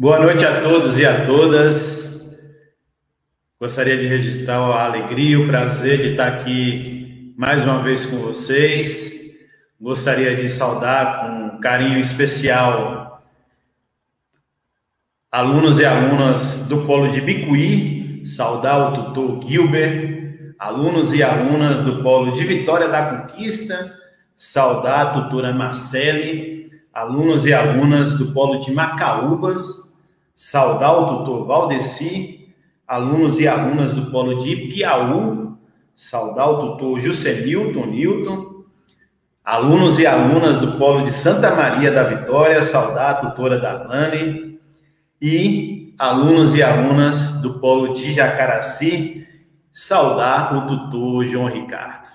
Boa noite a todos e a todas. Gostaria de registrar a alegria, o prazer de estar aqui mais uma vez com vocês. Gostaria de saudar com carinho especial alunos e alunas do Polo de Bicuí, saudar o tutor Gilbert, alunos e alunas do Polo de Vitória da Conquista, saudar a tutora Marcele, alunos e alunas do Polo de Macaúbas, saudar o tutor Valdeci, alunos e alunas do Polo de Piauí, saudar o tutor Juscelilton Newton, alunos e alunas do Polo de Santa Maria da Vitória, saudar a tutora Darlane, e alunos e alunas do Polo de Jacaraci, saudar o tutor João Ricardo.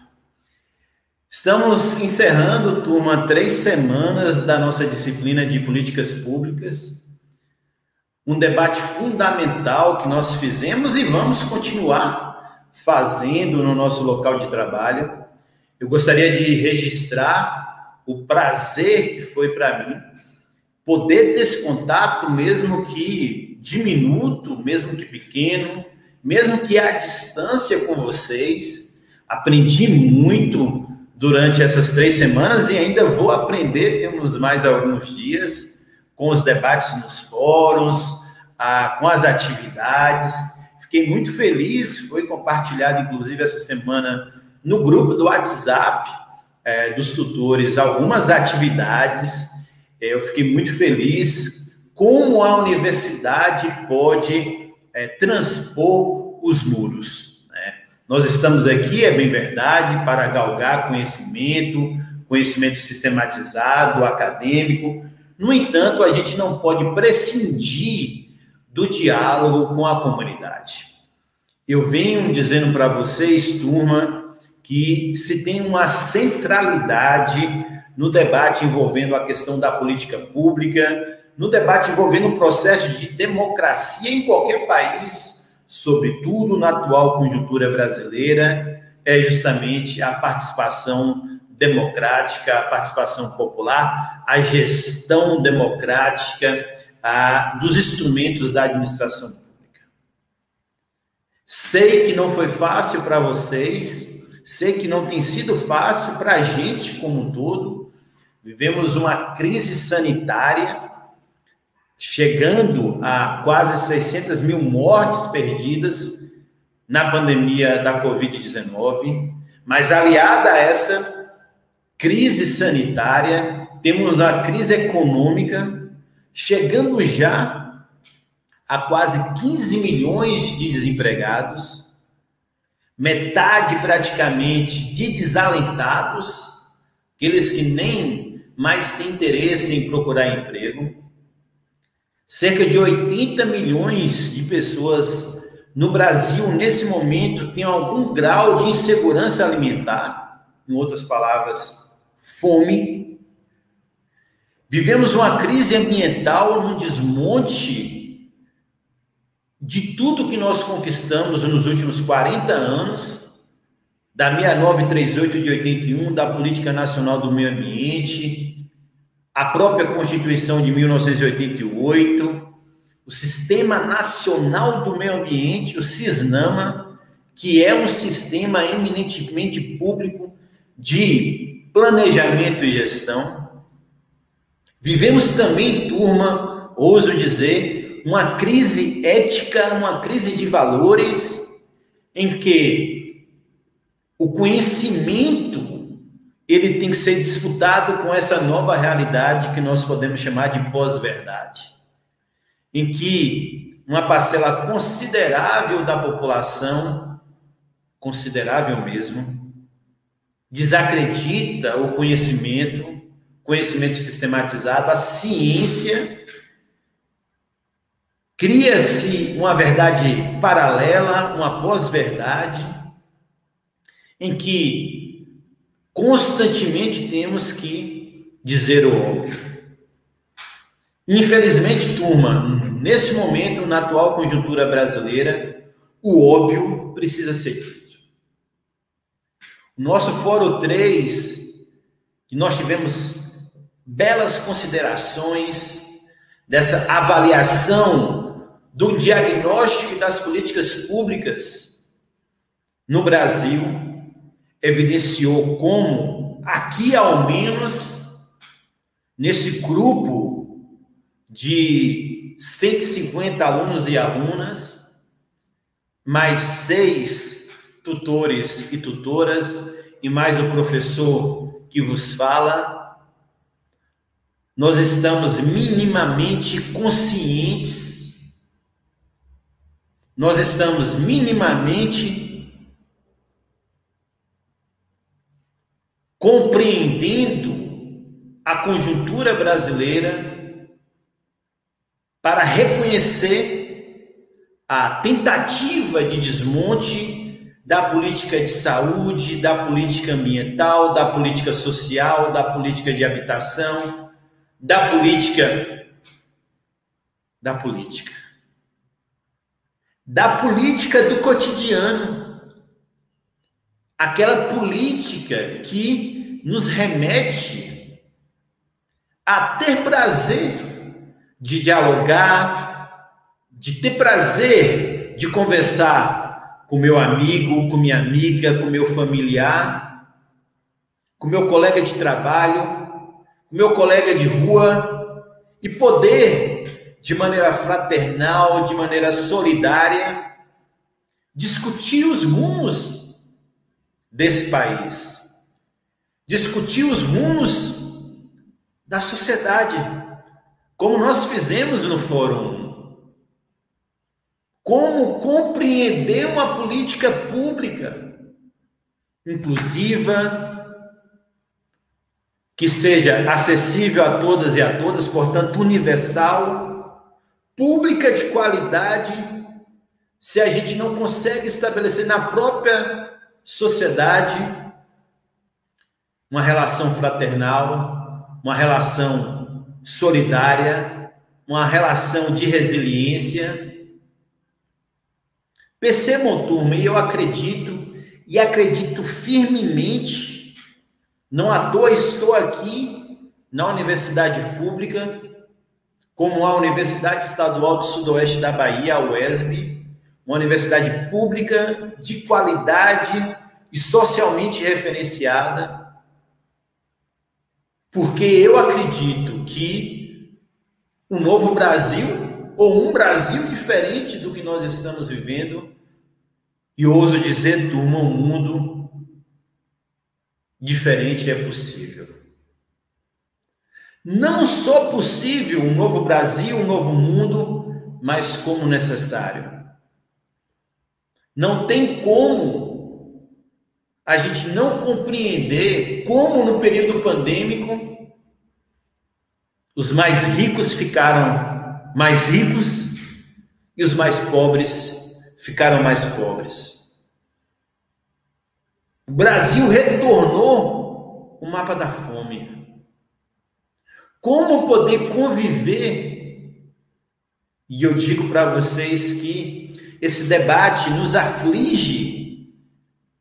Estamos encerrando, turma, três semanas da nossa disciplina de políticas públicas um debate fundamental que nós fizemos e vamos continuar fazendo no nosso local de trabalho. Eu gostaria de registrar o prazer que foi para mim poder ter esse contato, mesmo que diminuto, mesmo que pequeno, mesmo que à distância com vocês. Aprendi muito durante essas três semanas e ainda vou aprender, temos mais alguns dias com os debates nos fóruns, a, com as atividades. Fiquei muito feliz, foi compartilhado, inclusive, essa semana no grupo do WhatsApp é, dos tutores algumas atividades. É, eu fiquei muito feliz como a universidade pode é, transpor os muros. Né? Nós estamos aqui, é bem verdade, para galgar conhecimento, conhecimento sistematizado, acadêmico, no entanto, a gente não pode prescindir do diálogo com a comunidade. Eu venho dizendo para vocês, turma, que se tem uma centralidade no debate envolvendo a questão da política pública, no debate envolvendo o processo de democracia em qualquer país, sobretudo na atual conjuntura brasileira, é justamente a participação democrática, a participação popular, a gestão democrática a, dos instrumentos da administração pública. Sei que não foi fácil para vocês, sei que não tem sido fácil para a gente como um todo. Vivemos uma crise sanitária, chegando a quase 600 mil mortes perdidas na pandemia da Covid-19, mas aliada a essa crise sanitária, temos a crise econômica, chegando já a quase 15 milhões de desempregados, metade praticamente de desalentados, aqueles que nem mais têm interesse em procurar emprego, cerca de 80 milhões de pessoas no Brasil, nesse momento, têm algum grau de insegurança alimentar, em outras palavras, fome. Vivemos uma crise ambiental, um desmonte de tudo que nós conquistamos nos últimos 40 anos, da 6938 de 81, da Política Nacional do Meio Ambiente, a própria Constituição de 1988, o Sistema Nacional do Meio Ambiente, o SISNAMA, que é um sistema eminentemente público de planejamento e gestão. Vivemos também, turma, ouso dizer, uma crise ética, uma crise de valores, em que o conhecimento ele tem que ser disputado com essa nova realidade que nós podemos chamar de pós-verdade, em que uma parcela considerável da população, considerável mesmo, desacredita o conhecimento, conhecimento sistematizado, a ciência, cria-se uma verdade paralela, uma pós-verdade, em que constantemente temos que dizer o óbvio. Infelizmente, turma, nesse momento, na atual conjuntura brasileira, o óbvio precisa ser. Nosso fórum 3, que nós tivemos belas considerações, dessa avaliação do diagnóstico das políticas públicas no Brasil, evidenciou como, aqui ao menos, nesse grupo de 150 alunos e alunas, mais seis tutores e tutoras, e mais o professor que vos fala, nós estamos minimamente conscientes, nós estamos minimamente compreendendo a conjuntura brasileira para reconhecer a tentativa de desmonte da política de saúde, da política ambiental, da política social, da política de habitação, da política da política da política do cotidiano. Aquela política que nos remete a ter prazer de dialogar, de ter prazer de conversar com meu amigo, com minha amiga, com meu familiar, com meu colega de trabalho, meu colega de rua e poder, de maneira fraternal, de maneira solidária, discutir os rumos desse país, discutir os rumos da sociedade, como nós fizemos no Fórum. Como compreender uma política pública inclusiva, que seja acessível a todas e a todas, portanto, universal, pública de qualidade, se a gente não consegue estabelecer na própria sociedade uma relação fraternal, uma relação solidária, uma relação de resiliência. Percebam, turma, e eu acredito, e acredito firmemente não à toa estou aqui na universidade pública, como a Universidade Estadual do Sudoeste da Bahia, a UESB, uma universidade pública de qualidade e socialmente referenciada, porque eu acredito que um novo Brasil, ou um Brasil diferente do que nós estamos vivendo, e ouso dizer, turma, um mundo diferente é possível. Não só possível um novo Brasil, um novo mundo, mas como necessário. Não tem como a gente não compreender como no período pandêmico os mais ricos ficaram mais ricos e os mais pobres ficaram mais pobres. O Brasil retornou o mapa da fome. Como poder conviver? E eu digo para vocês que esse debate nos aflige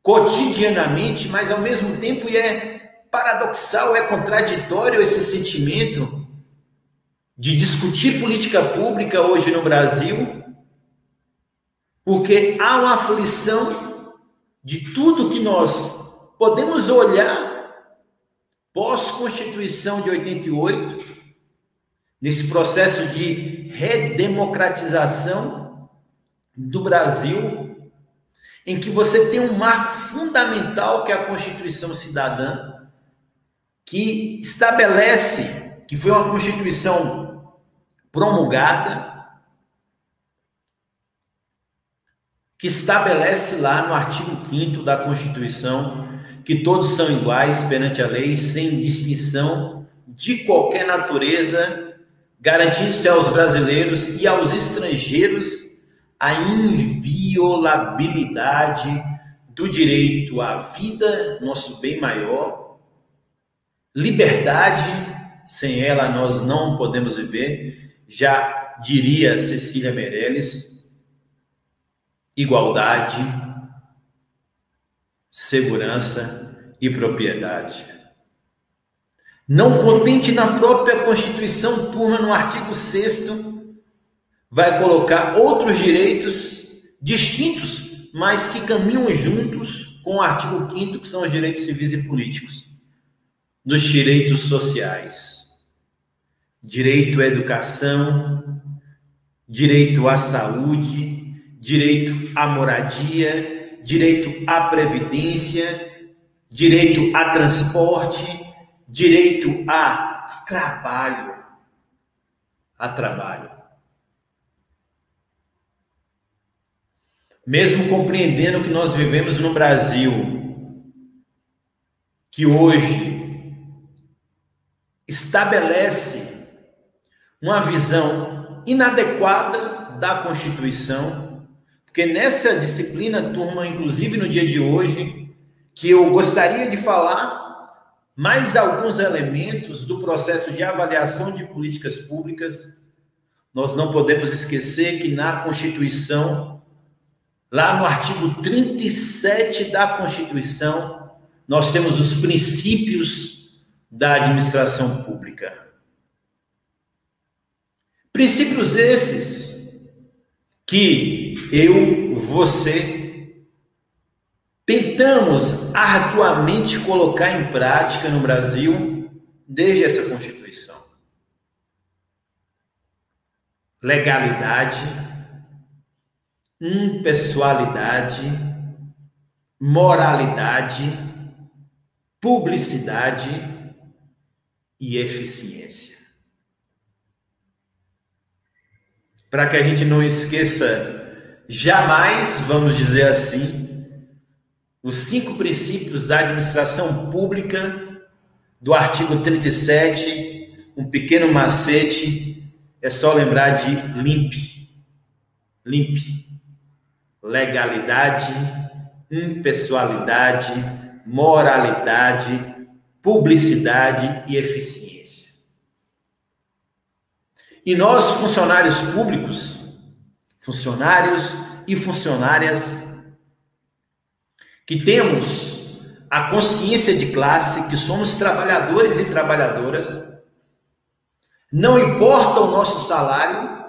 cotidianamente, mas ao mesmo tempo é paradoxal, é contraditório esse sentimento de discutir política pública hoje no Brasil, porque há uma aflição de tudo que nós podemos olhar pós-Constituição de 88, nesse processo de redemocratização do Brasil, em que você tem um marco fundamental que é a Constituição Cidadã, que estabelece que foi uma Constituição promulgada que estabelece lá no artigo 5 da Constituição que todos são iguais perante a lei, sem distinção de qualquer natureza, garantindo-se aos brasileiros e aos estrangeiros a inviolabilidade do direito à vida, nosso bem maior, liberdade, sem ela nós não podemos viver, já diria Cecília Meirelles, igualdade, segurança e propriedade. Não contente na própria Constituição, turma, no artigo 6 vai colocar outros direitos distintos, mas que caminham juntos com o artigo 5 que são os direitos civis e políticos, dos direitos sociais. Direito à educação, direito à saúde, direito à moradia, direito à previdência, direito a transporte, direito a trabalho. A trabalho. Mesmo compreendendo que nós vivemos no Brasil, que hoje estabelece uma visão inadequada da Constituição, porque nessa disciplina, turma, inclusive no dia de hoje, que eu gostaria de falar mais alguns elementos do processo de avaliação de políticas públicas. Nós não podemos esquecer que na Constituição, lá no artigo 37 da Constituição, nós temos os princípios da administração pública. Princípios esses que eu, você, tentamos arduamente colocar em prática no Brasil desde essa Constituição. Legalidade, impessoalidade, moralidade, publicidade e eficiência. Para que a gente não esqueça jamais, vamos dizer assim, os cinco princípios da administração pública do artigo 37, um pequeno macete, é só lembrar de LIMP. LIMP. Legalidade, impessoalidade, moralidade, publicidade e eficiência. E nós, funcionários públicos, funcionários e funcionárias, que temos a consciência de classe, que somos trabalhadores e trabalhadoras, não importa o nosso salário,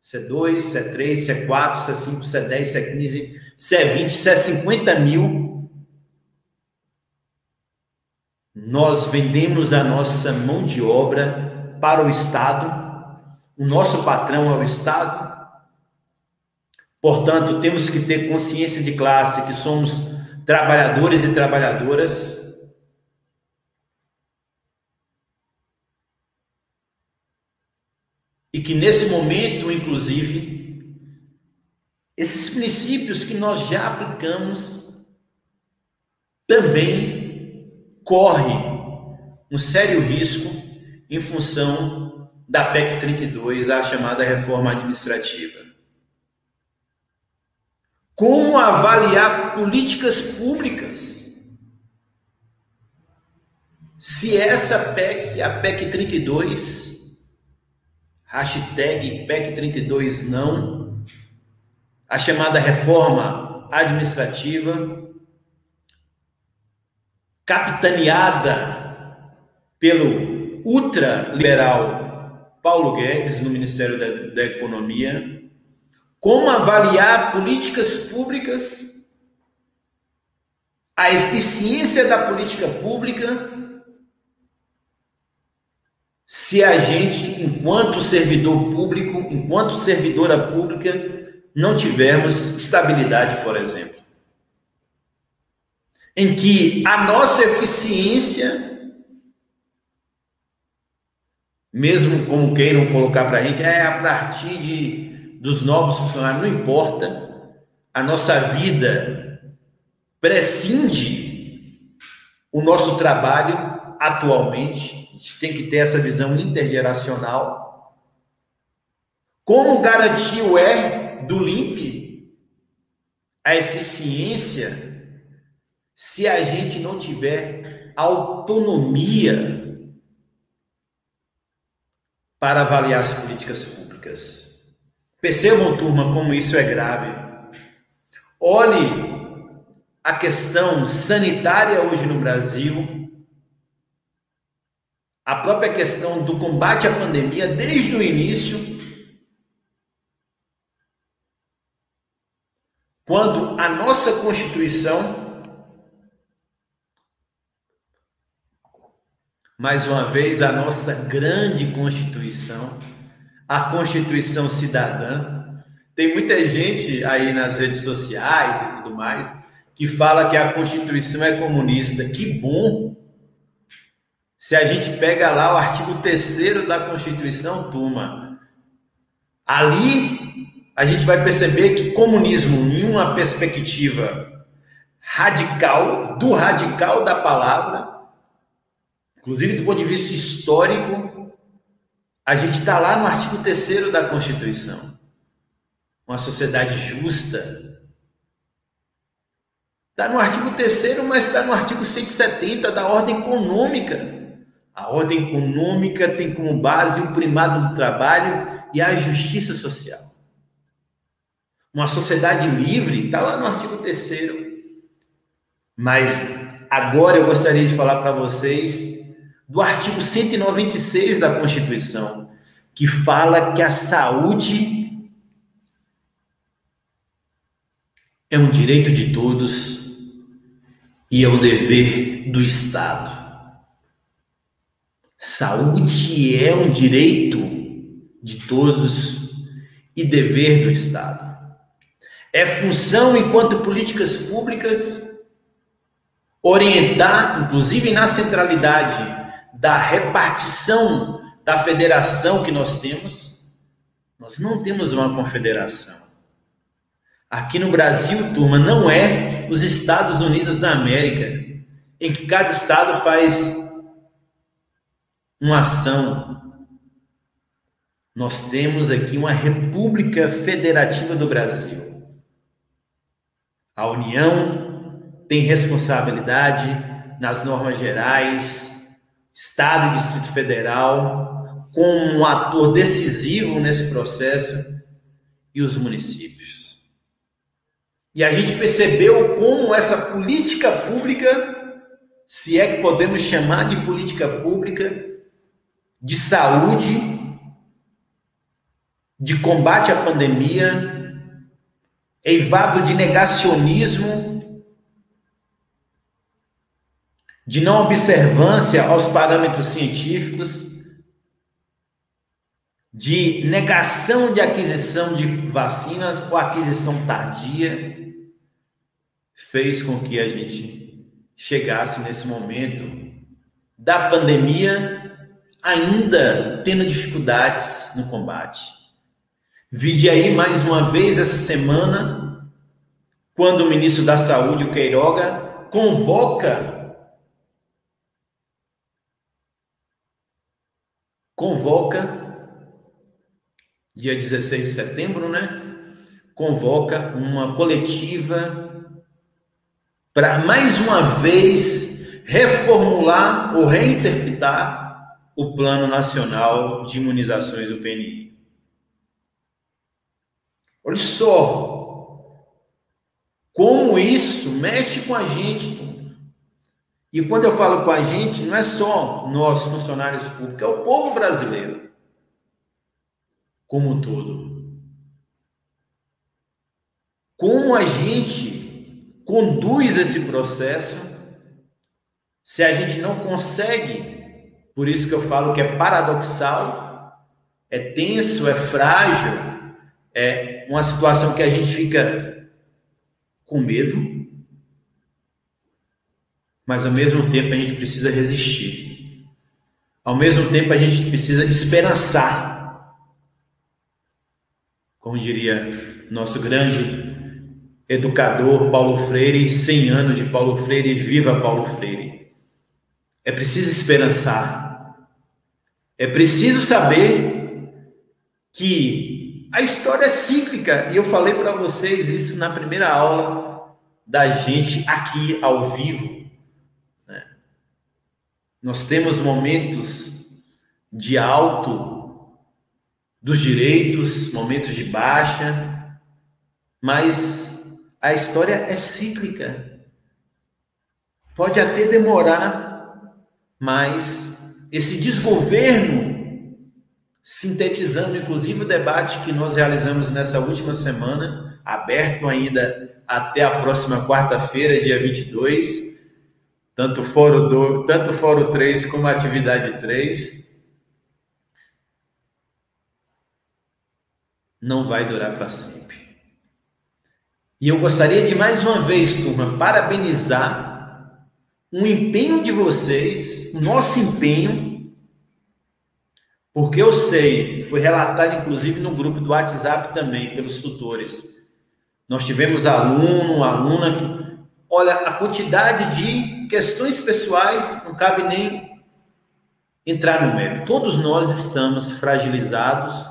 se é 2, se é 3, se é 4, se é 5, se é 10, se é 15, se é 20, se é 50 mil, nós vendemos a nossa mão de obra para o Estado o nosso patrão é o Estado. Portanto, temos que ter consciência de classe que somos trabalhadores e trabalhadoras. E que nesse momento, inclusive, esses princípios que nós já aplicamos também corre um sério risco em função da PEC 32, a chamada reforma administrativa. Como avaliar políticas públicas? Se essa PEC, a PEC 32, hashtag PEC 32 não, a chamada reforma administrativa, capitaneada pelo ultraliberal Paulo Guedes, no Ministério da, da Economia, como avaliar políticas públicas, a eficiência da política pública, se a gente, enquanto servidor público, enquanto servidora pública, não tivermos estabilidade, por exemplo. Em que a nossa eficiência mesmo como queiram colocar para a gente, é a partir de, dos novos funcionários, não importa. A nossa vida prescinde o nosso trabalho atualmente. A gente tem que ter essa visão intergeracional. Como garantir o E do LIMP, a eficiência, se a gente não tiver autonomia para avaliar as políticas públicas. Percebam, turma, como isso é grave. Olhe a questão sanitária hoje no Brasil. a própria questão do combate à pandemia desde o início, quando a nossa Constituição mais uma vez a nossa grande Constituição, a Constituição Cidadã. Tem muita gente aí nas redes sociais e tudo mais que fala que a Constituição é comunista. Que bom! Se a gente pega lá o artigo 3 da Constituição, turma, ali a gente vai perceber que comunismo, em uma perspectiva radical, do radical da palavra, inclusive do ponto de vista histórico, a gente está lá no artigo 3 da Constituição. Uma sociedade justa. Está no artigo 3, mas está no artigo 170 da ordem econômica. A ordem econômica tem como base o primado do trabalho e a justiça social. Uma sociedade livre está lá no artigo 3. Mas agora eu gostaria de falar para vocês do artigo 196 da Constituição, que fala que a saúde é um direito de todos e é um dever do Estado. Saúde é um direito de todos e dever do Estado. É função, enquanto políticas públicas, orientar, inclusive na centralidade da repartição da federação que nós temos, nós não temos uma confederação. Aqui no Brasil, turma, não é os Estados Unidos da América, em que cada estado faz uma ação. Nós temos aqui uma República Federativa do Brasil. A União tem responsabilidade nas normas gerais, Estado e Distrito Federal como um ator decisivo nesse processo e os municípios. E a gente percebeu como essa política pública, se é que podemos chamar de política pública, de saúde, de combate à pandemia, eivado de negacionismo, de não observância aos parâmetros científicos, de negação de aquisição de vacinas ou aquisição tardia, fez com que a gente chegasse nesse momento da pandemia ainda tendo dificuldades no combate. Vide aí mais uma vez essa semana, quando o ministro da Saúde, o Queiroga, convoca convoca, dia 16 de setembro, né? Convoca uma coletiva para mais uma vez reformular ou reinterpretar o Plano Nacional de Imunizações do PNI. Olha só como isso mexe com a gente. E quando eu falo com a gente, não é só nós, funcionários públicos, é o povo brasileiro como um todo. Como a gente conduz esse processo se a gente não consegue, por isso que eu falo que é paradoxal, é tenso, é frágil, é uma situação que a gente fica com medo, mas ao mesmo tempo a gente precisa resistir. Ao mesmo tempo a gente precisa esperançar. Como diria nosso grande educador Paulo Freire, 100 anos de Paulo Freire, viva Paulo Freire. É preciso esperançar. É preciso saber que a história é cíclica, e eu falei para vocês isso na primeira aula da gente aqui ao vivo. Nós temos momentos de alto dos direitos, momentos de baixa, mas a história é cíclica. Pode até demorar, mas esse desgoverno, sintetizando inclusive o debate que nós realizamos nessa última semana, aberto ainda até a próxima quarta-feira, dia 22, tanto fórum, do, tanto fórum 3 como atividade 3. Não vai durar para sempre. E eu gostaria de mais uma vez, turma, parabenizar o empenho de vocês, o nosso empenho, porque eu sei, foi relatado inclusive no grupo do WhatsApp também, pelos tutores. Nós tivemos aluno, aluna que, olha, a quantidade de questões pessoais não cabe nem entrar no mérito. Todos nós estamos fragilizados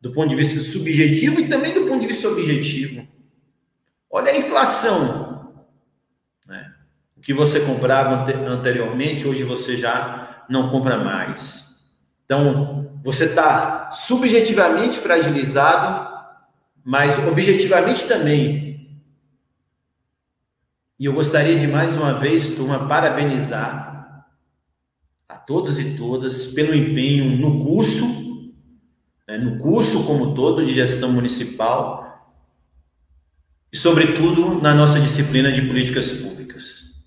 do ponto de vista subjetivo e também do ponto de vista objetivo. Olha a inflação. Né? O que você comprava anteriormente, hoje você já não compra mais. Então, você está subjetivamente fragilizado, mas objetivamente também. E eu gostaria de mais uma vez, turma, parabenizar a todos e todas pelo empenho no curso, né, no curso como todo de gestão municipal, e, sobretudo, na nossa disciplina de políticas públicas.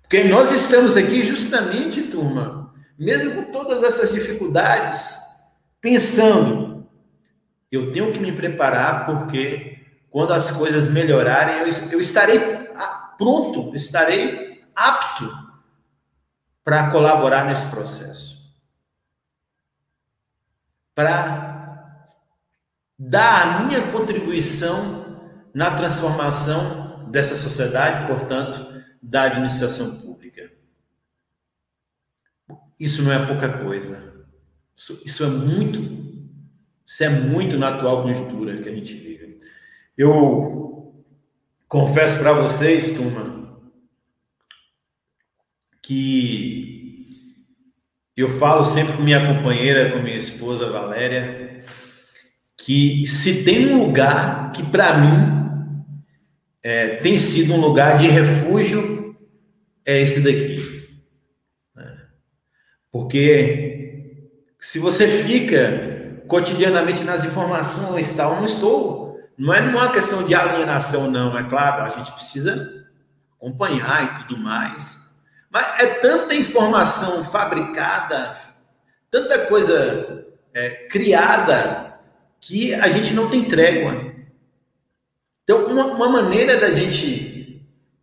Porque nós estamos aqui justamente, turma, mesmo com todas essas dificuldades, pensando, eu tenho que me preparar porque quando as coisas melhorarem, eu, eu estarei pronto, estarei apto para colaborar nesse processo. Para dar a minha contribuição na transformação dessa sociedade, portanto, da administração pública. Isso não é pouca coisa. Isso, isso é muito, isso é muito na atual conjuntura que a gente vive. Eu confesso para vocês, turma, que eu falo sempre com minha companheira, com minha esposa Valéria, que se tem um lugar que para mim é, tem sido um lugar de refúgio é esse daqui. Né? Porque se você fica cotidianamente nas informações, tal, não estou. Não é uma questão de alienação, não, é claro, a gente precisa acompanhar e tudo mais. Mas é tanta informação fabricada, tanta coisa é, criada, que a gente não tem trégua. Então, uma, uma maneira da gente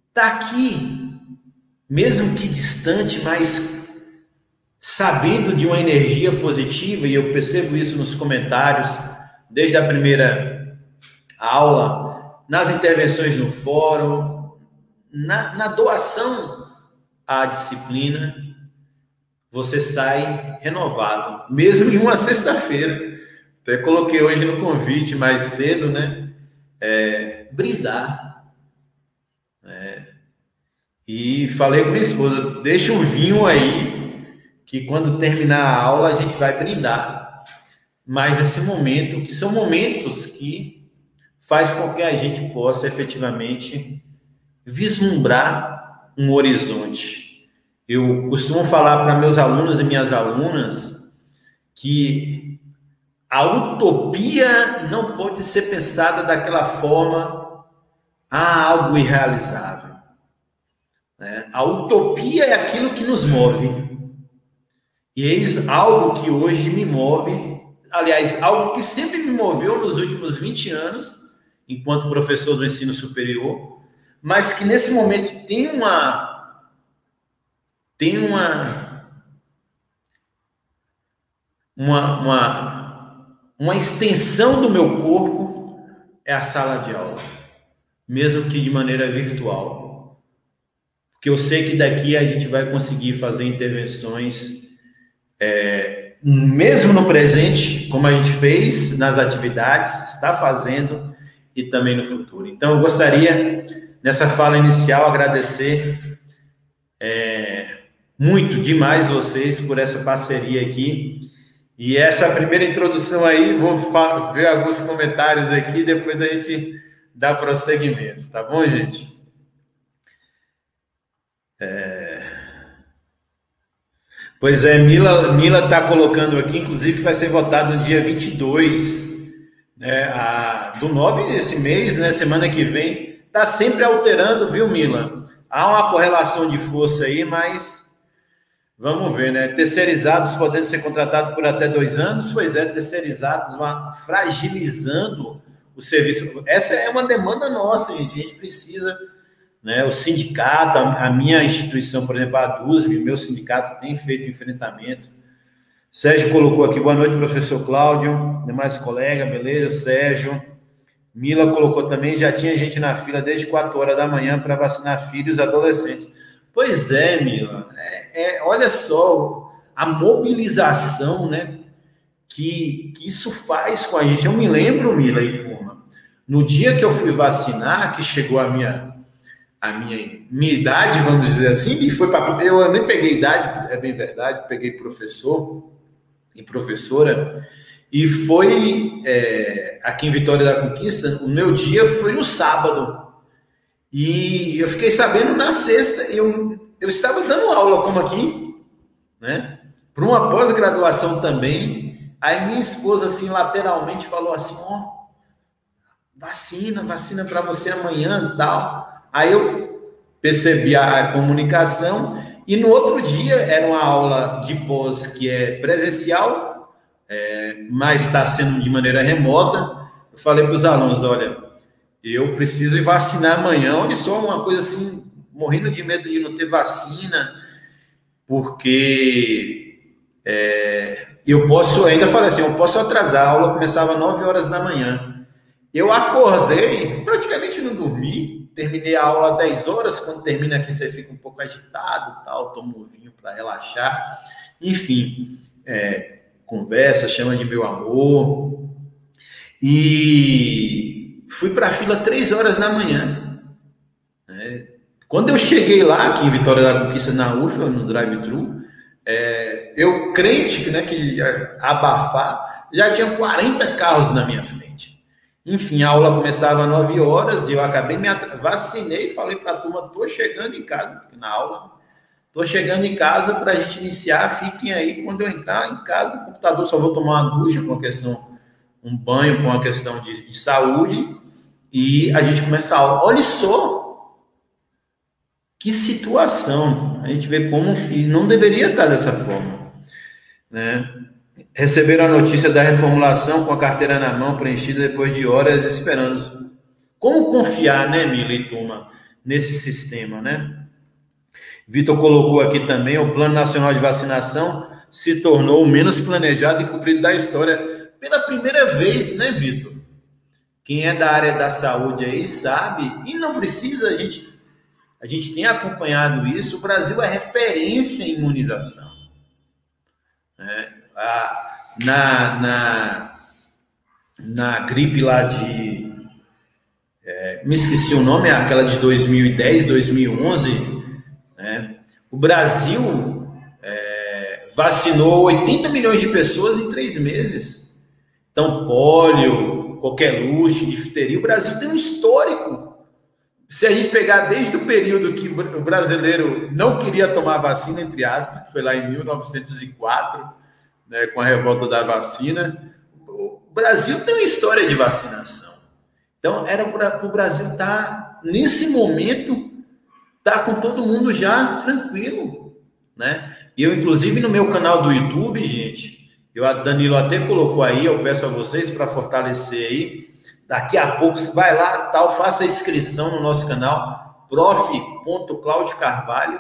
estar tá aqui, mesmo que distante, mas sabendo de uma energia positiva, e eu percebo isso nos comentários, desde a primeira aula, nas intervenções no fórum, na, na doação à disciplina, você sai renovado, mesmo em uma sexta-feira. Até coloquei hoje no convite mais cedo, né? é, brindar. É, e falei com minha esposa: deixa o vinho aí, que quando terminar a aula a gente vai brindar. Mas esse momento, que são momentos que faz com que a gente possa efetivamente vislumbrar um horizonte. Eu costumo falar para meus alunos e minhas alunas que a utopia não pode ser pensada daquela forma, ah, algo irrealizável. Né? A utopia é aquilo que nos move. E eis algo que hoje me move, aliás, algo que sempre me moveu nos últimos 20 anos, enquanto professor do ensino superior, mas que nesse momento tem uma tem uma uma, uma uma extensão do meu corpo é a sala de aula, mesmo que de maneira virtual. Porque eu sei que daqui a gente vai conseguir fazer intervenções, é, mesmo no presente, como a gente fez nas atividades, está fazendo e também no futuro. Então, eu gostaria, nessa fala inicial, agradecer é, muito demais vocês por essa parceria aqui e essa primeira introdução aí, vou ver alguns comentários aqui, depois a gente dá prosseguimento, tá bom, gente? É... Pois é, Mila está colocando aqui, inclusive, que vai ser votado no dia 22 né, a, do 9 esse mês, né, semana que vem. Está sempre alterando, viu, Mila? Há uma correlação de força aí, mas vamos ver, né? Terceirizados podendo ser contratados por até dois anos, pois é, terceirizados fragilizando o serviço. Essa é uma demanda nossa, gente. A gente precisa né? O sindicato, a, a minha instituição, por exemplo, a DUSB, meu sindicato tem feito enfrentamento. Sérgio colocou aqui, boa noite, professor Cláudio, demais colega, beleza, Sérgio. Mila colocou também, já tinha gente na fila desde 4 horas da manhã para vacinar filhos adolescentes. Pois é, Mila, é, é, olha só a mobilização, né, que, que isso faz com a gente. Eu me lembro, Mila e Puma, no dia que eu fui vacinar, que chegou a minha a minha, minha idade, vamos dizer assim, e foi para. Eu nem peguei idade, é bem verdade, peguei professor e professora, e foi é, aqui em Vitória da Conquista, o meu dia foi no sábado. E eu fiquei sabendo na sexta, eu, eu estava dando aula como aqui, né? Para uma pós-graduação também. Aí minha esposa, assim, lateralmente falou assim: ó, oh, vacina, vacina para você amanhã tal. Aí eu percebi a comunicação e no outro dia era uma aula de pós que é presencial, é, mas está sendo de maneira remota. Eu falei para os alunos, olha, eu preciso ir vacinar amanhã. Olha só, uma coisa assim, morrendo de medo de não ter vacina, porque é, eu posso, ainda falei assim, eu posso atrasar, a aula começava às 9 horas da manhã. Eu acordei, praticamente não dormi, terminei a aula às 10 horas, quando termina aqui você fica um pouco agitado, tal, toma um vinho para relaxar. Enfim, é, conversa, chama de meu amor. E fui para a fila três horas da manhã. Né? Quando eu cheguei lá, aqui em Vitória da Conquista, na UFA, no drive-thru, é, eu crente né, que ia abafar, já tinha 40 carros na minha frente. Enfim, a aula começava às 9 horas e eu acabei me vacinei e falei para a turma: estou chegando em casa, porque na aula, estou chegando em casa para a gente iniciar. Fiquem aí quando eu entrar em casa, o computador só vou tomar uma ducha com a questão, um banho com a questão de, de saúde e a gente começa a aula. Olha só que situação! A gente vê como que não deveria estar dessa forma, né? Receberam a notícia da reformulação com a carteira na mão, preenchida depois de horas esperando. Como confiar, né, Mila e Turma, nesse sistema, né? Vitor colocou aqui também, o Plano Nacional de Vacinação se tornou o menos planejado e cumprido da história pela primeira vez, né, Vitor? Quem é da área da saúde aí sabe, e não precisa, a gente, a gente tem acompanhado isso, o Brasil é referência em imunização. Né? Na, na, na gripe lá de. É, me esqueci o nome, aquela de 2010, 2011. Né? O Brasil é, vacinou 80 milhões de pessoas em três meses. Então, pólio, qualquer luxo, difteria. O Brasil tem um histórico. Se a gente pegar desde o período que o brasileiro não queria tomar vacina, entre aspas, que foi lá em 1904 né, com a revolta da vacina. O Brasil tem uma história de vacinação. Então, era para o Brasil estar, tá, nesse momento, tá com todo mundo já tranquilo, né? Eu, inclusive, no meu canal do YouTube, gente, eu, a Danilo até colocou aí, eu peço a vocês para fortalecer aí, daqui a pouco, vai lá, tal, faça a inscrição no nosso canal, prof.claudio Carvalho.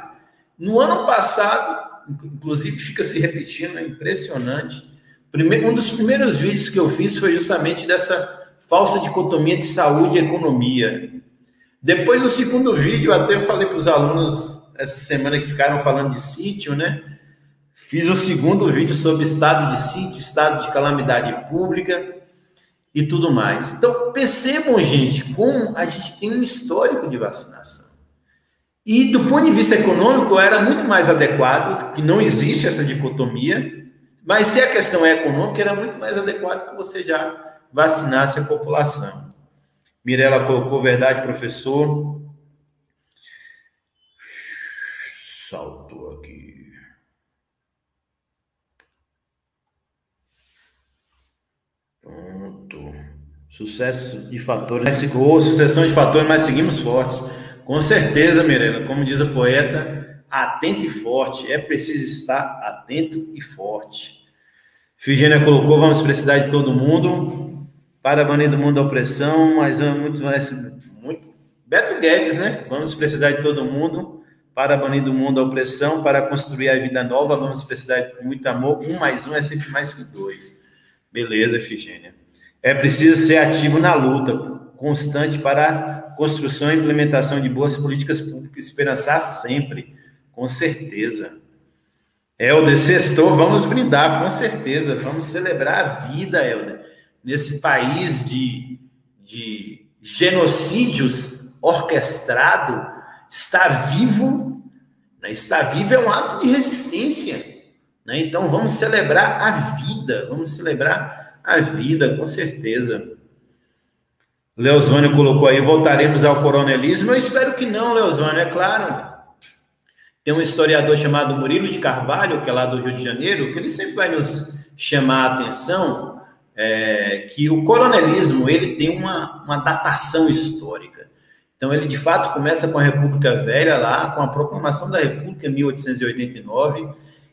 No ano passado, inclusive fica se repetindo, é impressionante. Primeiro, um dos primeiros vídeos que eu fiz foi justamente dessa falsa dicotomia de saúde e economia. Depois, no segundo vídeo, até falei para os alunos essa semana que ficaram falando de sítio, né? Fiz o segundo vídeo sobre estado de sítio, estado de calamidade pública e tudo mais. Então, percebam, gente, como a gente tem um histórico de vacinação. E do ponto de vista econômico, era muito mais adequado, que não existe essa dicotomia, mas se a questão é econômica, era muito mais adequado que você já vacinasse a população. Mirela colocou verdade, professor. Saltou aqui. Pronto. Sucesso de fatores. Ou sucessão de fatores, mas seguimos fortes. Com certeza, Mirella, como diz o poeta, atento e forte. É preciso estar atento e forte. Figênia colocou, vamos precisar de todo mundo para banir do mundo a opressão, mas é muito mais. Muito... Beto Guedes, né? Vamos precisar de todo mundo para banir do mundo a opressão, para construir a vida nova, vamos precisar de muito amor. Um mais um é sempre mais que dois. Beleza, Figênia. É preciso ser ativo na luta constante para construção e implementação de boas políticas públicas, esperançar sempre, com certeza. Helder, sextou, vamos brindar, com certeza, vamos celebrar a vida, Helder, nesse país de, de genocídios orquestrado, está vivo, né? está vivo é um ato de resistência, né? então vamos celebrar a vida, vamos celebrar a vida, com certeza. Leosvânio colocou aí, voltaremos ao coronelismo. Eu espero que não, Leosvânio, é claro. Tem um historiador chamado Murilo de Carvalho, que é lá do Rio de Janeiro, que ele sempre vai nos chamar a atenção é, que o coronelismo ele tem uma, uma datação histórica. Então, ele de fato começa com a República Velha, lá, com a proclamação da República em 1889,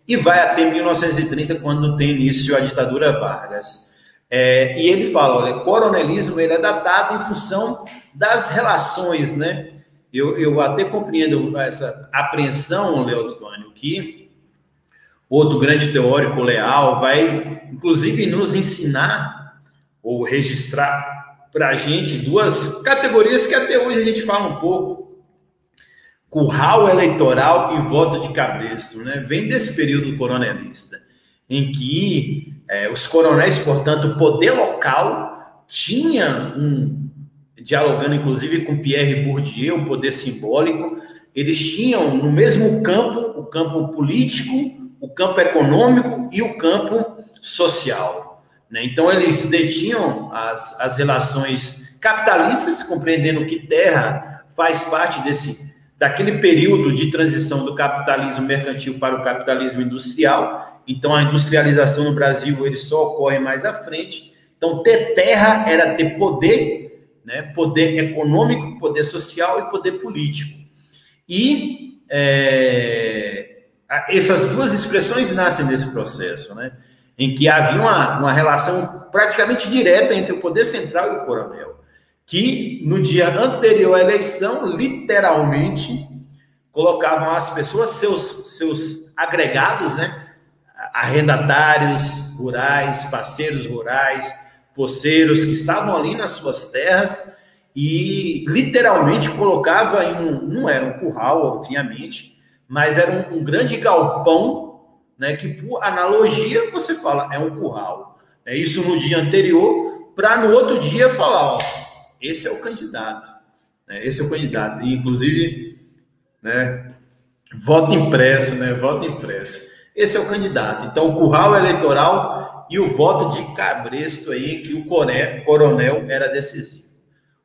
e vai até 1930, quando tem início a ditadura Vargas. É, e ele fala, olha, coronelismo ele é datado em função das relações, né? Eu, eu até compreendo essa apreensão, Leosvânio, que outro grande teórico, Leal, vai, inclusive, nos ensinar ou registrar para a gente duas categorias que até hoje a gente fala um pouco. Curral eleitoral e voto de cabresto, né? Vem desse período coronelista, em que é, os coronéis, portanto, o poder local tinha um, dialogando inclusive com Pierre Bourdieu, o poder simbólico, eles tinham no mesmo campo o campo político, o campo econômico e o campo social. Né? Então, eles detinham as, as relações capitalistas, compreendendo que terra faz parte desse daquele período de transição do capitalismo mercantil para o capitalismo industrial, então, a industrialização no Brasil ele só ocorre mais à frente. Então, ter terra era ter poder, né? poder econômico, poder social e poder político. E é, essas duas expressões nascem desse processo, né? em que havia uma, uma relação praticamente direta entre o poder central e o coronel, que no dia anterior à eleição, literalmente, colocavam as pessoas, seus, seus agregados, né? Arrendatários rurais, parceiros rurais, poceiros que estavam ali nas suas terras e literalmente colocava em um, não era um curral, obviamente, mas era um, um grande galpão, né, que por analogia você fala, é um curral. É isso no dia anterior, para no outro dia falar, ó, esse é o candidato, né, esse é o candidato, e inclusive, né, voto impresso, né, voto impresso. Esse é o candidato. Então, o curral eleitoral e o voto de cabresto aí, que o coronel era decisivo.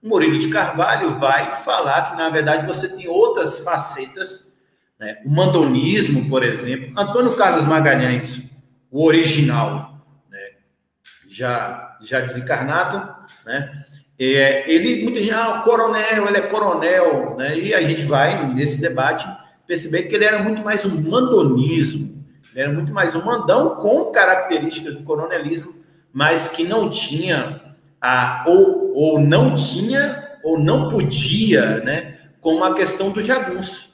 O Murilo de Carvalho vai falar que, na verdade, você tem outras facetas, né? o mandonismo, por exemplo. Antônio Carlos Magalhães, o original, né? já, já desencarnado, né? É, ele, muita gente, ah, coronel, ele é coronel, né? E a gente vai, nesse debate, perceber que ele era muito mais um mandonismo, ele era muito mais um mandão com características do coronelismo, mas que não tinha a ou, ou não tinha ou não podia, né, com a questão do jagunço.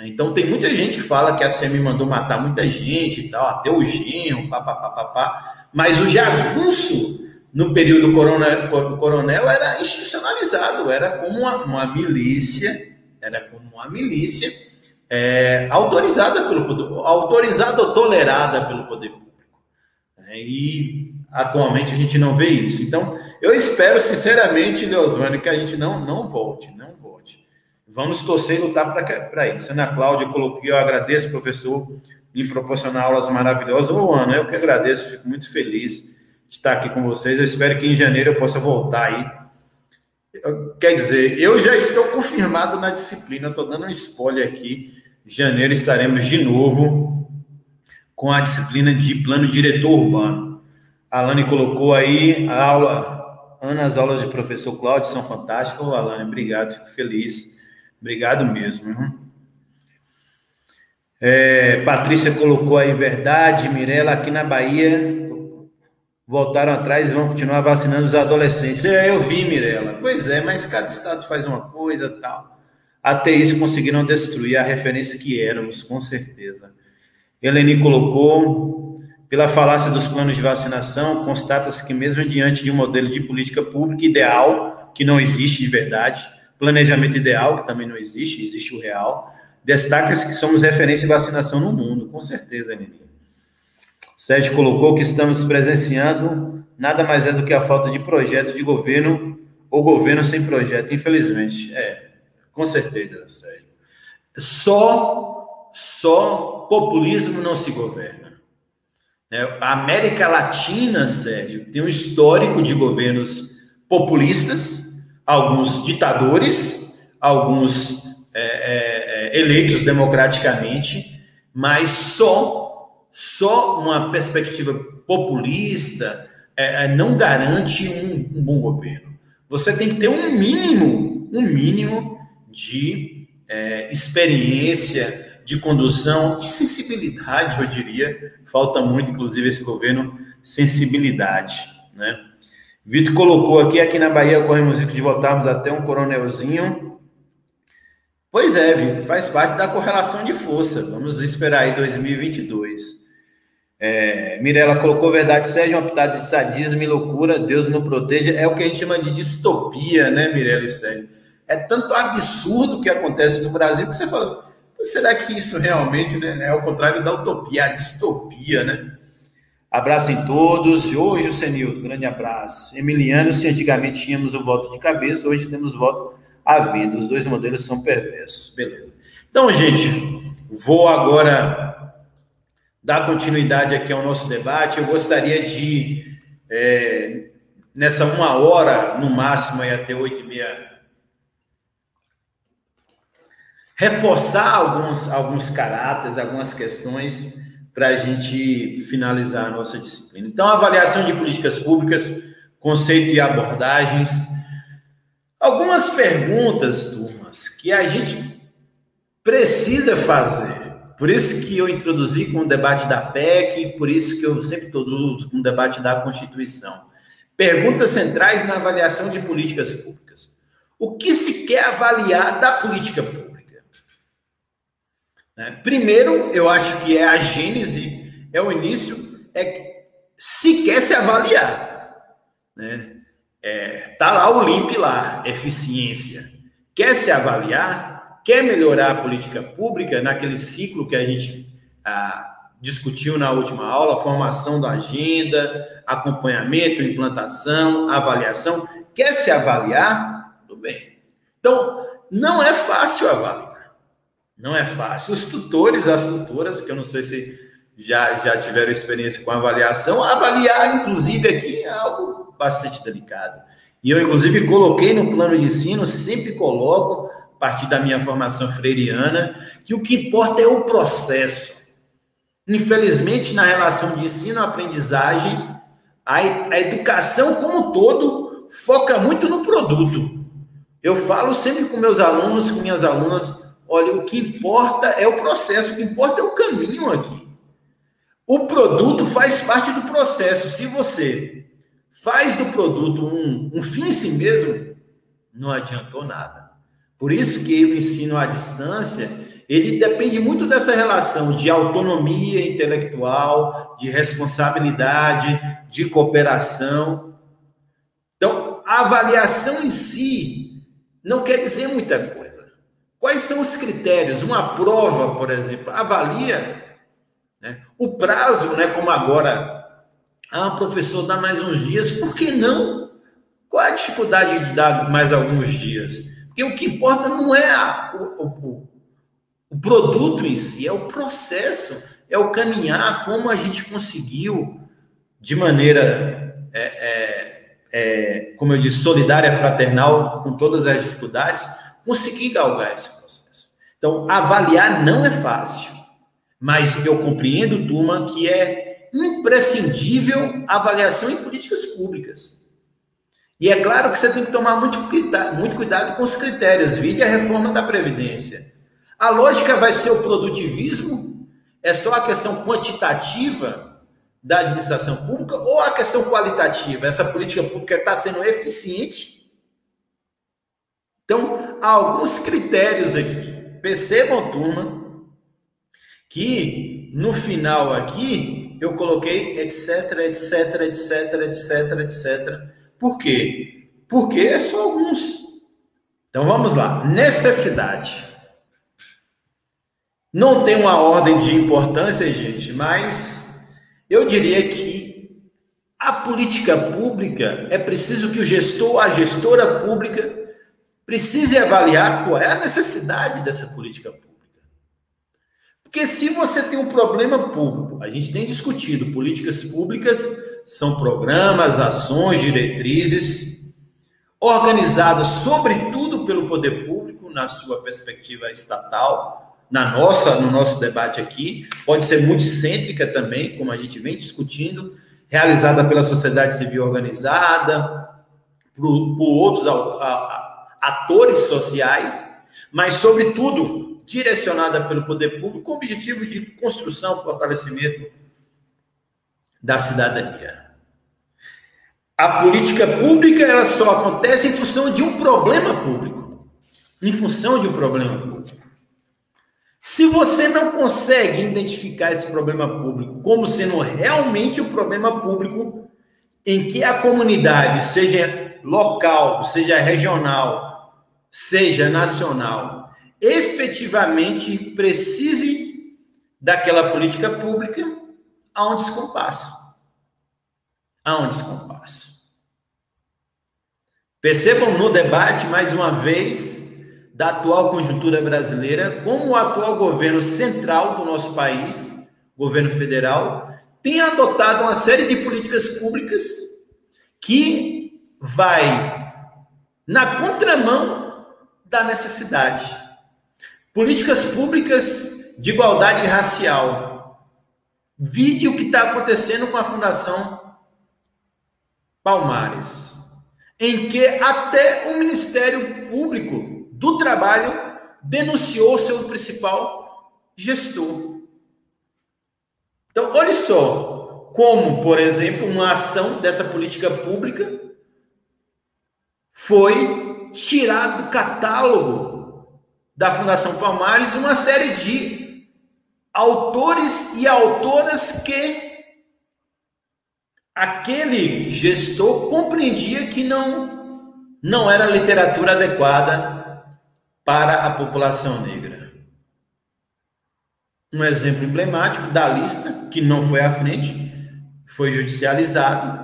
Então tem muita gente que fala que a SEMI mandou matar muita gente e tal, até o genro, papapá, mas o jagunço no período coronel, coronel era institucionalizado, era como uma, uma milícia, era como uma milícia é, autorizada pelo autorizada ou tolerada pelo poder público. É, e atualmente a gente não vê isso. Então, eu espero sinceramente, Leosvânio, que a gente não, não volte, não volte. Vamos torcer e lutar para isso. Ana Cláudia colocou, eu agradeço, professor, me proporcionar aulas maravilhosas. Ô, Ana, eu que agradeço, fico muito feliz de estar aqui com vocês. Eu espero que em janeiro eu possa voltar aí. Quer dizer, eu já estou confirmado na disciplina, estou dando um spoiler aqui janeiro estaremos de novo com a disciplina de plano diretor urbano. A Alane colocou aí a aula Ana, as aulas de professor Cláudio são fantásticas. Ô, Alane, obrigado, fico feliz. Obrigado mesmo. É, Patrícia colocou aí verdade, Mirela, aqui na Bahia voltaram atrás e vão continuar vacinando os adolescentes. É, eu vi, Mirela. Pois é, mas cada estado faz uma coisa tal. Até isso conseguiram destruir a referência que éramos, com certeza. Eleni colocou, pela falácia dos planos de vacinação, constata-se que mesmo diante de um modelo de política pública ideal, que não existe de verdade, planejamento ideal, que também não existe, existe o real, destaca-se que somos referência em vacinação no mundo, com certeza, Eleni. Sérgio colocou que estamos presenciando nada mais é do que a falta de projeto de governo ou governo sem projeto, infelizmente. É, com certeza, Sérgio. Só, só populismo não se governa. É, a América Latina, Sérgio, tem um histórico de governos populistas, alguns ditadores, alguns é, é, é eleitos democraticamente, mas só só uma perspectiva populista é, é, não garante um, um, bom governo. Você tem que ter um mínimo, um mínimo de é, experiência, de condução, de sensibilidade, eu diria. Falta muito, inclusive, esse governo, sensibilidade, né? Vitor colocou aqui, aqui na Bahia corremos risco de votarmos até um coronelzinho. Pois é, Vitor, faz parte da correlação de força. Vamos esperar aí 2022. É, Mirela colocou verdade, Sérgio, uma pitada de sadismo e loucura, Deus nos proteja. É o que a gente chama de distopia, né, Mirela e Sérgio? É tanto absurdo que acontece no Brasil que você fala assim, será que isso realmente né, é o contrário da utopia, a distopia, né? Abraço em todos. Hoje o Senilton, grande abraço. Emiliano, se antigamente tínhamos o voto de cabeça, hoje temos voto à vida. Os dois modelos são perversos. Beleza. Então, gente, vou agora dar continuidade aqui ao nosso debate, eu gostaria de, é, nessa uma hora, no máximo, aí até oito e meia, reforçar alguns, alguns caráteres, algumas questões para a gente finalizar a nossa disciplina. Então, avaliação de políticas públicas, conceito e abordagens. Algumas perguntas, turmas, que a gente precisa fazer por isso que eu introduzi com o debate da PEC, por isso que eu sempre introduzo com o debate da Constituição. Perguntas centrais na avaliação de políticas públicas. O que se quer avaliar da política pública? Né? Primeiro, eu acho que é a gênese, é o início, é se quer se avaliar. Né? É, tá lá o LIMP lá, eficiência. Quer se avaliar? quer melhorar a política pública naquele ciclo que a gente ah, discutiu na última aula, formação da agenda, acompanhamento, implantação, avaliação, quer se avaliar? Tudo bem. Então, não é fácil avaliar. Não é fácil. Os tutores, as tutoras, que eu não sei se já, já tiveram experiência com avaliação, avaliar, inclusive, aqui é algo bastante delicado. E eu, inclusive, coloquei no plano de ensino, sempre coloco partir da minha formação freiriana, que o que importa é o processo. Infelizmente, na relação de ensino-aprendizagem, a, a educação como um todo foca muito no produto. Eu falo sempre com meus alunos, com minhas alunas, olha, o que importa é o processo, o que importa é o caminho aqui. O produto faz parte do processo. Se você faz do produto um, um fim em si mesmo, não adiantou nada. Por isso que o ensino à distância, ele depende muito dessa relação de autonomia intelectual, de responsabilidade, de cooperação. Então, a avaliação em si não quer dizer muita coisa. Quais são os critérios? Uma prova, por exemplo, avalia né? o prazo, né? como agora, ah, professor, dá mais uns dias, por que não? Qual a dificuldade de dar mais alguns dias? Porque o que importa não é a, o, o, o produto em si, é o processo, é o caminhar, como a gente conseguiu, de maneira, é, é, é, como eu disse, solidária, fraternal, com todas as dificuldades, conseguir galgar esse processo. Então, avaliar não é fácil, mas eu compreendo, turma, que é imprescindível avaliação em políticas públicas. E é claro que você tem que tomar muito, muito cuidado com os critérios, vide a reforma da Previdência. A lógica vai ser o produtivismo? É só a questão quantitativa da administração pública ou a questão qualitativa? Essa política pública está sendo eficiente? Então, alguns critérios aqui. Percebam, turma, que no final aqui eu coloquei etc, etc, etc, etc, etc por quê? Porque é só alguns. Então vamos lá. Necessidade. Não tem uma ordem de importância, gente, mas eu diria que a política pública é preciso que o gestor, a gestora pública, precise avaliar qual é a necessidade dessa política pública. Porque se você tem um problema público, a gente tem discutido políticas públicas são programas, ações, diretrizes organizados sobretudo pelo poder público na sua perspectiva estatal, na nossa, no nosso debate aqui, pode ser multicêntrica também, como a gente vem discutindo, realizada pela sociedade civil organizada, por, por outros atores sociais, mas sobretudo direcionada pelo poder público com o objetivo de construção, fortalecimento da cidadania. A política pública ela só acontece em função de um problema público. Em função de um problema público. Se você não consegue identificar esse problema público como sendo realmente um problema público em que a comunidade, seja local, seja regional, seja nacional, efetivamente precise daquela política pública, há um descompasso. Há um descompasso. Percebam no debate, mais uma vez, da atual conjuntura brasileira, como o atual governo central do nosso país, governo federal, tem adotado uma série de políticas públicas que vai na contramão da necessidade. Políticas públicas de igualdade racial, Vide o que está acontecendo com a Fundação Palmares, em que até o Ministério Público do Trabalho denunciou seu principal gestor. Então, olhe só como, por exemplo, uma ação dessa política pública foi tirar do catálogo da Fundação Palmares uma série de autores e autoras que aquele gestor compreendia que não não era literatura adequada para a população negra. Um exemplo emblemático da lista, que não foi à frente, foi judicializado,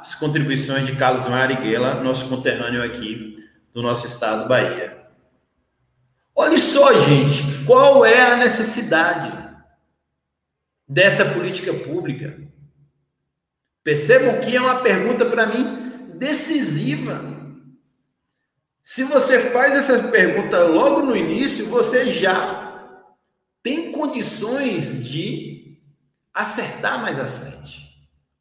as contribuições de Carlos Marighella, nosso conterrâneo aqui do nosso estado, Bahia. Olha só, gente, qual é a necessidade dessa política pública? Percebam que é uma pergunta para mim decisiva. Se você faz essa pergunta logo no início, você já tem condições de acertar mais à frente,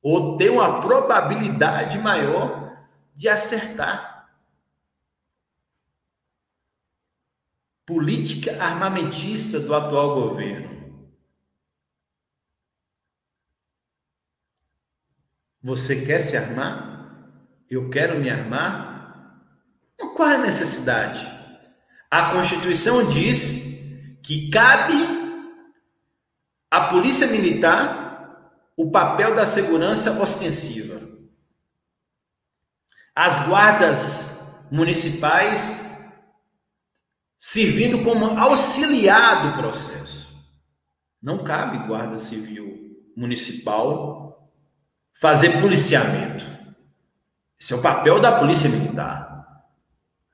ou ter uma probabilidade maior de acertar. política armamentista do atual governo. Você quer se armar? Eu quero me armar? Qual é a necessidade? A Constituição diz que cabe à Polícia Militar o papel da segurança ostensiva. As guardas municipais servindo como auxiliar do processo. Não cabe guarda civil municipal fazer policiamento. Esse é o papel da polícia militar.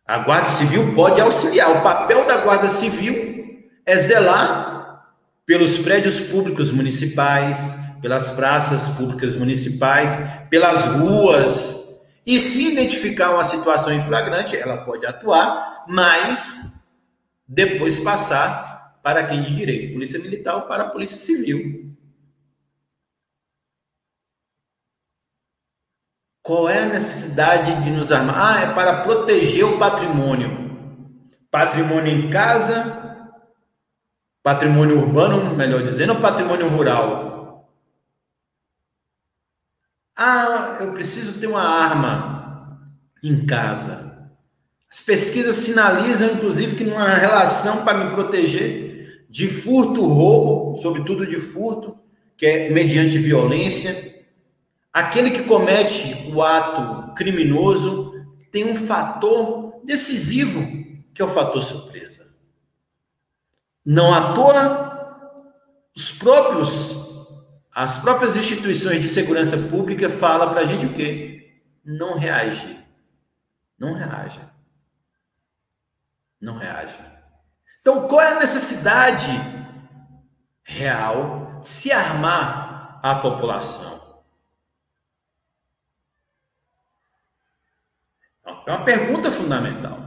A guarda civil pode auxiliar. O papel da guarda civil é zelar pelos prédios públicos municipais, pelas praças públicas municipais, pelas ruas. E se identificar uma situação em flagrante, ela pode atuar, mas depois passar para quem de direito, Polícia Militar ou para a Polícia Civil. Qual é a necessidade de nos armar? Ah, é para proteger o patrimônio. Patrimônio em casa, patrimônio urbano, melhor dizendo, ou patrimônio rural? Ah, eu preciso ter uma arma em casa. As pesquisas sinalizam, inclusive, que há relação para me proteger de furto, roubo, sobretudo de furto, que é mediante violência Aquele que comete o ato criminoso tem um fator decisivo, que é o fator surpresa. Não à toa, os próprios, as próprias instituições de segurança pública falam para a gente o quê? Não reage. Não reage. Não reage. Então, qual é a necessidade real de se armar a população? É uma pergunta fundamental.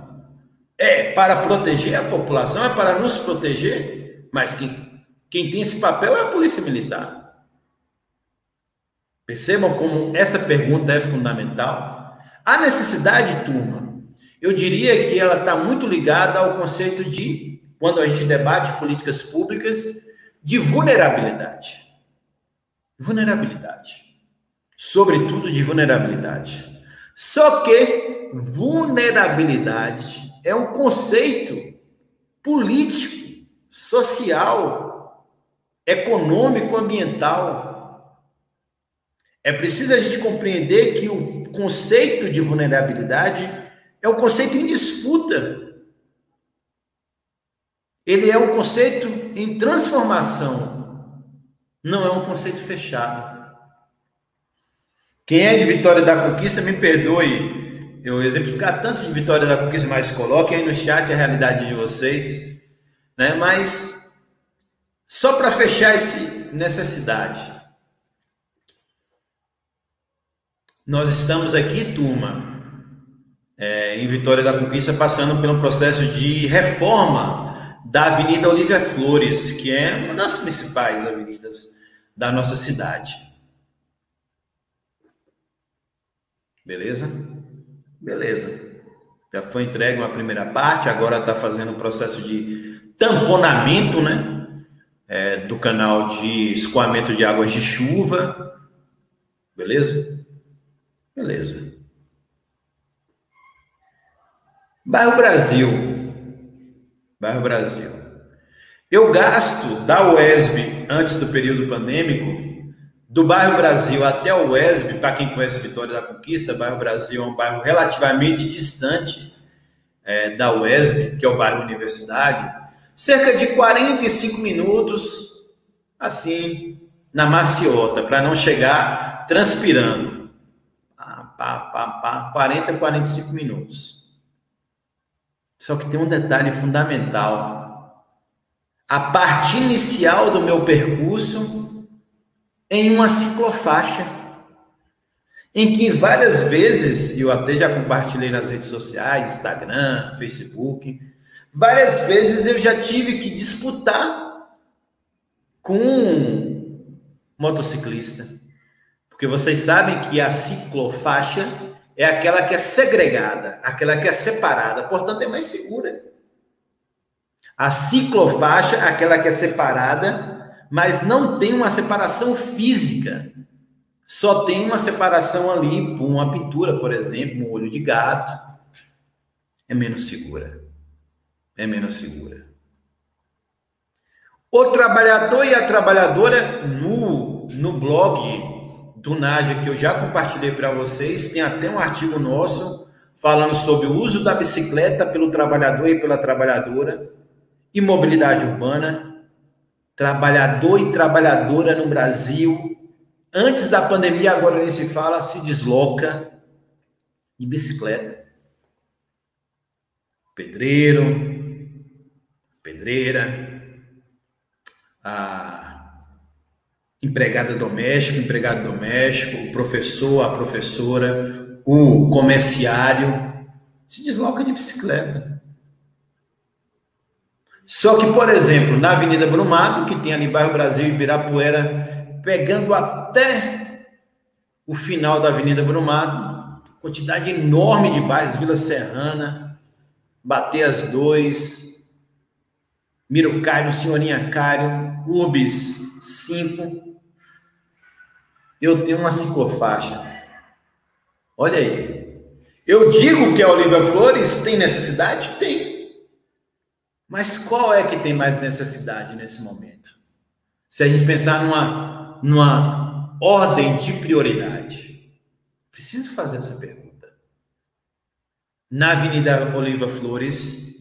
É para proteger a população? É para nos proteger? Mas quem, quem tem esse papel é a Polícia Militar. Percebam como essa pergunta é fundamental. A necessidade, turma, eu diria que ela está muito ligada ao conceito de, quando a gente debate políticas públicas, de vulnerabilidade. Vulnerabilidade. Sobretudo de vulnerabilidade. Só que vulnerabilidade é um conceito político, social, econômico, ambiental. É preciso a gente compreender que o conceito de vulnerabilidade é um conceito em disputa. Ele é um conceito em transformação, não é um conceito fechado. Quem é de Vitória da Conquista, me perdoe eu exemplificar tanto de Vitória da Conquista, mas coloque aí no chat a realidade de vocês, né? Mas só para fechar esse necessidade. Nós estamos aqui, turma, é, em Vitória da Conquista, passando pelo processo de reforma da Avenida Olívia Flores, que é uma das principais avenidas da nossa cidade. Beleza? Beleza. Já foi entregue uma primeira parte, agora está fazendo o processo de tamponamento, né? É, do canal de escoamento de águas de chuva. Beleza? Beleza. Bairro Brasil. Bairro Brasil. Eu gasto da UESB antes do período pandêmico do bairro Brasil até o Wesb, para quem conhece Vitória da Conquista, bairro Brasil é um bairro relativamente distante é, da UESB, que é o bairro Universidade, cerca de 45 minutos, assim, na maciota, para não chegar transpirando. Pá, pá, pá, pá, 40, 45 minutos. Só que tem um detalhe fundamental. A parte inicial do meu percurso em uma ciclofaixa, em que várias vezes, eu até já compartilhei nas redes sociais, Instagram, Facebook, várias vezes eu já tive que disputar com um motociclista. Porque vocês sabem que a ciclofaixa é aquela que é segregada, aquela que é separada, portanto é mais segura. A ciclofaixa, é aquela que é separada, mas não tem uma separação física. Só tem uma separação ali por uma pintura, por exemplo, um olho de gato. É menos segura. É menos segura. O trabalhador e a trabalhadora no, no blog Nádia, que eu já compartilhei para vocês, tem até um artigo nosso falando sobre o uso da bicicleta pelo trabalhador e pela trabalhadora. E mobilidade urbana. Trabalhador e trabalhadora no Brasil, antes da pandemia, agora nem se fala, se desloca de bicicleta. Pedreiro, pedreira, a empregada doméstica, empregado doméstico, o professor, a professora, o comerciário, se desloca de bicicleta. Só que, por exemplo, na Avenida Brumado, que tem ali bairro Brasil e Ibirapuera, pegando até o final da Avenida Brumado, quantidade enorme de bairros, Vila Serrana, Bater 2, Mirocário, Senhorinha Cário, Urbis 5. Eu tenho uma ciclofaixa. Olha aí. Eu digo que a Oliva Flores tem necessidade? Tem. Mas qual é que tem mais necessidade nesse momento? Se a gente pensar numa, numa ordem de prioridade. Preciso fazer essa pergunta. Na Avenida Oliva Flores,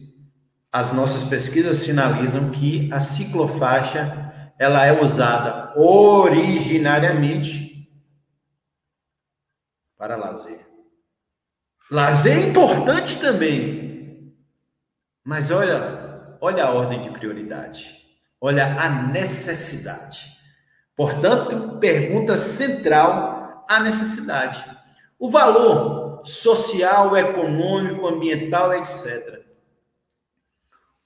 as nossas pesquisas sinalizam que a ciclofaixa ela é usada originariamente para lazer. Lazer é importante também. Mas olha, olha a ordem de prioridade. Olha a necessidade. Portanto, pergunta central a necessidade. O valor social, econômico, ambiental, etc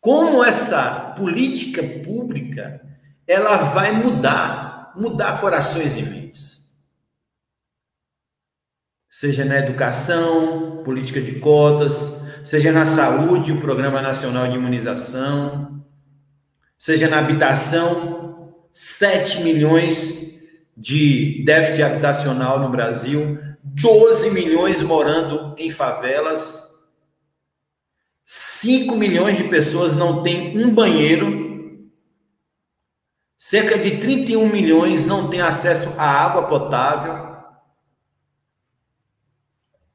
como essa política pública ela vai mudar, mudar corações e mentes. Seja na educação, política de cotas, seja na saúde, o Programa Nacional de Imunização, seja na habitação, 7 milhões de déficit habitacional no Brasil, 12 milhões morando em favelas, 5 milhões de pessoas não têm um banheiro, cerca de 31 milhões não têm acesso à água potável.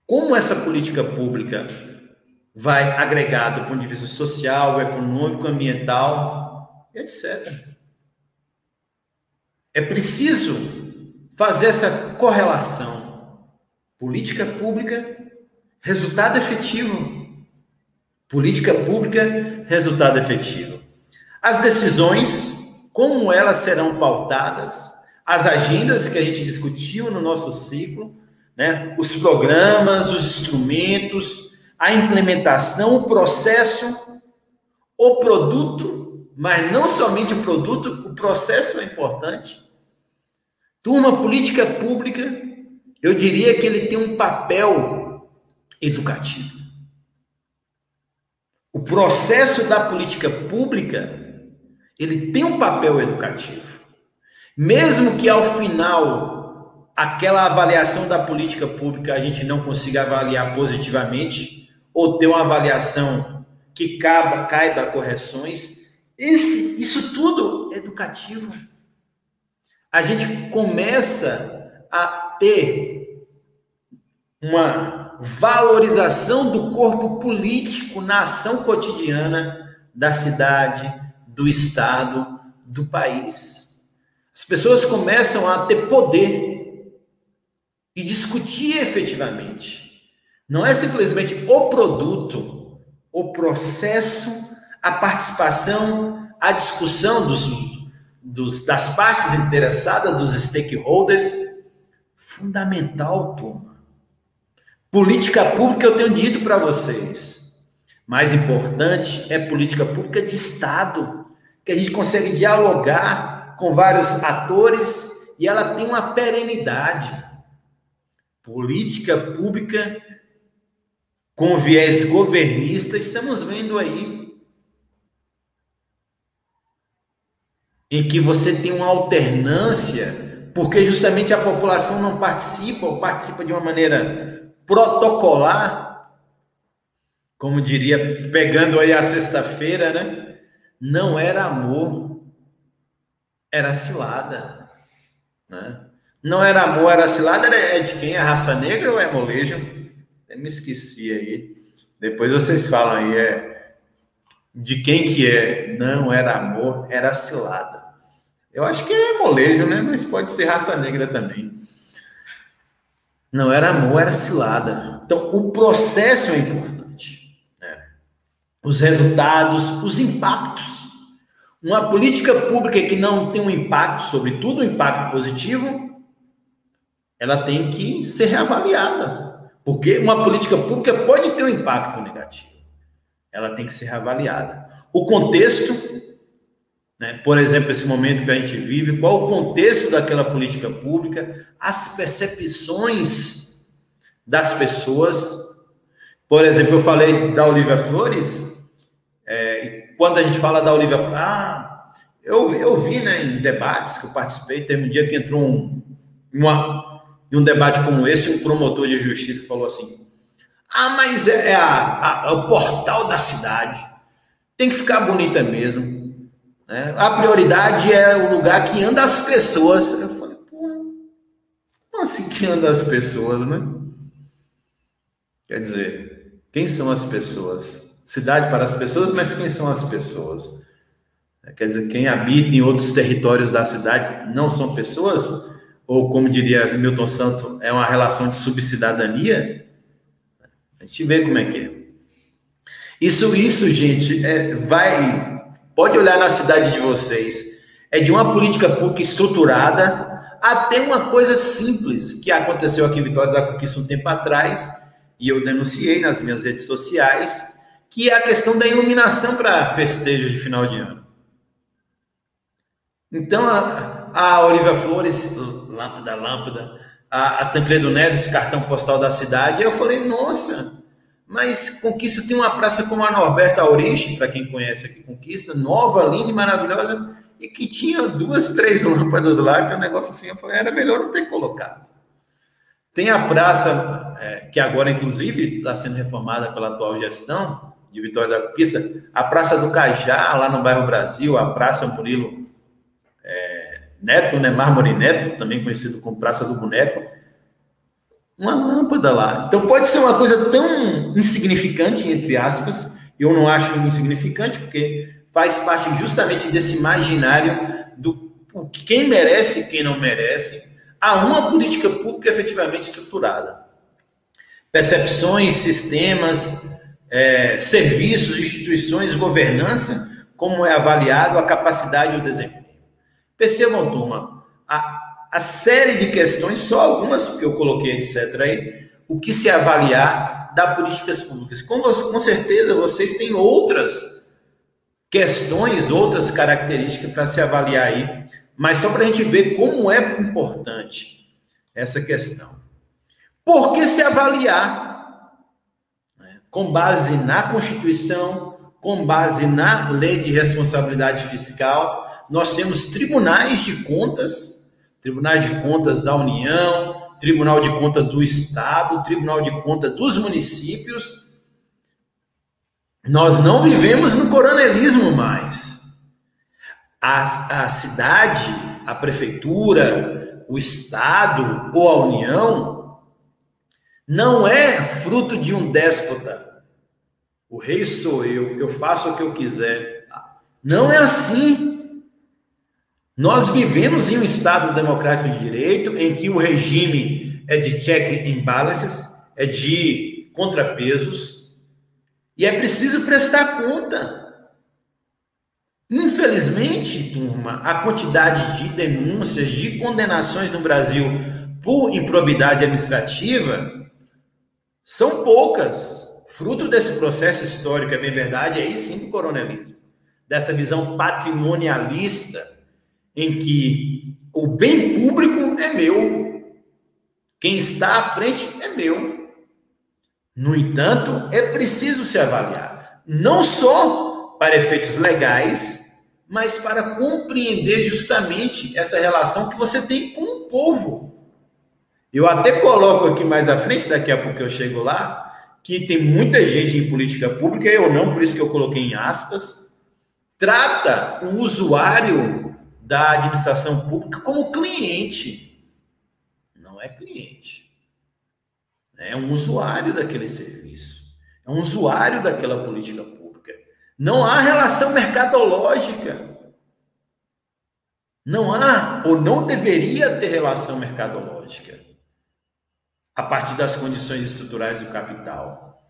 Como essa política pública vai agregar do ponto de vista social, econômico, ambiental, etc. É preciso fazer essa correlação. Política pública, resultado efetivo. Política pública, resultado efetivo. As decisões, como elas serão pautadas, as agendas que a gente discutiu no nosso ciclo, né? os programas, os instrumentos, a implementação, o processo, o produto, mas não somente o produto, o processo é importante. Turma, política pública, eu diria que ele tem um papel educativo. O processo da política pública, ele tem um papel educativo. Mesmo que ao final aquela avaliação da política pública a gente não consiga avaliar positivamente ou ter uma avaliação que caiba, caiba correções, esse, isso tudo é educativo. A gente começa a ter uma valorização do corpo político na ação cotidiana da cidade, do estado, do país. As pessoas começam a ter poder e discutir efetivamente. Não é simplesmente o produto, o processo, a participação, a discussão dos, dos, das partes interessadas, dos stakeholders. Fundamental, turma. Política pública, eu tenho dito para vocês. Mais importante é política pública de Estado, que a gente consegue dialogar com vários atores e ela tem uma perenidade. Política pública com viés governista, estamos vendo aí em que você tem uma alternância, porque justamente a população não participa ou participa de uma maneira protocolar, como diria, pegando aí a sexta-feira, né? Não era amor, era cilada, né? Não era amor, era cilada, é de quem? É raça negra ou é molejo? Eu me esqueci aí. Depois vocês falam aí, é de quem que é? Não era amor, era cilada. Eu acho que é molejo, né? Mas pode ser raça negra também. Não era amor, era cilada. Então, o processo é importante. Os resultados, os impactos. Uma política pública que não tem um impacto, sobretudo um impacto positivo, ela tem que ser reavaliada. Porque uma política pública pode ter um impacto negativo. Ela tem que ser reavaliada. O contexto, Né? Por exemplo, esse momento que a gente vive, qual o contexto daquela política pública, as percepções das pessoas. Por exemplo, eu falei da Olivia Flores, quando a gente fala da Olivia ah, eu, eu vi né, em debates que eu participei, teve um dia que entrou um, uma, em um debate como esse, um promotor de justiça falou assim: ah, mas é, é a, a, é o portal da cidade, tem que ficar bonita mesmo. Né? A prioridade é o lugar que anda as pessoas. Eu falei, pô, como assim que anda as pessoas, né? Quer dizer, quem são as pessoas? Cidade para as pessoas, mas quem são as pessoas? Quer dizer, quem habita em outros territórios da cidade não são pessoas? Ou, como diria Milton Santos, é uma relação de subcidadania? A gente vê como é que é. Isso, isso, gente, é, vai Pode olhar na cidade de vocês. É de uma política pública estruturada até uma coisa simples que aconteceu aqui em Vitória da Conquista um tempo atrás, e eu denunciei nas minhas redes sociais, que é a questão da iluminação para festejos de final de ano. Então, a, a Olivia Flores, lâmpada, lâmpada, a, a Tancredo Neves, cartão postal da cidade, eu falei, nossa, mas Conquista tem uma praça como a Norberto Aurich, para quem conhece aqui Conquista, nova, linda e maravilhosa, e que tinha duas, três lâmpadas lá, que é um negócio assim, eu falei, era melhor não ter colocado. Tem a praça, é, que agora, inclusive, está sendo reformada pela atual gestão de Vitória da Conquista, a Praça do Cajá, lá no bairro Brasil, a Praça Murilo é, Neto, né, Mármore Neto, também conhecido como Praça do Boneco, uma lâmpada lá. Então pode ser uma coisa tão insignificante, entre aspas, eu não acho insignificante, porque faz parte justamente desse imaginário do quem merece e quem não merece, a uma política pública efetivamente estruturada. Percepções, sistemas, é, serviços, instituições, governança, como é avaliado a capacidade e o desempenho. Percebam, turma, a, a série de questões, só algumas que eu coloquei, etc. aí, o que se avaliar da políticas públicas. Com, com certeza vocês têm outras questões, outras características para se avaliar aí, mas só para a gente ver como é importante essa questão. Por que se avaliar? Com base na Constituição, com base na Lei de Responsabilidade Fiscal, nós temos tribunais de contas tribunais de contas da União, Tribunal de Contas do Estado, Tribunal de Contas dos municípios. Nós não vivemos no coronelismo mais. A, a cidade, a prefeitura, o Estado ou a União não é fruto de um déspota. O rei sou eu, eu faço o que eu quiser. Não é assim. Nós vivemos em um Estado democrático de direito em que o regime é de check and balances, é de contrapesos, e é preciso prestar conta. Infelizmente, turma, a quantidade de denúncias, de condenações no Brasil por improbidade administrativa são poucas, fruto desse processo histórico, é bem verdade, aí sim do coronelismo, dessa visão patrimonialista em que o bem público é meu, quem está à frente é meu. No entanto, é preciso se avaliar, não só para efeitos legais, mas para compreender justamente essa relação que você tem com o povo. Eu até coloco aqui mais à frente, daqui a pouco eu chego lá, que tem muita gente em política pública, eu não, por isso que eu coloquei em aspas, trata o usuário da administração pública como cliente. Não é cliente. É um usuário daquele serviço. É um usuário daquela política pública. Não há relação mercadológica. Não há, ou não deveria ter relação mercadológica a partir das condições estruturais do capital.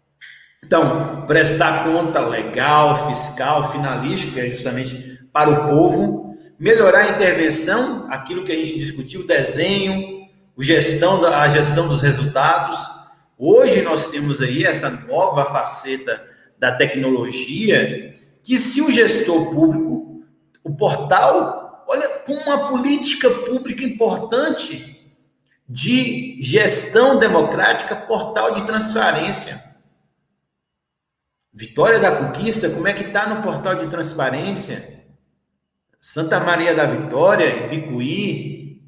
Então, prestar conta legal, fiscal, finalística, é justamente para o povo, melhorar a intervenção, aquilo que a gente discutiu, o desenho, a gestão, a gestão dos resultados. Hoje nós temos aí essa nova faceta da tecnologia que se o gestor público o portal, olha, com uma política pública importante de gestão democrática, portal de transparência. Vitória da Conquista, como é que está no portal de transparência? Santa Maria da Vitória, Ibicuí,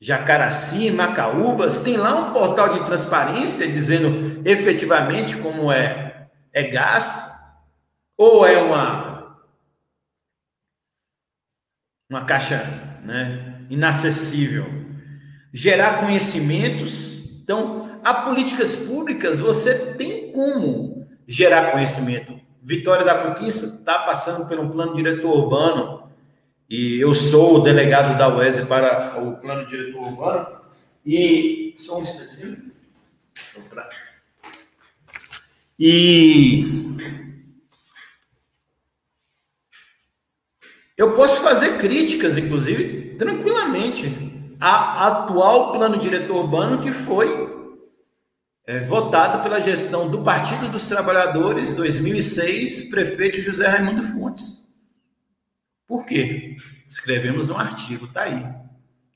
Jacaraci, Macaúbas, tem lá um portal de transparência dizendo efetivamente como é, é gasto, ou é uma, uma caixa né, inacessível gerar conhecimentos. Então, há políticas públicas, você tem como gerar conhecimento. Vitória da Conquista está passando por um plano diretor urbano e eu sou o delegado da UES para o plano diretor urbano e só um instantinho. E eu posso fazer críticas, inclusive, tranquilamente a atual plano diretor urbano que foi é, votado pela gestão do Partido dos Trabalhadores 2006, prefeito José Raimundo Fontes. Por quê? Escrevemos um artigo, tá aí.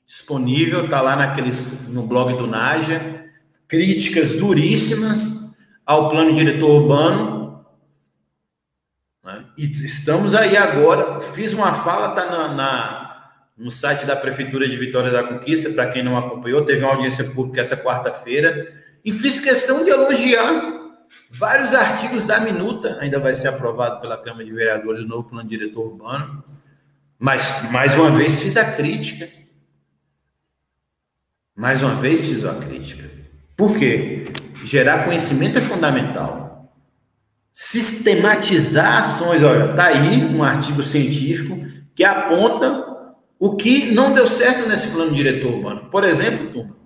Disponível, tá lá naqueles, no blog do Naja, críticas duríssimas ao plano diretor urbano. Né? E estamos aí agora, fiz uma fala, tá na, na no site da Prefeitura de Vitória da Conquista, para quem não acompanhou, teve uma audiência pública essa quarta-feira, e fiz questão de elogiar vários artigos da minuta, ainda vai ser aprovado pela Câmara de Vereadores o novo plano diretor urbano, mas mais uma vez fiz a crítica. Mais uma vez fiz a crítica. Por quê? Gerar conhecimento é fundamental. Sistematizar ações, olha, tá aí um artigo científico que aponta o que não deu certo nesse plano diretor urbano? Por exemplo, turma,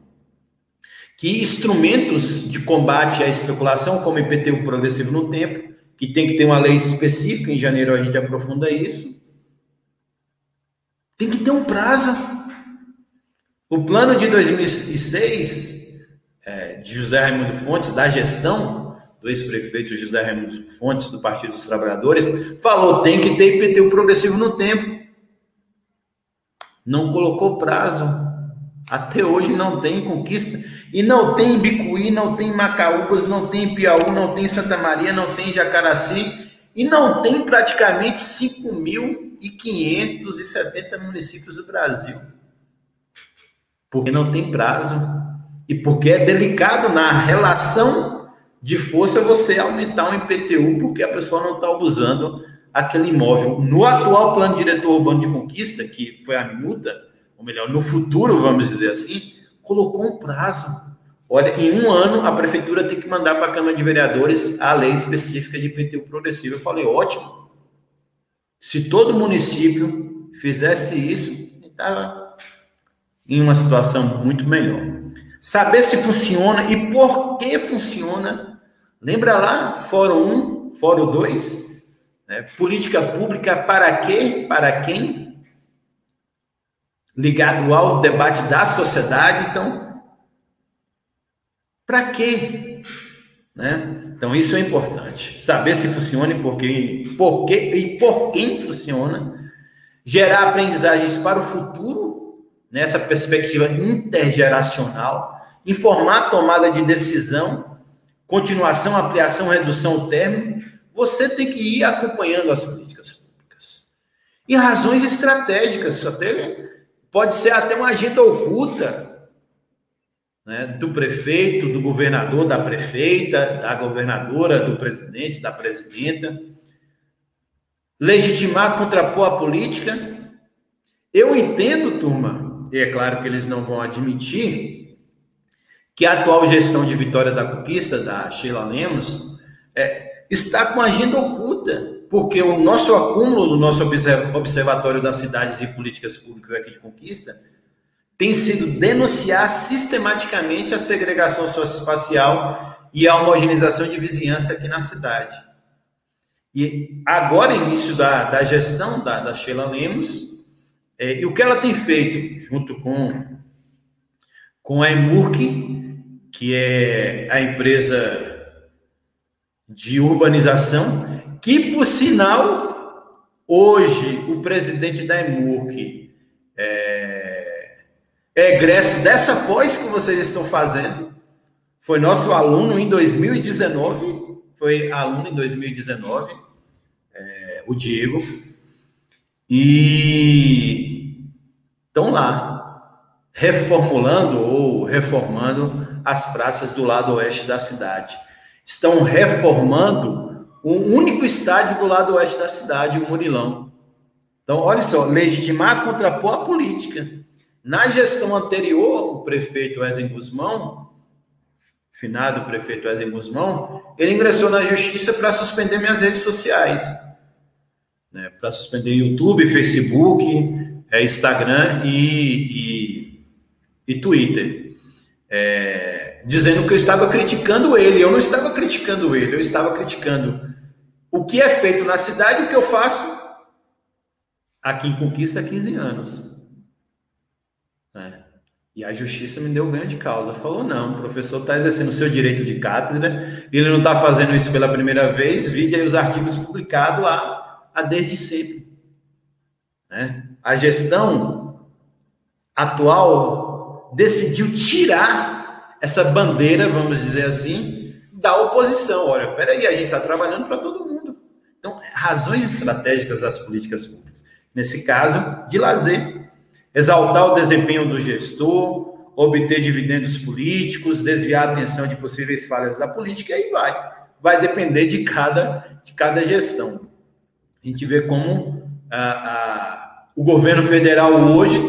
que instrumentos de combate à especulação, como IPTU progressivo no tempo, que tem que ter uma lei específica, em janeiro a gente aprofunda isso, tem que ter um prazo. O plano de 2006, é, de José Raimundo Fontes, da gestão do ex-prefeito José Raimundo Fontes, do Partido dos Trabalhadores, falou tem que ter IPTU progressivo no tempo não colocou prazo. Até hoje não tem conquista. E não tem Bicuí, não tem Macaúbas, não tem Piauí, não tem Santa Maria, não tem Jacaraci. E não tem praticamente 5.570 municípios do Brasil. Porque não tem prazo. E porque é delicado na relação de força você aumentar o IPTU, porque a pessoa não está abusando aquele imóvel no atual plano diretor urbano de conquista, que foi a minuta, ou melhor, no futuro, vamos dizer assim, colocou um prazo. Olha, em um ano a prefeitura tem que mandar para a Câmara de Vereadores a lei específica de IPTU progressivo. Eu falei, ótimo. Se todo município fizesse isso, estava em uma situação muito melhor. Saber se funciona e por que funciona. Lembra lá, Fórum 1, Fórum 2? Né? Política pública para quê? Para quem? Ligado ao debate da sociedade, então, para quê? Né? Então, isso é importante. Saber se funciona e por, quê, por quê, e por quem funciona. Gerar aprendizagens para o futuro, nessa perspectiva intergeracional. Informar a tomada de decisão, continuação, ampliação, redução, término você tem que ir acompanhando as políticas públicas. E razões estratégicas, até, pode ser até uma agenda oculta né, do prefeito, do governador, da prefeita, da governadora, do presidente, da presidenta. Legitimar, contrapor a política. Eu entendo, turma, e é claro que eles não vão admitir, que a atual gestão de Vitória da Conquista, da Sheila Lemos, é, está com agenda oculta, porque o nosso acúmulo do nosso Observatório das Cidades e Políticas Públicas aqui de Conquista tem sido denunciar sistematicamente a segregação socioespacial e a homogeneização de vizinhança aqui na cidade. E agora, início da, da gestão da, da Sheila Lemos, é, e o que ela tem feito, junto com, com a EMURC, que é a empresa de urbanização, que por sinal Hoje, o presidente da EMURC é, é egresso dessa pós que vocês estão fazendo. Foi nosso aluno em 2019. Foi aluno em 2019, é, o Diego. E estão lá, reformulando ou reformando as praças do lado oeste da cidade. Estão reformando o único estádio do lado oeste da cidade, o Murilão. Então, olha só, legitimar, contrapor a política. Na gestão anterior, o prefeito Wesley Guzmão, finado prefeito Wesley Guzmão, ele ingressou na justiça para suspender minhas redes sociais. Né, para suspender YouTube, Facebook, é, Instagram e, e, e Twitter. É, dizendo que eu estava criticando ele. Eu não estava criticando ele, eu estava criticando o que é feito na cidade, o que eu faço aqui em Conquista há 15 anos. É. E a justiça me deu ganho de causa. Falou: não, o professor está exercendo o seu direito de cátedra, ele não está fazendo isso pela primeira vez, vide aí os artigos publicados há, há desde sempre. É. A gestão atual decidiu tirar essa bandeira, vamos dizer assim, da oposição. Olha, peraí, a gente está trabalhando para todo mundo. Então, razões estratégicas das políticas públicas nesse caso, de lazer. Exaltar o desempenho do gestor, obter dividendos políticos, desviar a atenção de possíveis falhas da política, e aí vai. Vai depender de cada, de cada gestão. A gente vê como a, a, o governo federal hoje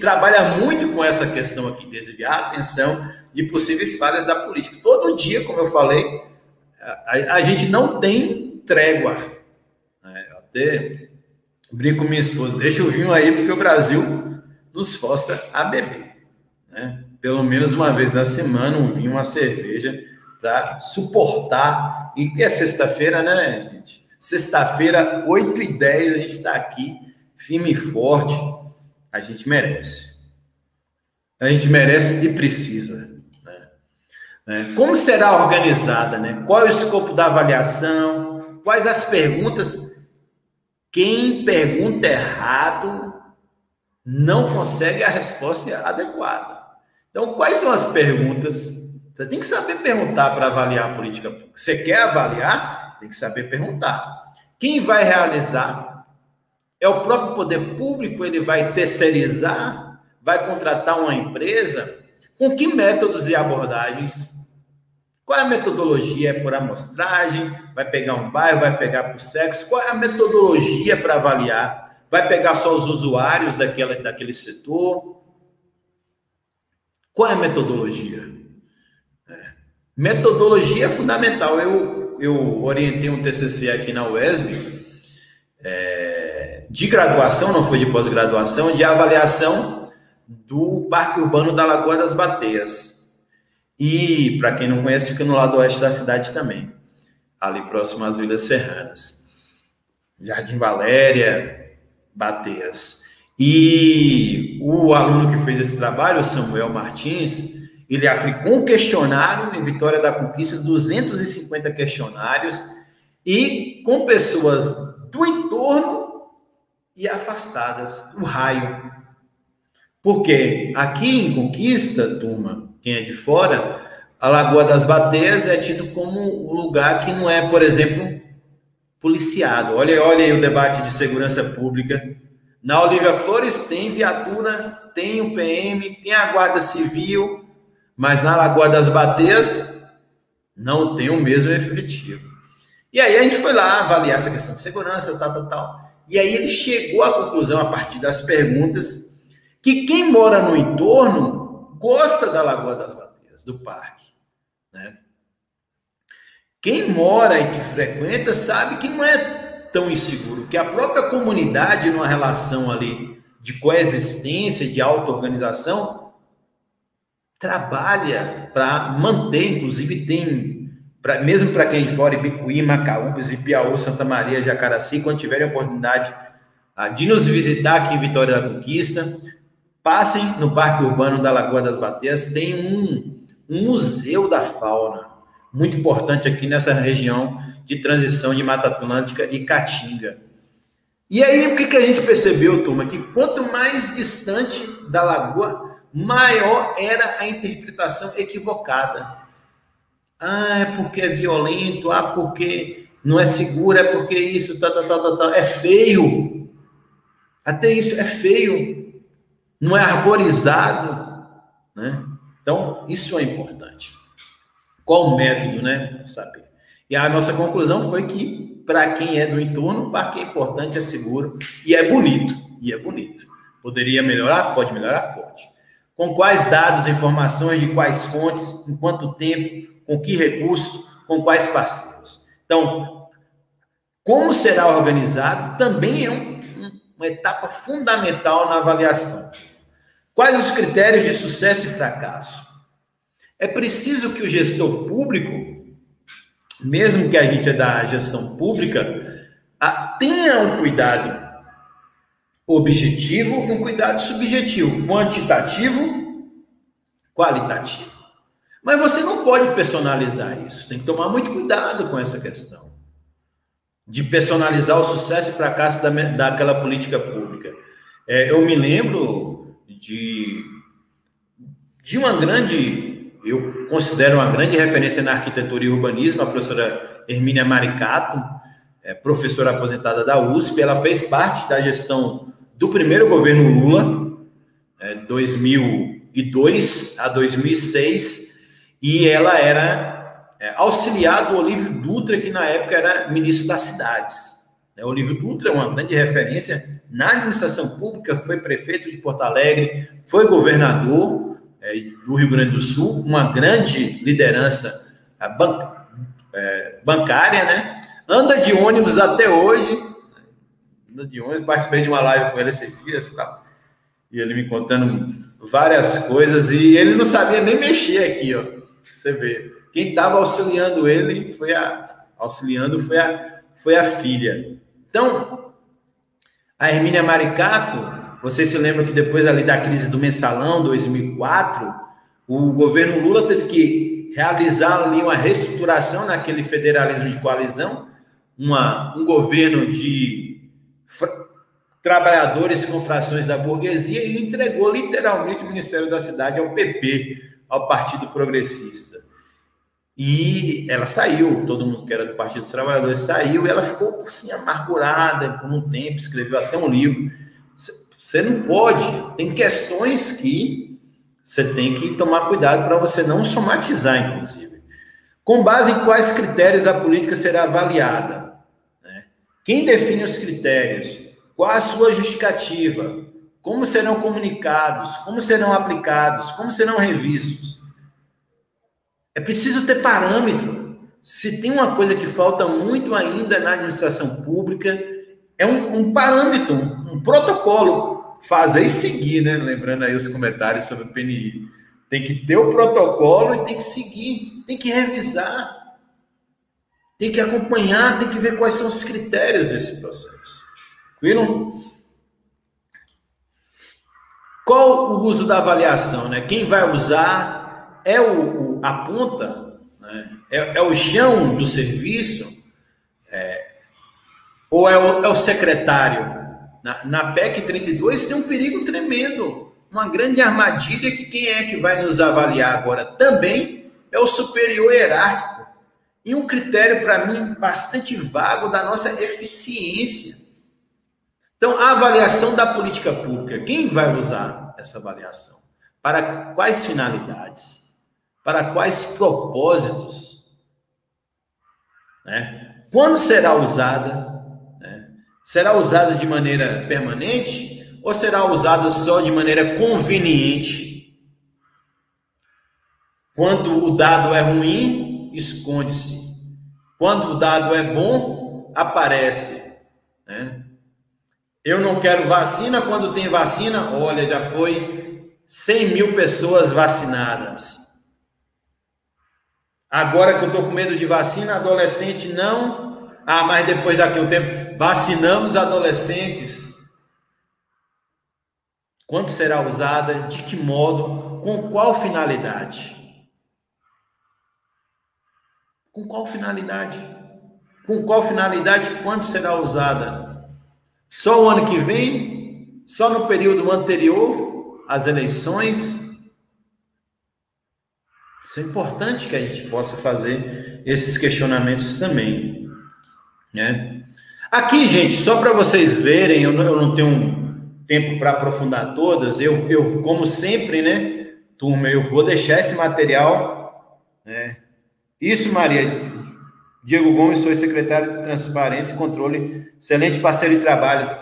trabalha muito com essa questão aqui, desviar a atenção de possíveis falhas da política. Todo dia, como eu falei, a, a gente não tem trégua. Né? Até brinco com minha esposa, deixa o vinho aí, porque o Brasil nos força a beber. Né? Pelo menos uma vez na semana, um vinho, uma cerveja, para suportar. E que é sexta-feira, né, gente? Sexta-feira, 8 e 10 a gente está aqui, firme e forte. A gente merece. A gente merece e precisa. Né? Como será organizada? Né? Qual é o escopo da avaliação? Quais as perguntas quem pergunta errado não consegue a resposta adequada. Então, quais são as perguntas? Você tem que saber perguntar para avaliar a política pública. Você quer avaliar? Tem que saber perguntar. Quem vai realizar? É o próprio poder público? Ele vai terceirizar? Vai contratar uma empresa? Com que métodos e abordagens? Qual é a metodologia? É por amostragem? Vai pegar um bairro? Vai pegar por sexo? Qual é a metodologia para avaliar? Vai pegar só os usuários daquela, daquele setor? Qual é a metodologia? É. Metodologia é fundamental. Eu, eu orientei um TCC aqui na UESB, é, de graduação, não foi de pós-graduação, de avaliação do Parque Urbano da Lagoa das Bateias. E, para quem não conhece, fica no lado oeste da cidade também, ali próximo às Vilas Serranas. Jardim Valéria, Bateias. E o aluno que fez esse trabalho, o Samuel Martins, ele aplicou um questionário em Vitória da Conquista, 250 questionários, e com pessoas do entorno e afastadas, o raio. Porque aqui em Conquista, turma, quem é de fora, a Lagoa das Bateias é tido como um lugar que não é, por exemplo, policiado. Olha, olha aí o debate de segurança pública. Na Olivia Flores tem viatura, tem o PM, tem a Guarda Civil, mas na Lagoa das Bateias não tem o mesmo efetivo. E aí a gente foi lá avaliar essa questão de segurança, tal, tal, tal. E aí ele chegou à conclusão, a partir das perguntas, que quem mora no entorno gosta da Lagoa das Bateias, do parque. Né? Quem mora e que frequenta sabe que não é tão inseguro, que a própria comunidade, numa relação ali de coexistência, de auto-organização, trabalha para manter, inclusive tem, pra, mesmo para quem é de fora, Ibicuí, Macaúbas, Ipiaú, Santa Maria, Jacaraci, quando tiverem a oportunidade ah, de nos visitar aqui em Vitória da Conquista, Passem no Parque Urbano da Lagoa das Bateias, tem um, um museu da fauna, muito importante aqui nessa região de transição de Mata Atlântica e Caatinga. E aí, o que, que a gente percebeu, turma? Que quanto mais distante da lagoa, maior era a interpretação equivocada. Ah, é porque é violento, ah, porque não é seguro, é porque isso, tá, tá, tá, tá, tá. é feio. Até isso é feio. Não é arborizado, né? Então, isso é importante. Qual o método, né? Saber. E a nossa conclusão foi que, para quem é do entorno, o parque é importante, é seguro e é bonito. E é bonito. Poderia melhorar? Pode melhorar? Pode. Com quais dados, informações, de quais fontes, em quanto tempo, com que recursos, com quais parceiros. Então, como será organizado também é um, uma etapa fundamental na avaliação. Quais os critérios de sucesso e fracasso? É preciso que o gestor público mesmo que a gente é da gestão pública, tenha um cuidado objetivo um cuidado subjetivo, quantitativo, qualitativo. Mas você não pode personalizar isso, tem que tomar muito cuidado com essa questão de personalizar o sucesso e fracasso da, daquela política pública. É, eu me lembro de, de uma grande eu considero uma grande referência na arquitetura e urbanismo, a professora Hermínia Maricato, é, professora aposentada da USP, ela fez parte da gestão do primeiro governo Lula, é, 2002 a 2006, e ela era é, auxiliar do Olívio Dutra, que na época era ministro das cidades. É, Olívio Dutra é uma grande referência na administração pública, foi prefeito de Porto Alegre, foi governador, é, do Rio Grande do Sul, uma grande liderança é, bancária, né? Anda de ônibus até hoje. Anda de ônibus, participei de uma live com ele esses dias e tal. E ele me contando várias coisas e ele não sabia nem mexer aqui, ó. Você vê. Quem estava auxiliando ele foi a auxiliando foi a foi a filha. Então, a Hermínia Maricato vocês se lembram que depois ali da crise do mensalão, 2004, o governo Lula teve que realizar ali uma reestruturação naquele federalismo de coalizão, uma, um governo de trabalhadores com frações da burguesia e entregou literalmente o Ministério da Cidade ao PP, ao Partido Progressista. E ela saiu, todo mundo que era do Partido dos Trabalhadores saiu, e ela ficou assim, amargurada por um tempo, escreveu até um livro você não pode. Tem questões que você tem que tomar cuidado para você não somatizar, inclusive. Com base em quais critérios a política será avaliada? Né? Quem define os critérios? Qual a sua justificativa? Como serão comunicados? Como serão aplicados? Como serão revistos? É preciso ter parâmetro. Se tem uma coisa que falta muito ainda na administração pública, é um, um parâmetro, um, um protocolo fazer e seguir, né? Lembrando aí os comentários sobre o PNI. Tem que ter o protocolo e tem que seguir, tem que revisar, tem que acompanhar, tem que ver quais são os critérios desse processo. Tranquilo? Qual o uso da avaliação? Né? Quem vai usar é o, o a ponta, né? é, é, o chão do serviço, é, ou é o, é o secretário? Na, na PEC 32 tem um perigo tremendo, uma grande armadilha que quem é que vai nos avaliar agora também é o superior hierárquico. E um critério, para mim, bastante vago da nossa eficiência. Então, a avaliação da política pública, quem vai usar essa avaliação? Para quais finalidades? Para quais propósitos? Né? Quando será usada? será usada de maneira permanente ou será usada só de maneira conveniente? Quando o dado é ruim, esconde-se. Quando o dado é bom, aparece. Né? Eu não quero vacina, quando tem vacina, olha, já foi 100 mil pessoas vacinadas. Agora que eu estou com medo de vacina, adolescente não. Ah, mas depois daqui a um tempo, Vacinamos adolescentes. Quando será usada? De que modo? Com qual finalidade? Com qual finalidade? Com qual finalidade? Quando será usada? Só o ano que vem? Só no período anterior às eleições? Isso é importante que a gente possa fazer esses questionamentos também, né? Aqui, gente, só para vocês verem, eu não, eu não tenho tempo para aprofundar todas, eu, eu, como sempre, né, turma, eu vou deixar esse material, né? Isso, Maria, Diego Gomes, sou secretário de Transparência e Controle, excelente parceiro de trabalho.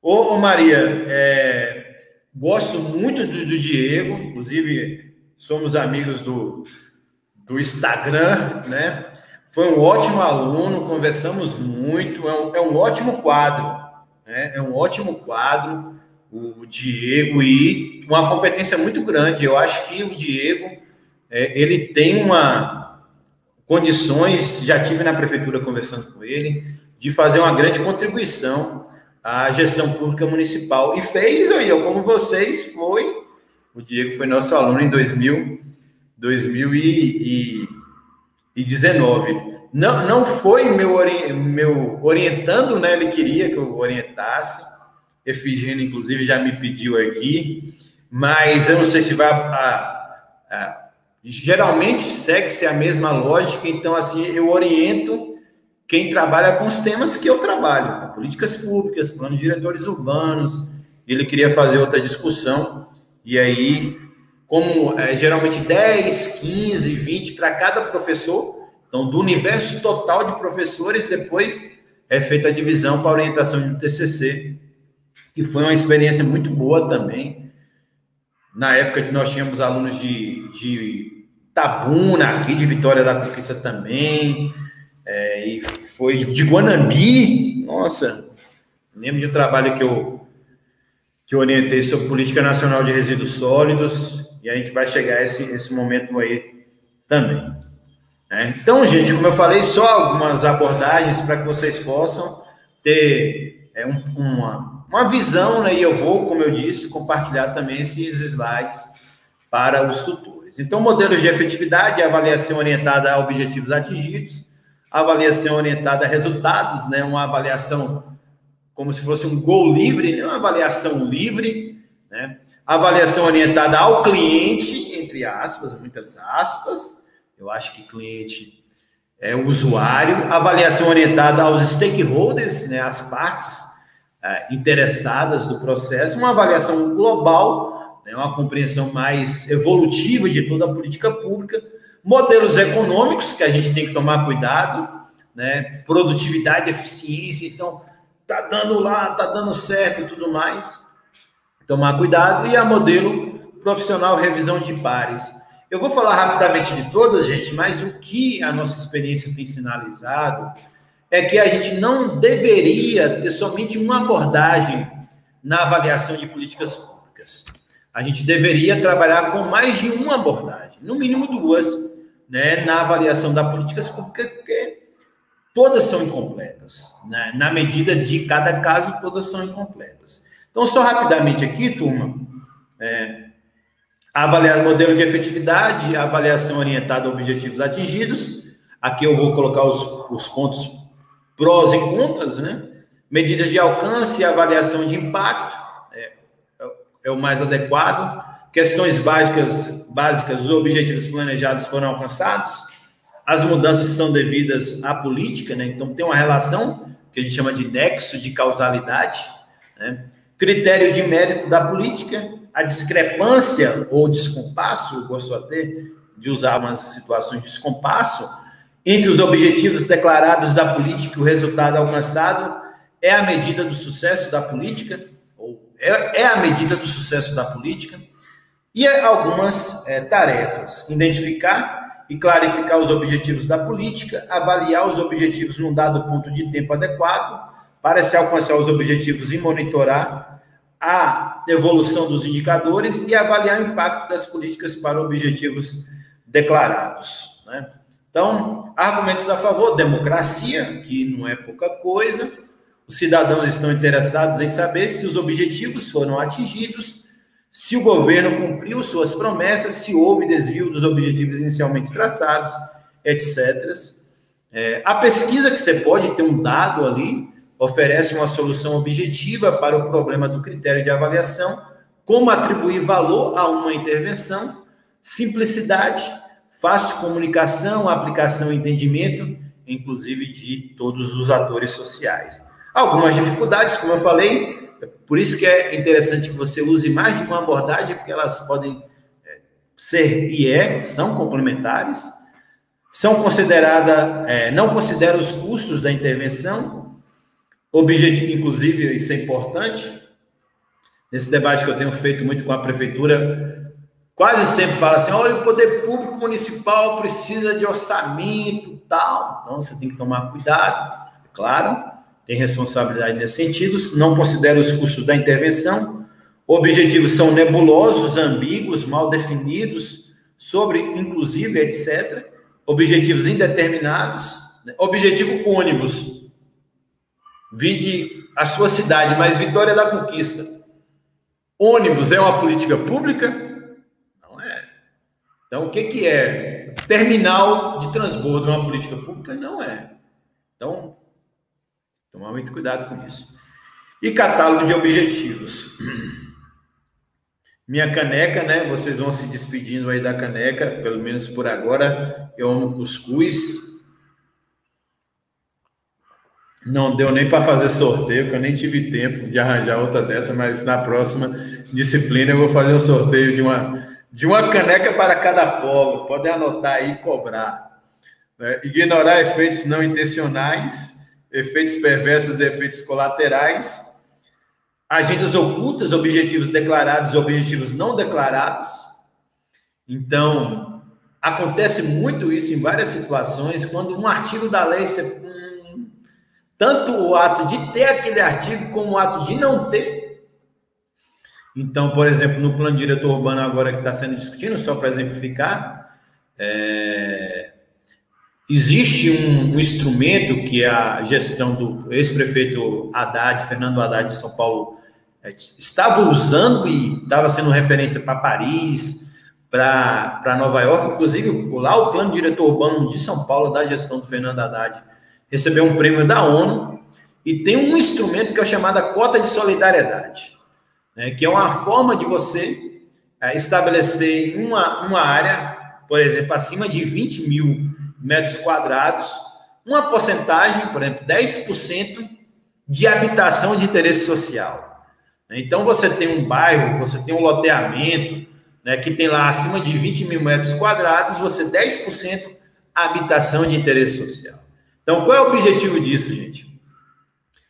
Ô, ô Maria, é, gosto muito do, do Diego, inclusive somos amigos do, do Instagram, né? Foi um ótimo aluno, conversamos muito, é um, é um ótimo quadro, né? É um ótimo quadro, o Diego, e uma competência muito grande. Eu acho que o Diego, é, ele tem uma condições, já tive na prefeitura conversando com ele, de fazer uma grande contribuição à gestão pública municipal. E fez, eu, como vocês, foi o Diego foi nosso aluno em 2000, 2019. Não, não foi meu, ori meu orientando, né? Ele queria que eu orientasse. Efigênia, inclusive, já me pediu aqui, mas eu não sei se vai. A, a, geralmente segue-se a mesma lógica, então, assim, eu oriento quem trabalha com os temas que eu trabalho, políticas públicas, planos diretores urbanos. Ele queria fazer outra discussão. E aí, como é, geralmente 10, 15, 20 para cada professor, então do universo total de professores, depois é feita a divisão para orientação de TCC, que foi uma experiência muito boa também. Na época que nós tínhamos alunos de, de Tabuna, aqui de Vitória da Conquista também, é, e foi de Guanambi, nossa, lembro de um trabalho que eu que orientei sobre política nacional de resíduos sólidos, e a gente vai chegar a esse, esse momento aí também. Né? Então, gente, como eu falei, só algumas abordagens para que vocês possam ter é, um, uma, uma visão, né? e eu vou, como eu disse, compartilhar também esses slides para os tutores. Então, modelos de efetividade, avaliação orientada a objetivos atingidos, avaliação orientada a resultados, né? uma avaliação como se fosse um gol livre, né? uma avaliação livre, né? avaliação orientada ao cliente, entre aspas, muitas aspas, eu acho que cliente é o usuário, avaliação orientada aos stakeholders, né? as partes é, interessadas do processo, uma avaliação global, né? uma compreensão mais evolutiva de toda a política pública, modelos econômicos que a gente tem que tomar cuidado, né? produtividade, eficiência, então tá dando lá, tá dando certo e tudo mais. Tomar cuidado. E a modelo profissional revisão de pares. Eu vou falar rapidamente de todas, gente, mas o que a nossa experiência tem sinalizado é que a gente não deveria ter somente uma abordagem na avaliação de políticas públicas. A gente deveria trabalhar com mais de uma abordagem, no mínimo duas, né, na avaliação das políticas públicas, porque todas são incompletas. Né? Na medida de cada caso, todas são incompletas. Então, só rapidamente aqui, turma, é, avaliar o modelo de efetividade, avaliação orientada a objetivos atingidos. Aqui eu vou colocar os, os pontos prós e contras, né? Medidas de alcance e avaliação de impacto é, é o mais adequado. Questões básicas, básicas, os objetivos planejados foram alcançados as mudanças são devidas à política, né? Então tem uma relação que a gente chama de nexo de causalidade, né? Critério de mérito da política, a discrepância ou descompasso, eu gosto até de usar umas situações de descompasso entre os objetivos declarados da política e o resultado alcançado é a medida do sucesso da política, ou é, é a medida do sucesso da política, e algumas é, tarefas. Identificar e clarificar os objetivos da política, avaliar os objetivos num dado ponto de tempo adequado para se alcançar os objetivos e monitorar a evolução dos indicadores e avaliar o impacto das políticas para objetivos declarados. Né? Então, argumentos a favor: democracia, que não é pouca coisa, os cidadãos estão interessados em saber se os objetivos foram atingidos se o governo cumpriu suas promessas, se houve desvio dos objetivos inicialmente traçados, etc. É, a pesquisa que você pode ter um dado ali, oferece uma solução objetiva para o problema do critério de avaliação, como atribuir valor a uma intervenção, simplicidade, fácil comunicação, aplicação e entendimento, inclusive de todos os atores sociais. Algumas dificuldades, como eu falei, por isso que é interessante que você use mais de uma abordagem, porque elas podem é, ser e é, são complementares, são consideradas, é, não considera os custos da intervenção, objetivo, inclusive, isso é importante, nesse debate que eu tenho feito muito com a prefeitura, quase sempre fala assim, olha, o poder público municipal precisa de orçamento, tal, então você tem que tomar cuidado, é claro, tem responsabilidade nesse sentido, não considera os custos da intervenção, objetivos são nebulosos, ambíguos, mal definidos, sobre inclusive, etc. Objetivos indeterminados, né? objetivo ônibus, vide a sua cidade, mas Vitória da Conquista. Ônibus é uma política pública? Não é. Então, o que, que é? Terminal de transbordo é uma política pública? Não é. Então, Tomar muito cuidado com isso. E catálogo de objetivos. Minha caneca, né? Vocês vão se despedindo aí da caneca, pelo menos por agora. Eu amo cuscuz. Não deu nem para fazer sorteio, que eu nem tive tempo de arranjar outra dessa, mas na próxima disciplina eu vou fazer o um sorteio de uma, de uma caneca para cada polo. Podem anotar aí e cobrar. Né? Ignorar efeitos não intencionais efeitos perversos e efeitos colaterais, agendas ocultas, objetivos declarados e objetivos não declarados. Então, acontece muito isso em várias situações, quando um artigo da lei, você, hum, tanto o ato de ter aquele artigo, como o ato de não ter. Então, por exemplo, no plano diretor urbano agora que está sendo discutido, só para exemplificar, é, Existe um, um, instrumento que a gestão do ex-prefeito Haddad, Fernando Haddad de São Paulo, é, estava usando e estava sendo referência para Paris, para Nova York, inclusive lá o plano diretor urbano de São Paulo, da gestão do Fernando Haddad, recebeu um prêmio da ONU e tem um instrumento que é chamado cota de solidariedade, né, que é uma forma de você é, estabelecer uma, uma área, por exemplo, acima de 20 mil metros quadrados, uma porcentagem, por exemplo, 10% de habitação de interesse social. Então, você tem um bairro, você tem um loteamento, né, que tem lá acima de 20 mil metros quadrados, você 10% habitação de interesse social. Então, qual é o objetivo disso, gente?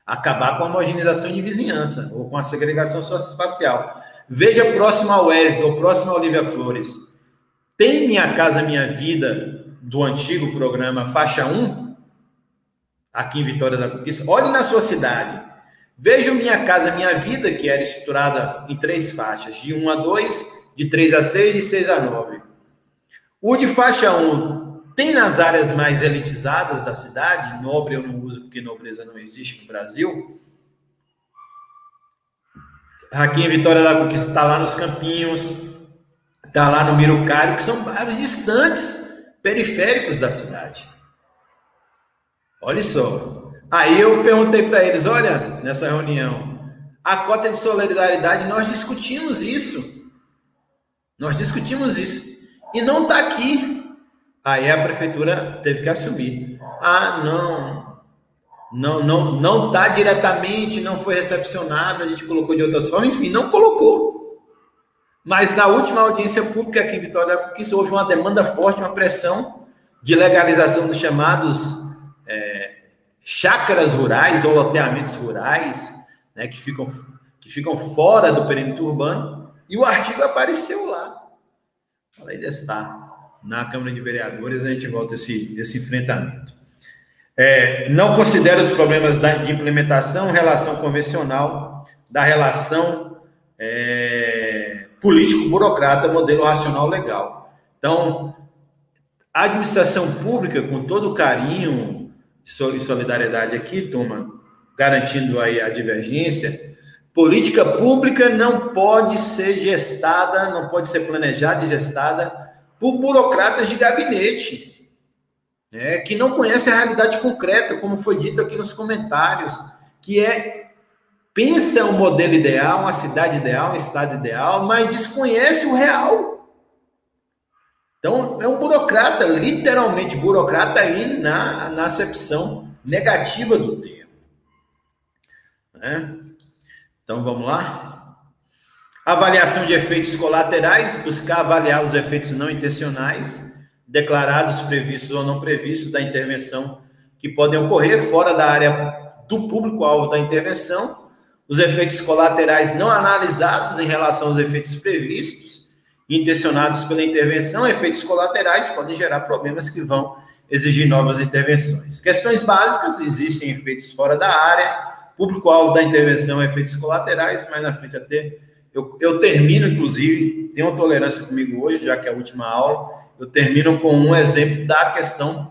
Acabar com a homogeneização de vizinhança, ou com a segregação socioespacial. Veja próximo ao Wesley, ou próximo ao Olivia Flores. Tem Minha Casa Minha Vida do antigo programa Faixa 1, aqui em Vitória da Conquista, olhe na sua cidade. Veja Minha Casa Minha Vida, que era estruturada em três faixas, de 1 a 2, de 3 a 6 e de 6 a 9. O de faixa 1 tem nas áreas mais elitizadas da cidade, nobre eu não uso porque nobreza não existe no Brasil. Aqui em Vitória da Conquista está lá nos Campinhos, está lá no Mirucário, que são bairros distantes periféricos da cidade. Olha só. Aí eu perguntei para eles: olha, nessa reunião, a cota de solidariedade, nós discutimos isso. Nós discutimos isso. E não está aqui. Aí a prefeitura teve que assumir. Ah, não. Não, não, não está diretamente, não foi recepcionada, a gente colocou de outras formas, enfim, não colocou. Mas na última audiência pública aqui em Vitória da Conquista houve uma demanda forte, uma pressão de legalização dos chamados é, chácaras rurais ou loteamentos rurais, né, que, ficam, que ficam fora do perímetro urbano, e o artigo apareceu lá. Falei está na Câmara de Vereadores, a gente volta esse, esse enfrentamento. É, não considera os problemas da, de implementação, relação convencional, da relação é, político-burocrata, modelo racional legal. Então, a administração pública, com todo carinho e solidariedade aqui, turma, garantindo aí a divergência, política pública não pode ser gestada, não pode ser planejada e gestada por burocratas de gabinete, né, que não conhecem a realidade concreta, como foi dito aqui nos comentários, que é pensa um modelo ideal, uma cidade ideal, um estado ideal, mas desconhece o real. Então, é um burocrata, literalmente burocrata aí na, na acepção negativa do termo. Né? Então, vamos lá? Avaliação de efeitos colaterais, buscar avaliar os efeitos não intencionais, declarados, previstos ou não previstos da intervenção que podem ocorrer fora da área do público-alvo da intervenção, os efeitos colaterais não analisados em relação aos efeitos previstos intencionados pela intervenção, efeitos colaterais podem gerar problemas que vão exigir novas intervenções. Questões básicas, existem efeitos fora da área, público-alvo da intervenção, efeitos colaterais, mais na frente até eu, eu termino, inclusive, uma tolerância comigo hoje, já que é a última aula, eu termino com um exemplo da questão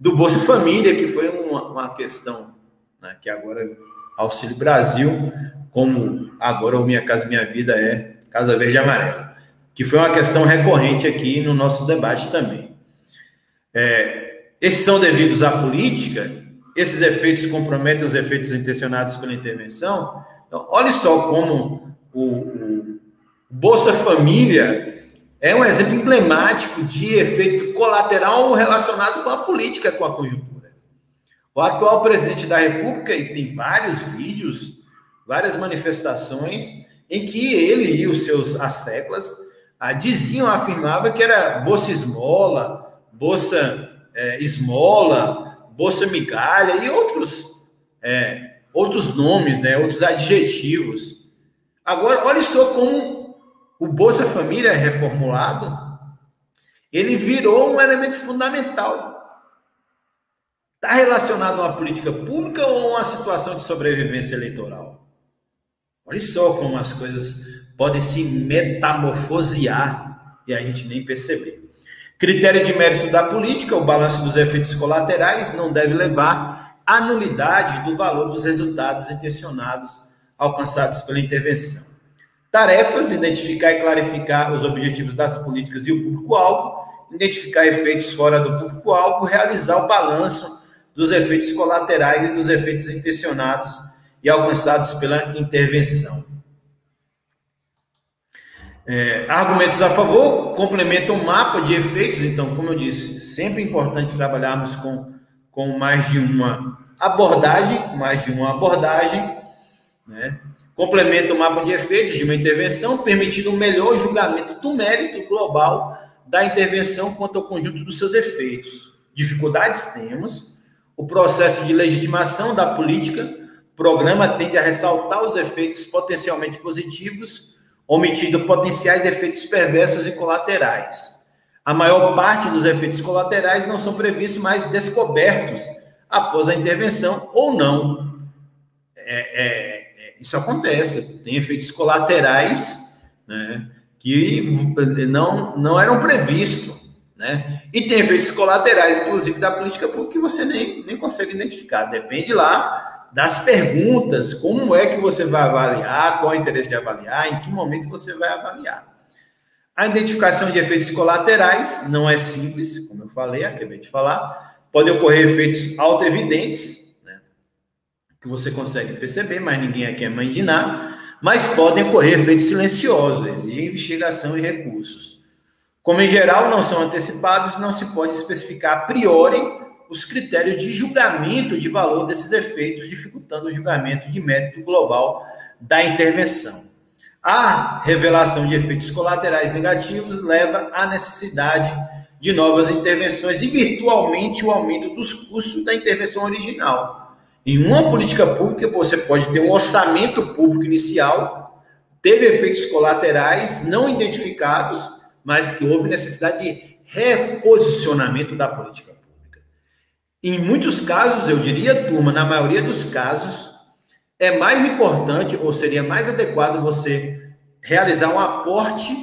do Bolsa Família, que foi uma, uma questão né, que agora Auxílio Brasil, como agora o Minha Casa Minha Vida é Casa Verde e Amarela, que foi uma questão recorrente aqui no nosso debate também. É, esses são devidos à política, esses efeitos comprometem os efeitos intencionados pela intervenção. Então, olhe só como o, o Bolsa Família é um exemplo emblemático de efeito colateral relacionado com a política, com a conjuntura. O atual presidente da República, e tem vários vídeos, várias manifestações, em que ele e os seus asseclas ah, diziam, afirmavam que era bolsa esmola, bolsa é, esmola, bolsa migalha e outros, é, outros nomes, né, outros adjetivos. Agora, olha só como o Bolsa Família reformulado, ele virou um elemento fundamental Está relacionado a uma política pública ou a uma situação de sobrevivência eleitoral? Olha só como as coisas podem se metamorfosear e a gente nem perceber. Critério de mérito da política, o balanço dos efeitos colaterais não deve levar à nulidade do valor dos resultados intencionados alcançados pela intervenção. Tarefas: identificar e clarificar os objetivos das políticas e o público-alvo, identificar efeitos fora do público-alvo, realizar o balanço dos efeitos colaterais e dos efeitos intencionados e alcançados pela intervenção. É, argumentos a favor complementam o mapa de efeitos, então, como eu disse, sempre é importante trabalharmos com, com mais de uma abordagem, mais de uma abordagem, né? complementa o mapa de efeitos de uma intervenção, permitindo um melhor julgamento do mérito global da intervenção quanto ao conjunto dos seus efeitos. Dificuldades temos, o processo de legitimação da política, programa tende a ressaltar os efeitos potencialmente positivos, omitindo potenciais efeitos perversos e colaterais. A maior parte dos efeitos colaterais não são previstos, mas descobertos após a intervenção ou não. É, é, é, isso acontece. Tem efeitos colaterais né, que não, não eram previstos. Né? E tem efeitos colaterais, inclusive, da política pública que você nem, nem consegue identificar. Depende lá das perguntas, como é que você vai avaliar, qual é o interesse de avaliar, em que momento você vai avaliar. A identificação de efeitos colaterais não é simples, como eu falei, acabei de falar. Pode ocorrer efeitos auto-evidentes, né? que você consegue perceber, mas ninguém aqui é mãe de nada. Mas podem ocorrer efeitos silenciosos, exigem investigação e recursos. Como em geral não são antecipados, não se pode especificar a priori os critérios de julgamento de valor desses efeitos, dificultando o julgamento de mérito global da intervenção. A revelação de efeitos colaterais negativos leva à necessidade de novas intervenções e virtualmente o aumento dos custos da intervenção original. Em uma política pública, você pode ter um orçamento público inicial, teve efeitos colaterais não identificados mas que houve necessidade de reposicionamento da política pública. Em muitos casos, eu diria, turma, na maioria dos casos, é mais importante ou seria mais adequado você realizar um aporte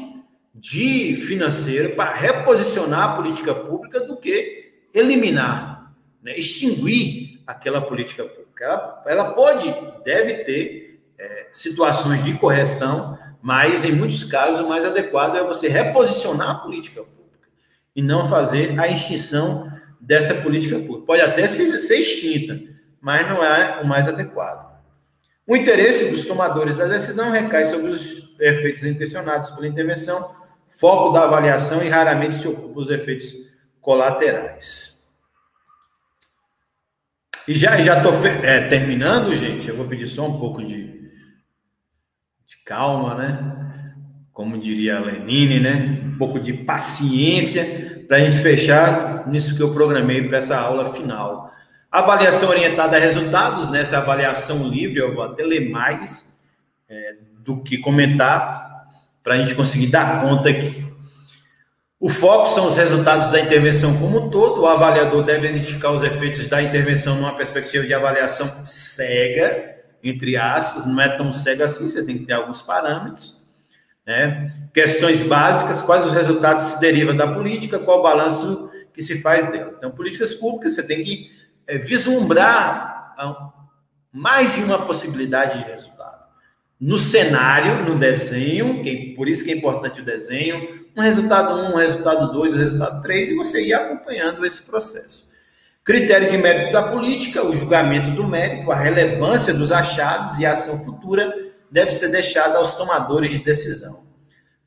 de financeiro para reposicionar a política pública do que eliminar, né, extinguir aquela política pública. Ela, ela pode, deve ter é, situações de correção mas, em muitos casos, o mais adequado é você reposicionar a política pública e não fazer a extinção dessa política pública. Pode até ser, extinta, mas não é o mais adequado. O interesse dos tomadores da decisão recai sobre os efeitos intencionados pela intervenção, foco da avaliação e raramente se ocupa dos efeitos colaterais. E já já estou é, terminando, gente. Eu vou pedir só um pouco de calma, né? Como diria a Lenine, né? Um pouco de paciência para a gente fechar nisso que eu programei para essa aula final. Avaliação orientada a resultados, nessa né? avaliação livre, eu vou até ler mais é, do que comentar, para a gente conseguir dar conta aqui. O foco são os resultados da intervenção como um todo. O avaliador deve identificar os efeitos da intervenção numa perspectiva de avaliação cega, entre aspas, não é tão cega assim, você tem que ter alguns parâmetros. Né? Questões básicas, quais os resultados se derivam da política, qual o balanço que se faz dela. Então, políticas públicas, você tem que é, vislumbrar ah, mais de uma possibilidade de resultado. No cenário, no desenho, que, por isso que é importante o desenho, um resultado 1, um, um resultado 2, um resultado 3, e você ir acompanhando esse processo. Critério de mérito da política, o julgamento do mérito, a relevância dos achados e a ação futura deve ser deixada aos tomadores de decisão.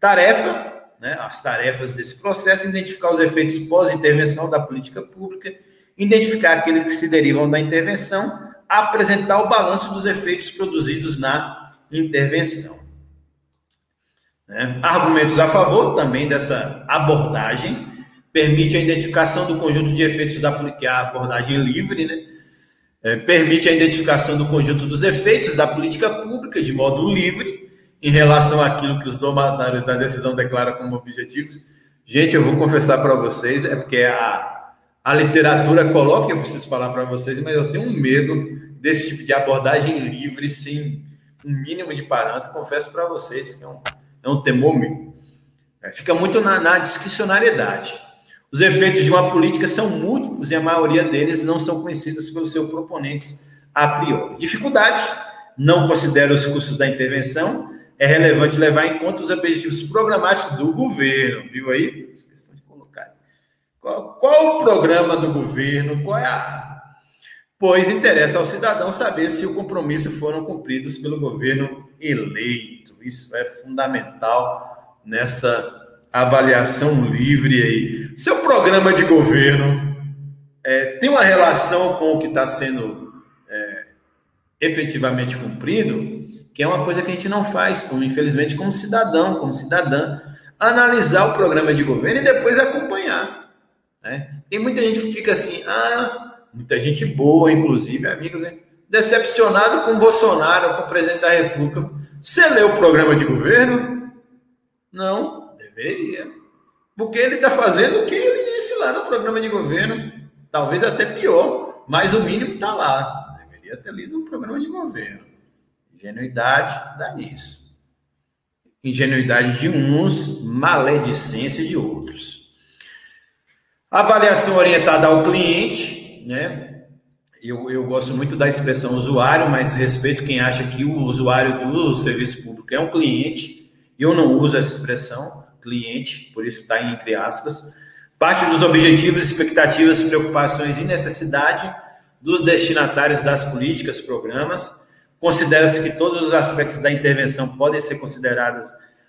Tarefa, né, as tarefas desse processo, identificar os efeitos pós-intervenção da política pública identificar aqueles que se derivam da intervenção, apresentar o balanço dos efeitos produzidos na intervenção. Né? Argumentos a favor também dessa abordagem, permite a identificação do conjunto de efeitos da que é a abordagem livre, né? É, permite a identificação do conjunto dos efeitos da política pública de modo livre em relação àquilo que os domadores da decisão declaram como objetivos. Gente, eu vou confessar para vocês, é porque a a literatura coloca, eu preciso falar para vocês, mas eu tenho um medo desse tipo de abordagem livre, sem um mínimo de parâmetro. Confesso para vocês que é um, é um temor meu. É, fica muito na, na discricionariedade. Os efeitos de uma política são múltiplos e a maioria deles não são conhecidos pelos seus proponentes a priori. Dificuldade, não considera os custos da intervenção. É relevante levar em conta os objetivos programáticos do governo, viu aí? Qual, qual o programa do governo? Qual é a. Pois interessa ao cidadão saber se o compromisso foram cumpridos pelo governo eleito. Isso é fundamental nessa avaliação livre aí. Seu programa de governo é, tem uma relação com o que está sendo é, efetivamente cumprido, que é uma coisa que a gente não faz, infelizmente, como cidadão, como cidadã, analisar o programa de governo e depois acompanhar. Né? Tem muita gente que fica assim, ah, muita gente boa, inclusive, amigos, decepcionado com Bolsonaro, com o presidente da República. Você leu o programa de governo? Não, deveria. Porque ele está fazendo o que ele disse lá no programa de governo. Talvez até pior, mas o mínimo está lá. Deveria ter lido o programa de governo. Ingenuidade dá nisso. Ingenuidade de uns, maledicência de outros. Avaliação orientada ao cliente, né? Eu, eu gosto muito da expressão usuário, mas respeito quem acha que o usuário do serviço público é um cliente. Eu não uso essa expressão, cliente, por isso está entre aspas. Parte dos objetivos, expectativas, preocupações e necessidade dos destinatários das políticas, programas. Considera-se que todos os aspectos da intervenção podem ser considerados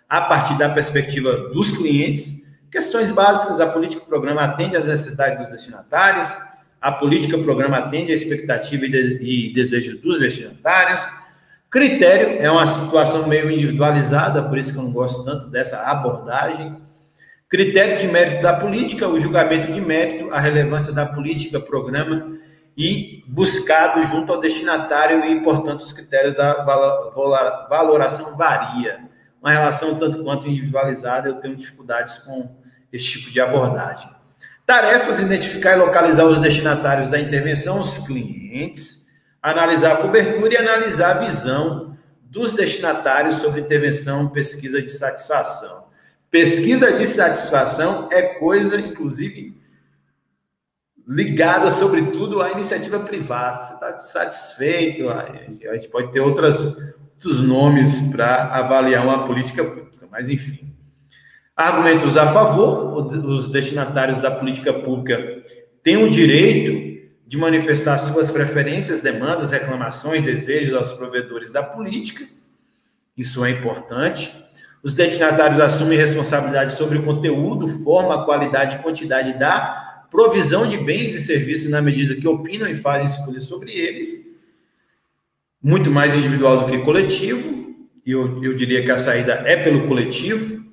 a partir da perspectiva dos clientes Questões básicas: a política programa atende às necessidades dos destinatários, a política programa atende à expectativa e, de, desejo dos destinatários. Critério é uma situação meio individualizada, por isso que eu não gosto tanto dessa abordagem. Critério de mérito da política, o julgamento de mérito, a relevância da política, programa e buscado junto ao destinatário e, portanto, os critérios da valoração varia. Uma relação tanto quanto individualizada, eu tenho dificuldades com esse tipo de abordagem. Tarefas: identificar e localizar os destinatários da intervenção, os clientes, analisar a cobertura e analisar a visão dos destinatários sobre intervenção, pesquisa de satisfação. Pesquisa de satisfação é coisa, inclusive, ligada, sobretudo, à iniciativa privada. Você está satisfeito? A gente pode ter outras, outros nomes para avaliar uma política pública, mas enfim. Argumentos a favor: os destinatários da política pública têm o direito de manifestar suas preferências, demandas, reclamações, desejos aos provedores da política. Isso é importante. Os destinatários assumem responsabilidade sobre o conteúdo, forma, qualidade e quantidade da provisão de bens e serviços na medida que opinam e fazem escolhas sobre eles. Muito mais individual do que coletivo. Eu, eu diria que a saída é pelo coletivo.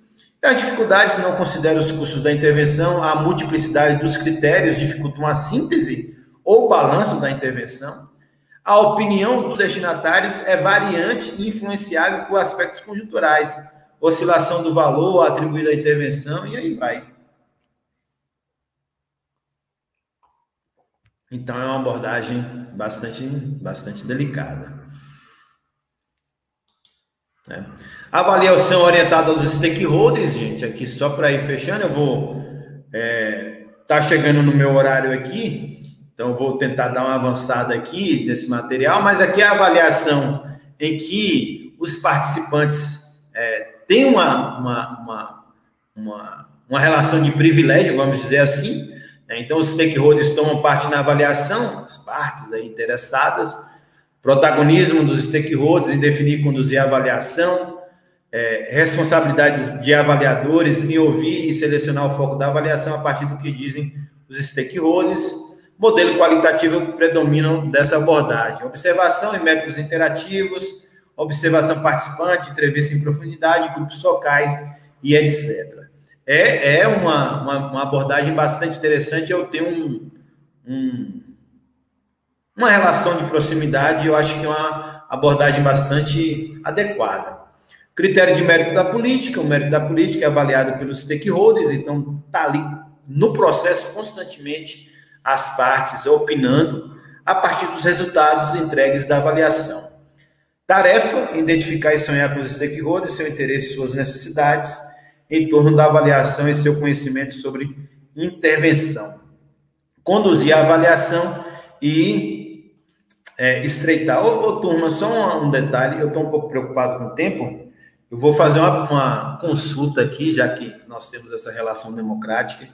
As dificuldades não consideram os custos da intervenção, a multiplicidade dos critérios dificultam a síntese ou balanço da intervenção. A opinião dos destinatários é variante e influenciável por aspectos conjunturais, oscilação do valor atribuído à intervenção e aí vai. Então é uma abordagem bastante, bastante delicada. É. Avaliação orientada aos stakeholders, gente. Aqui só para ir fechando, eu vou. É, tá chegando no meu horário aqui. Então, vou tentar dar uma avançada aqui nesse material, mas aqui é a avaliação em que os participantes é, têm uma, uma, uma, uma, uma relação de privilégio, vamos dizer assim. Né? Então, os stakeholders tomam parte na avaliação, as partes aí interessadas, protagonismo dos stakeholders em definir e conduzir a avaliação, é, responsabilidades de avaliadores em ouvir e selecionar o foco da avaliação a partir do que dizem os stakeholders modelo qualitativo predominam dessa abordagem. Observação e métodos interativos, observação participante, entrevista em profundidade, grupos focais e etc. É, é uma, uma, uma abordagem bastante interessante. Eu tenho um, um, uma relação de proximidade, eu acho que é uma abordagem bastante adequada. Critério de mérito da política, o mérito da política é avaliado pelos stakeholders, então está ali no processo constantemente as partes opinando a partir dos resultados entregues da avaliação. Tarefa: identificar e sonhar com os stakeholders, seu interesse e suas necessidades em torno da avaliação e seu conhecimento sobre intervenção. Conduzir a avaliação e é, estreitar. Ô, ô, turma, só um, um detalhe, eu estou um pouco preocupado com o tempo. Eu vou fazer uma, uma consulta aqui, já que nós temos essa relação democrática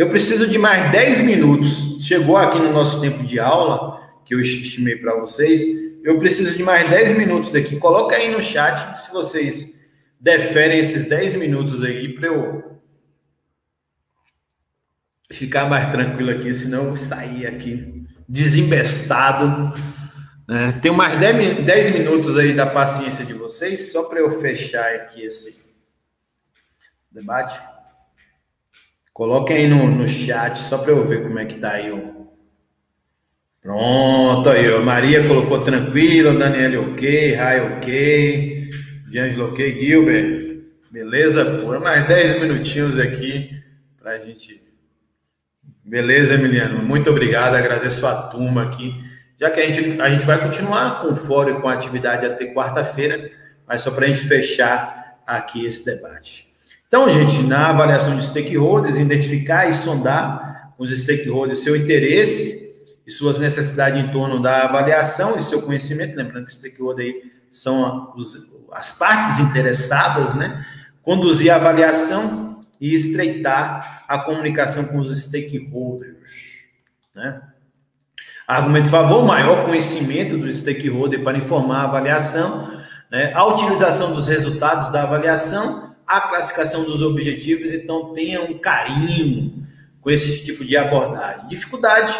eu preciso de mais 10 minutos. Chegou aqui no nosso tempo de aula, que eu estimei para vocês. Eu preciso de mais 10 minutos aqui. Coloca aí no chat se vocês deferem esses 10 minutos aí para eu ficar mais tranquilo aqui, senão eu sair aqui desembestado. Né? Tenho mais 10, 10 minutos aí da paciência de vocês, só para eu fechar aqui esse debate. Coloquem aí no, no chat, só para eu ver como é que tá aí. Pronto, aí. Maria colocou tranquilo, Daniel ok, Rai ok, D'Angelo ok, Gilbert. Beleza, por mais 10 minutinhos aqui para a gente. Beleza, Emiliano? Muito obrigado, agradeço a turma aqui. Já que a gente, a gente vai continuar com o fórum e com a atividade até quarta-feira, mas só para a gente fechar aqui esse debate. Então, gente, na avaliação de stakeholders, identificar e sondar os stakeholders seu interesse e suas necessidades em torno da avaliação e seu conhecimento, lembrando que stakeholder aí são as partes interessadas, né? Conduzir a avaliação e estreitar a comunicação com os stakeholders, né? Argumento a favor, maior conhecimento do stakeholder para informar a avaliação, né? a utilização dos resultados da avaliação a classificação dos objetivos, então tenha um carinho com esse tipo de abordagem. Dificuldade,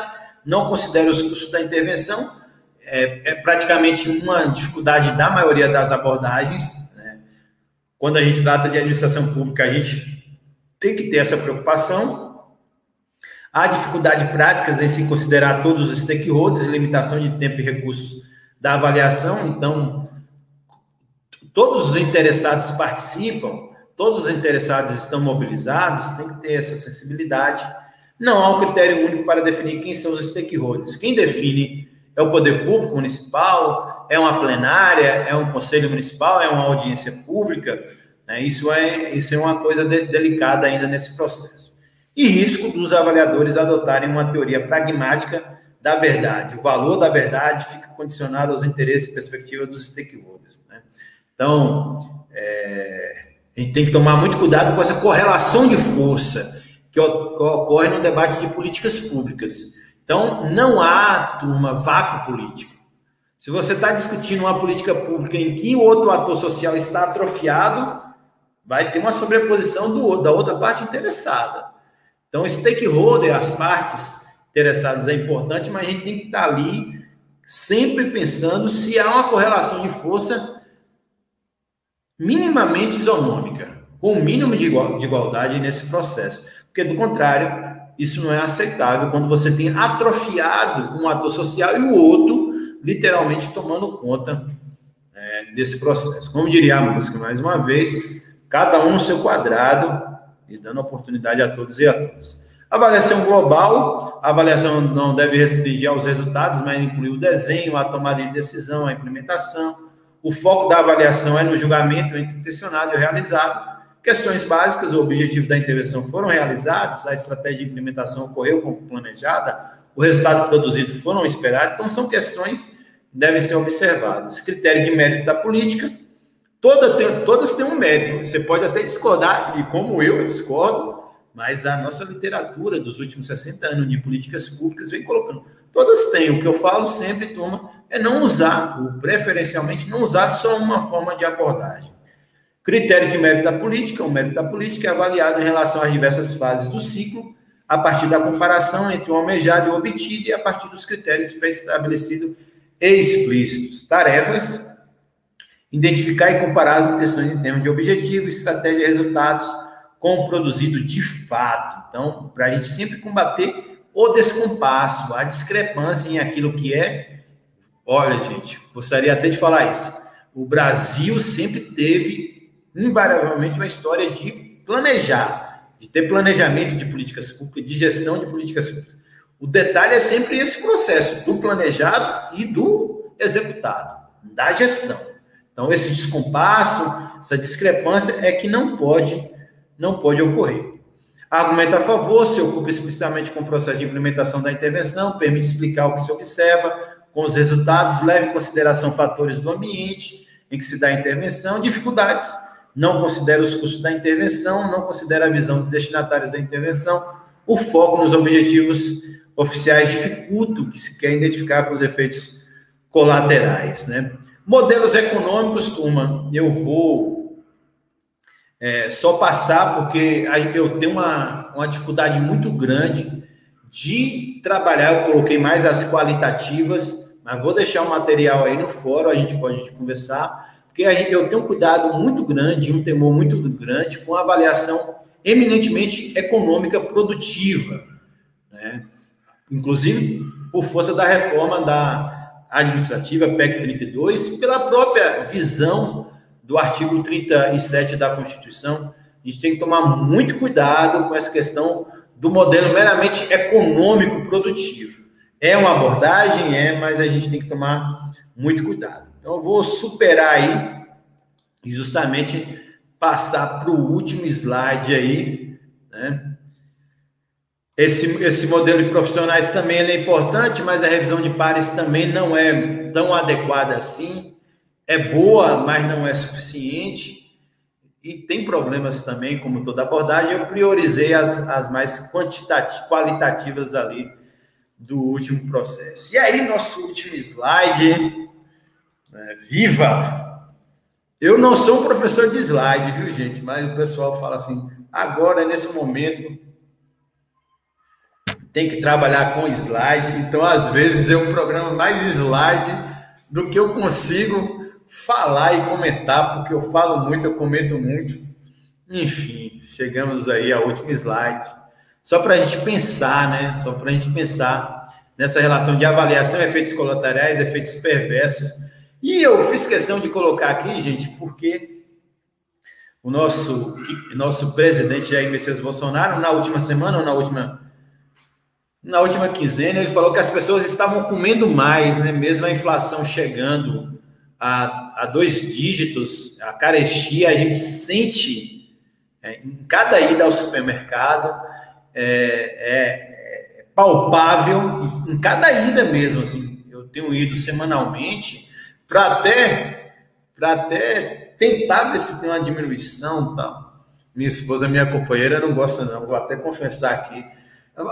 não considere os custos da intervenção, é, é praticamente uma dificuldade da maioria das abordagens. Né? Quando a gente trata de administração pública, a gente tem que ter essa preocupação. Há dificuldade práticas em se considerar todos os stakeholders, limitação de tempo e recursos da avaliação, então todos os interessados participam, todos os interessados estão mobilizados, tem que ter essa sensibilidade. Não há um critério único para definir quem são os stakeholders. Quem define é o poder público municipal, é uma plenária, é um conselho municipal, é uma audiência pública. Né? Isso, é, isso é uma coisa de, delicada ainda nesse processo. E risco dos avaliadores adotarem uma teoria pragmática da verdade. O valor da verdade fica condicionado aos interesses e perspectivas dos stakeholders. Né? Então, é, a gente tem que tomar muito cuidado com essa correlação de força que ocorre no debate de políticas públicas. Então, não há, turma, vácuo político. Se você está discutindo uma política pública em que o outro ator social está atrofiado, vai ter uma sobreposição do, da outra parte interessada. Então, stakeholder, as partes interessadas é importante, mas a gente tem que estar tá ali sempre pensando se há uma correlação de força minimamente isonômica, com o mínimo de, igualdade nesse processo. Porque, do contrário, isso não é aceitável quando você tem atrofiado um ator social e o outro literalmente tomando conta é, desse processo. Como diria a música, mais uma vez, cada um no seu quadrado e dando oportunidade a todos e a todas. Avaliação global, a avaliação não deve restringir aos resultados, mas inclui o desenho, a tomada de decisão, a implementação. O foco da avaliação é no julgamento entre intencionado e realizado. Questões básicas, o objetivo da intervenção foram realizados, a estratégia de implementação ocorreu como planejada, o resultado produzido foram esperados, então são questões que devem ser observadas. Critério de mérito da política, toda tem, todas têm um mérito, você pode até discordar, e como eu, eu discordo, mas a nossa literatura dos últimos 60 anos de políticas públicas vem colocando. Todas têm. O que eu falo sempre, turma, é não usar, preferencialmente não usar só uma forma de abordagem. Critério de mérito da política. O mérito da política é avaliado em relação às diversas fases do ciclo, a partir da comparação entre o almejado e o obtido e a partir dos critérios pré-estabelecidos e explícitos. Tarefas. Identificar e comparar as intenções em termos de objetivo, estratégia e resultados com o produzido de fato. Então, para a gente sempre combater o descompasso, a discrepância em aquilo que é. Olha, gente, gostaria até de falar isso. O Brasil sempre teve, invariavelmente, uma história de planejar, de ter planejamento de políticas públicas, de gestão de políticas públicas. O detalhe é sempre esse processo do planejado e do executado, da gestão. Então, esse descompasso, essa discrepância é que não pode não pode ocorrer. Argumento a favor, se ocupa explicitamente com o processo de implementação da intervenção, permite explicar o que se observa, com os resultados, leva em consideração fatores do ambiente em que se dá a intervenção, dificuldades, não considera os custos da intervenção, não considera a visão de destinatários da intervenção, o foco nos objetivos oficiais dificulta o que se quer identificar com os efeitos colaterais, né? Modelos econômicos, turma, eu vou é, só passar, porque eu tenho uma, uma dificuldade muito grande de trabalhar. Eu coloquei mais as qualitativas, mas vou deixar o material aí no fórum, a gente pode conversar, porque gente, eu tenho um cuidado muito grande, um temor muito grande com a avaliação eminentemente econômica produtiva, né? inclusive por força da reforma da administrativa PEC 32, pela própria visão do artigo 37 da Constituição. A gente tem que tomar muito cuidado com essa questão do modelo meramente econômico produtivo. É uma abordagem, é, mas a gente tem que tomar muito cuidado. Então, eu vou superar aí e justamente passar para o último slide aí, né? Esse, esse modelo de profissionais também é importante, mas a revisão de pares também não é tão adequada assim é boa, mas não é suficiente. E tem problemas também, como toda abordagem. Eu priorizei as, as mais quantitativas, qualitativas ali do último processo. E aí, nosso último slide. Né? Viva! Eu não sou um professor de slide, viu, gente? Mas o pessoal fala assim: agora, nesse momento, tem que trabalhar com slide. Então, às vezes, um programa mais slide do que eu consigo falar e comentar, porque eu falo muito, eu comento muito. Enfim, chegamos aí ao último slide. Só para a gente pensar, né? Só para a gente pensar nessa relação de avaliação, efeitos colaterais, efeitos perversos. E eu fiz questão de colocar aqui, gente, porque o nosso, nosso presidente Jair Messias Bolsonaro, na última semana ou na última na última quinzena, ele falou que as pessoas estavam comendo mais, né? Mesmo a inflação chegando a, a dois dígitos, a carestia, a gente sente é, em cada ida ao supermercado, é, é, é palpável, em cada ida mesmo, assim, eu tenho ido semanalmente para até, até tentar ver se tem uma diminuição tal. Minha esposa, minha companheira, não gosta não, vou até confessar aqui,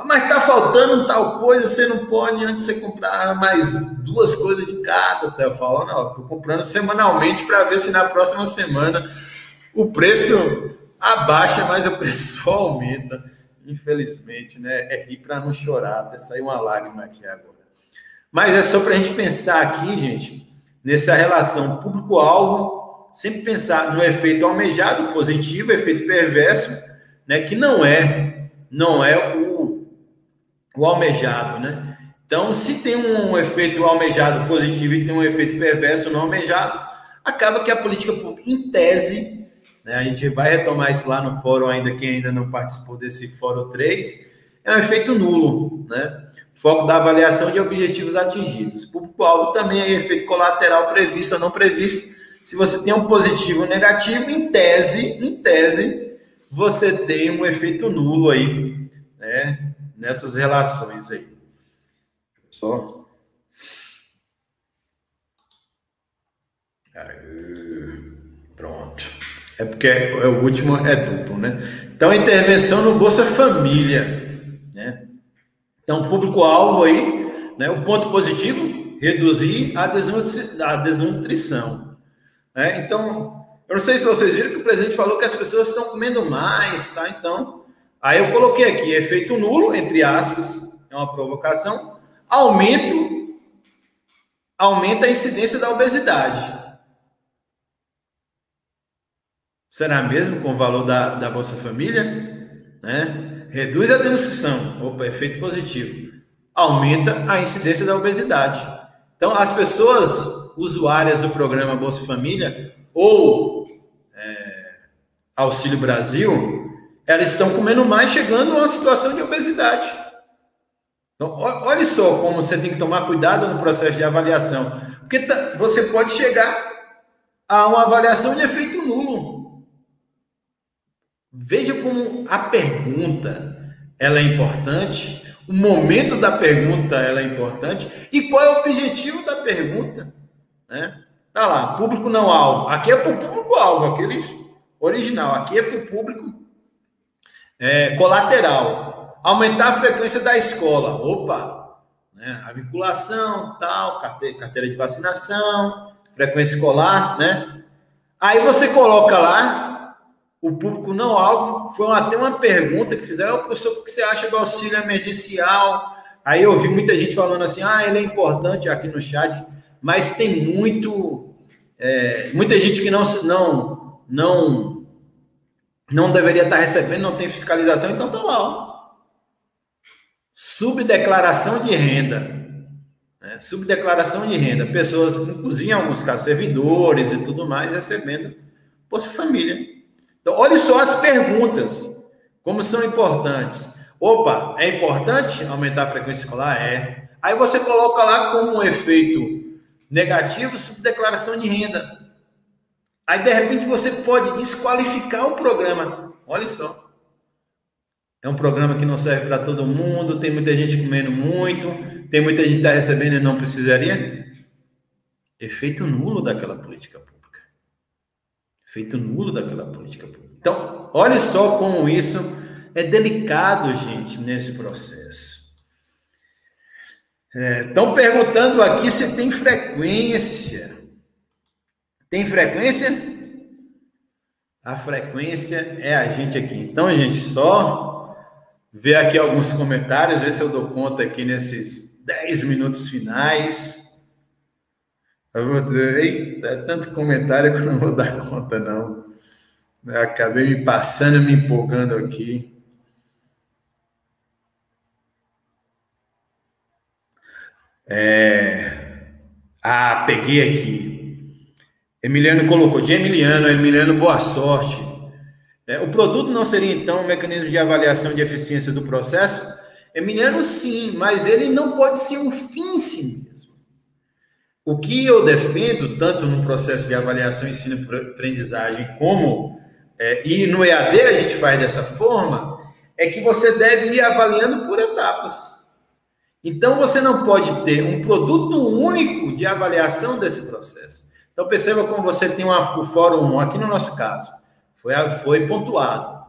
Mas está faltando tal coisa, você não pode, antes você comprar mais duas coisas de cada. Eu falo, não, estou comprando semanalmente para ver se na próxima semana o preço abaixa, mas o preço só aumenta. Infelizmente, né? É rir para não chorar, até sair uma lágrima aqui agora. Mas é só para a gente pensar aqui, gente, nessa relação público-alvo, sempre pensar no efeito almejado positivo, efeito perverso, né? Que não é, não é o, almejado, né? Então, se tem um efeito almejado positivo e tem um efeito perverso não almejado, acaba que a política pública, em tese, né? A gente vai retomar isso lá no fórum, ainda quem ainda não participou desse fórum 3. É um efeito nulo, né? Foco da avaliação de objetivos atingidos. Público-alvo também é efeito colateral previsto ou não previsto. Se você tem um positivo ou negativo, em tese, em tese, você tem um efeito nulo aí, né? Nessas relações aí. Só. Aí, pronto. É porque é, o último é duplo, né? Então, intervenção no Bolsa Família, né? Então, público-alvo aí, né? O ponto positivo, reduzir a, desnutri a desnutrição. Né? Então, eu não sei se vocês viram que o presidente falou que as pessoas estão comendo mais, tá? Então, aí eu coloquei aqui, efeito nulo, entre aspas, é uma provocação, aumento, aumenta a incidência da obesidade. Será mesmo com o valor da, da Bolsa Família? Né? Reduz a denunciação, opa, efeito positivo. Aumenta a incidência da obesidade. Então, as pessoas usuárias do programa Bolsa Família ou é, Auxílio Brasil, elas estão comendo mais, chegando a uma situação de obesidade. Então, olha só como você tem que tomar cuidado no processo de avaliação. Porque tá, você pode chegar a uma avaliação de efeito nulo. Veja como a pergunta ela é importante, o momento da pergunta ela é importante e qual é o objetivo da pergunta, né? Tá lá, público não alvo. Aqui é para o público alvo, aquele original. Aqui é para o público é, colateral. Aumentar a frequência da escola. Opa, né? A vinculação, tal, carteira de vacinação, frequência escolar, né? Aí você coloca lá o público não alvo foi até uma pergunta que fizeram, professor, o que você acha do auxílio emergencial? Aí eu vi muita gente falando assim, ah, ele é importante aqui no chat, mas tem muito, é, muita gente que não, não, não, não deveria estar recebendo, não tem fiscalização, então tá lá, ó. Subdeclaração de renda. Né? Subdeclaração de renda. Pessoas, inclusive em alguns casos, servidores e tudo mais, recebendo Bolsa Família. Então, olhe só as perguntas, como são importantes. Opa, é importante aumentar a frequência escolar? É. Aí você coloca lá como um efeito negativo subdeclaração de renda. Aí, de repente, você pode desqualificar o programa. Olha só. É um programa que não serve para todo mundo, tem muita gente comendo muito, tem muita gente que está recebendo e não precisaria. Efeito nulo daquela política pública efeito nulo daquela política pública. Então, olhe só como isso é delicado, gente, nesse processo. Estão é, perguntando aqui se tem frequência. Tem frequência? A frequência é a gente aqui. Então, gente, só ver aqui alguns comentários, ver se eu dou conta aqui nesses 10 minutos finais. Eita, é tanto comentário que eu não vou dar conta, não. Eu acabei me passando, me empolgando aqui. É... Ah, peguei aqui. Emiliano colocou, de Emiliano, Emiliano, boa sorte. É, o produto não seria, então, um mecanismo de avaliação de eficiência do processo? Emiliano, sim, mas ele não pode ser um fim em si o que eu defendo, tanto no processo de avaliação, ensino e aprendizagem, como é, e no EAD a gente faz dessa forma, é que você deve ir avaliando por etapas. Então você não pode ter um produto único de avaliação desse processo. Então perceba como você tem uma, o fórum 1, aqui no nosso caso, foi, foi pontuado.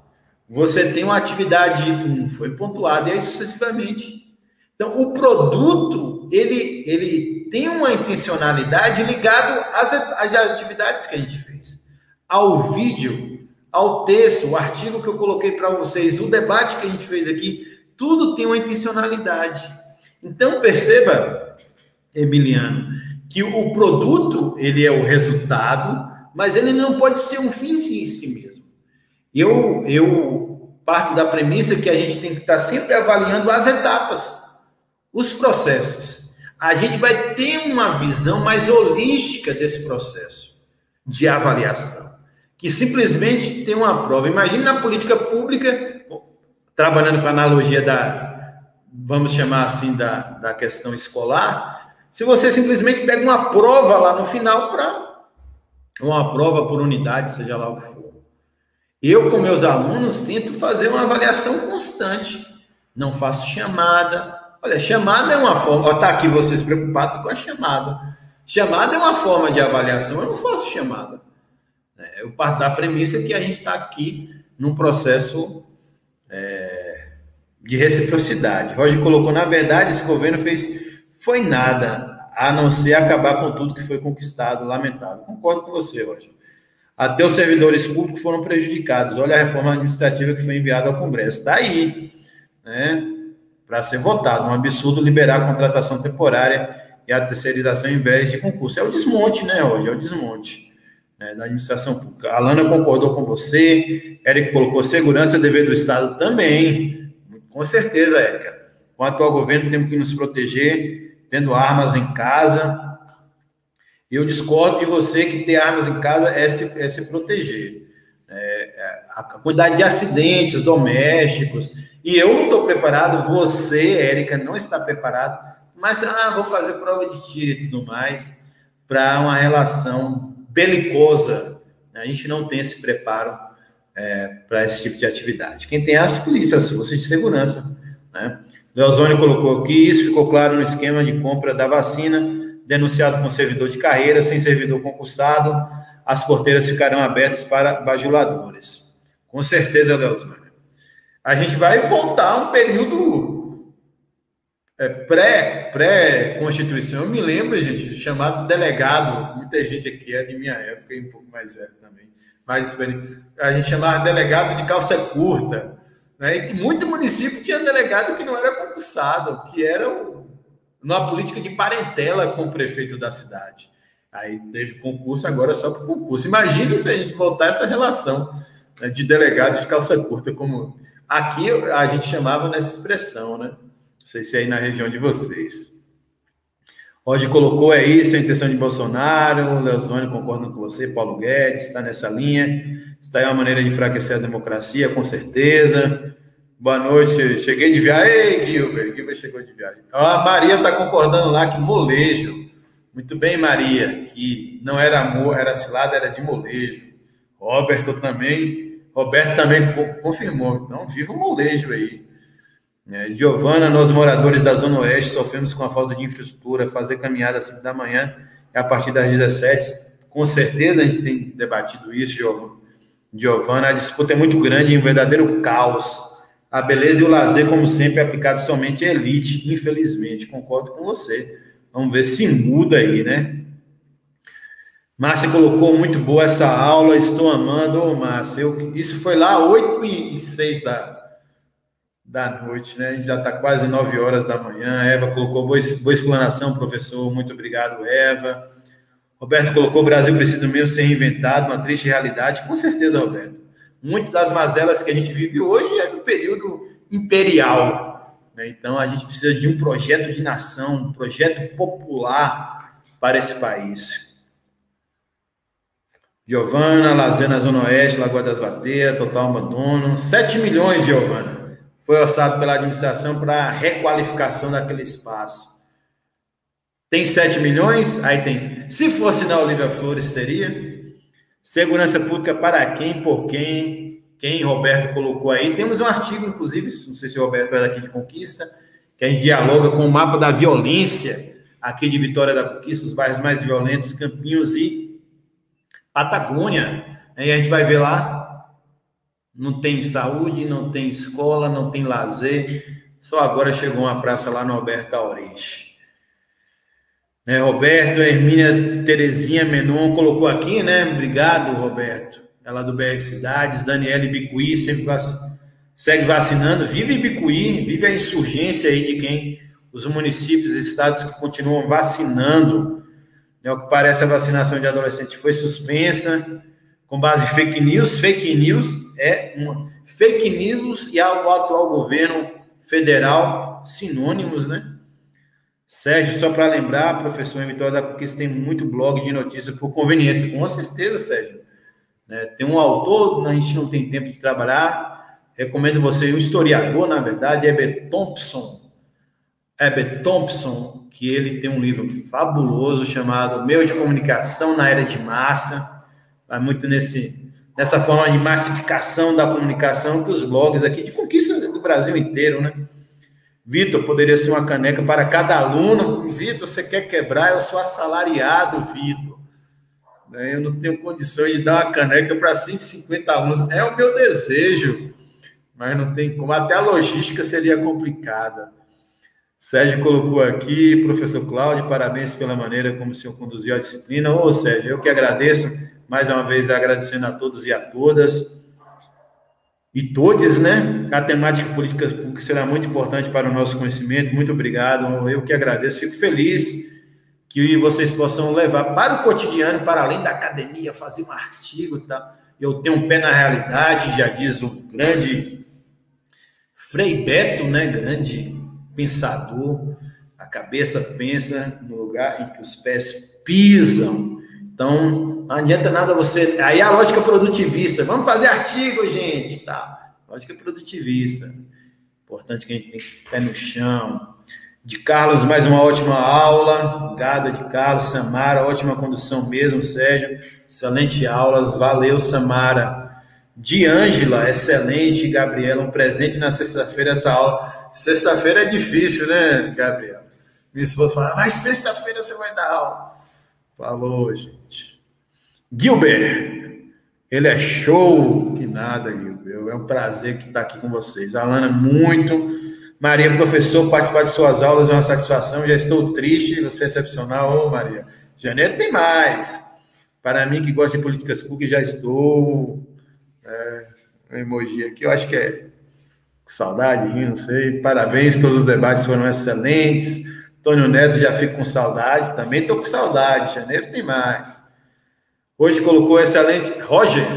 você tem uma atividade 1, foi pontuado, e aí sucessivamente. Então, o produto, ele, ele tem uma intencionalidade ligado às, às atividades que a gente fez. Ao vídeo, ao texto, o artigo que eu coloquei para vocês, o debate que a gente fez aqui, tudo tem uma intencionalidade. Então, perceba, Emiliano, que o produto, ele é o resultado, mas ele não pode ser um fim em si mesmo. Eu, eu parto da premissa que a gente tem que estar sempre avaliando as etapas, os processos. A gente vai ter uma visão mais holística desse processo de avaliação, que simplesmente tem uma prova. Imagine na política pública, trabalhando com a analogia da, vamos chamar assim, da, da questão escolar, se você simplesmente pega uma prova lá no final para uma prova por unidade, seja lá o que for. Eu, com meus alunos, tento fazer uma avaliação constante. Não faço chamada. Olha, chamada é uma forma. Está aqui vocês preocupados com a chamada. Chamada é uma forma de avaliação. Eu não faço chamada. É, eu parto da premissa que a gente está aqui num processo é, de reciprocidade. Roger colocou, na verdade, esse governo fez foi nada, a não ser acabar com tudo que foi conquistado. Lamentável. Concordo com você, Roger. Até os servidores públicos foram prejudicados. Olha a reforma administrativa que foi enviada ao Congresso. Está aí, né? Para ser votado. Um absurdo liberar a contratação temporária e a terceirização em vez de concurso. É o desmonte, né, hoje? É o desmonte né, da administração pública. A concordou com você. Eric colocou segurança dever do Estado também. Com certeza, Érica. Com o atual governo, temos que nos proteger, tendo armas em casa eu discordo de você que ter armas em casa é se, é se proteger. É, é a quantidade de acidentes domésticos. E eu não estou preparado, você, Érica, não está preparado, mas ah, vou fazer prova de tiro e tudo mais para uma relação belicosa. A gente não tem esse preparo é, para esse tipo de atividade. Quem tem é as polícias, as forças de segurança. Né? Leozônio colocou aqui, isso ficou claro no esquema de compra da vacina denunciado com servidor de carreira, sem servidor concursado, as porteiras ficarão abertas para bajuladores. Com certeza, Leozânia. A gente vai voltar um período é, pré, pré-constituição. Eu me lembro, gente, chamado delegado. Muita gente aqui é de minha época e um pouco mais velho também. Mas a gente chamava delegado de calça curta. Né? E muito município tinha delegado que não era concursado, que era numa política de parentela com o prefeito da cidade. Aí teve concurso, agora só para concurso. Imagina se a gente voltar essa relação né, de delegado de calça curta, como aqui a gente chamava nessa expressão, né? Não sei se é aí na região de vocês. Roger colocou, é isso, a intenção de Bolsonaro, o concorda com você, Paulo Guedes, está nessa linha. Está aí uma maneira de enfraquecer a democracia, com certeza. Boa noite, cheguei de viagem. Ei, Gilbert, Gilbert chegou de viagem. A Maria está concordando lá que molejo. Muito bem, Maria, que não era amor, era cilada, era de molejo. Roberto também, Roberto também confirmou. Então, viva o molejo aí. É, Giovana, nós moradores da Zona Oeste sofremos com a falta de infraestrutura, fazer caminhada às 5 da manhã e a partir das 17. Com certeza a gente tem debatido isso, Giovana. A disputa é muito grande, um verdadeiro caos a beleza e o lazer, como sempre, é aplicado somente à elite, infelizmente. Concordo com você. Vamos ver se muda aí, né? Márcia colocou muito boa essa aula, estou amando, Ô, Márcia. Eu, isso foi lá 8 e 6 da, da noite, né? Já está quase 9 horas da manhã. Eva colocou boa, boa explanação, professor. Muito obrigado, Eva. Roberto colocou: o Brasil precisa mesmo ser reinventado, uma triste realidade. Com certeza, Roberto. Muito das mazelas que a gente vive hoje é do período imperial. Né? Então, a gente precisa de um projeto de nação, um projeto popular para esse país. Giovana, Lazena, Zona Oeste, Lagoa das Bateias, total abandono. 7 milhões, Giovana, foi orçado pela administração para a requalificação daquele espaço. Tem 7 milhões? Aí tem. Se fosse na Olivia Flores, teria? Segurança pública para quem, por quem, quem Roberto colocou aí. Temos um artigo, inclusive, não sei se o Roberto é daqui de Conquista, que a gente dialoga com o mapa da violência aqui de Vitória da Conquista, os bairros mais violentos, Campinhos e Patagônia. E a gente vai ver lá não tem saúde, não tem escola, não tem lazer. Só agora chegou uma praça lá no Alberto Aurich. Né, Roberto, Hermínia Terezinha Menon colocou aqui, né? Obrigado, Roberto. Ela do BR Cidades, Daniele Bicuí, sempre vac... segue vacinando. Vive Bicuí, vive a insurgência aí de quem? Os municípios e estados que continuam vacinando. Né, o que parece a vacinação de adolescentes foi suspensa com base em fake news. Fake news é uma fake news e o atual governo federal sinônimos, né? Sérgio, só para lembrar, professor em Vitória da Conquista tem muito blog de notícias por conveniência, com certeza, Sérgio. Né? Tem um autor, a gente não tem tempo de trabalhar. Recomendo você, um historiador, na verdade, Herbert Thompson. Herbert Thompson, que ele tem um livro fabuloso chamado Meio de Comunicação na Era de Massa vai muito nesse, nessa forma de massificação da comunicação que os blogs aqui de conquista do Brasil inteiro, né? Vitor, poderia ser uma caneca para cada aluno. Vitor, você quer quebrar? Eu sou assalariado, Vitor. Né? Eu não tenho condições de dar uma caneca para 150 alunos. É o meu desejo, mas não tem como. Até a logística seria complicada. Sérgio colocou aqui, professor Cláudio, parabéns pela maneira como o senhor conduziu a disciplina. Ô, Sérgio, eu que agradeço mais uma vez agradecendo a todos e a todas. E todos, né? A temática política pública será muito importante para o nosso conhecimento. Muito obrigado. Eu que agradeço. Fico feliz que vocês possam levar para o cotidiano, para além da academia, fazer um artigo, tá? Eu tenho um pé na realidade, já diz o grande Frei Beto, né? Grande pensador. A cabeça pensa no lugar em que os pés pisam. Então, não adianta nada você. Aí a lógica produtivista. Vamos fazer artigo, gente. Tá. Lógica produtivista. Importante que a gente tenha pé no chão. De Carlos, mais uma ótima aula. Gada de Carlos, Samara, ótima condução mesmo, Sérgio. Excelente aulas. Valeu, Samara. De Ângela, excelente, Gabriela. Um presente na sexta-feira essa aula. Sexta-feira é difícil, né, Gabriela? Minha esposa fala, mas sexta-feira você vai dar aula. Falou, gente. Gilbert, ele é show que nada, Gilbert. É um prazer que estar aqui com vocês. Alana, muito. Maria, professor, participar de suas aulas é uma satisfação. Já estou triste, você é excepcional. Ô, Maria, janeiro tem mais. Para mim, que gosta de políticas públicas, já estou. É, um emoji aqui, eu acho que é saudade, não sei. Parabéns, todos os debates foram excelentes. Antônio Neto já fico com saudade, também estou com saudade. Janeiro tem mais. Hoje colocou excelente. Roger,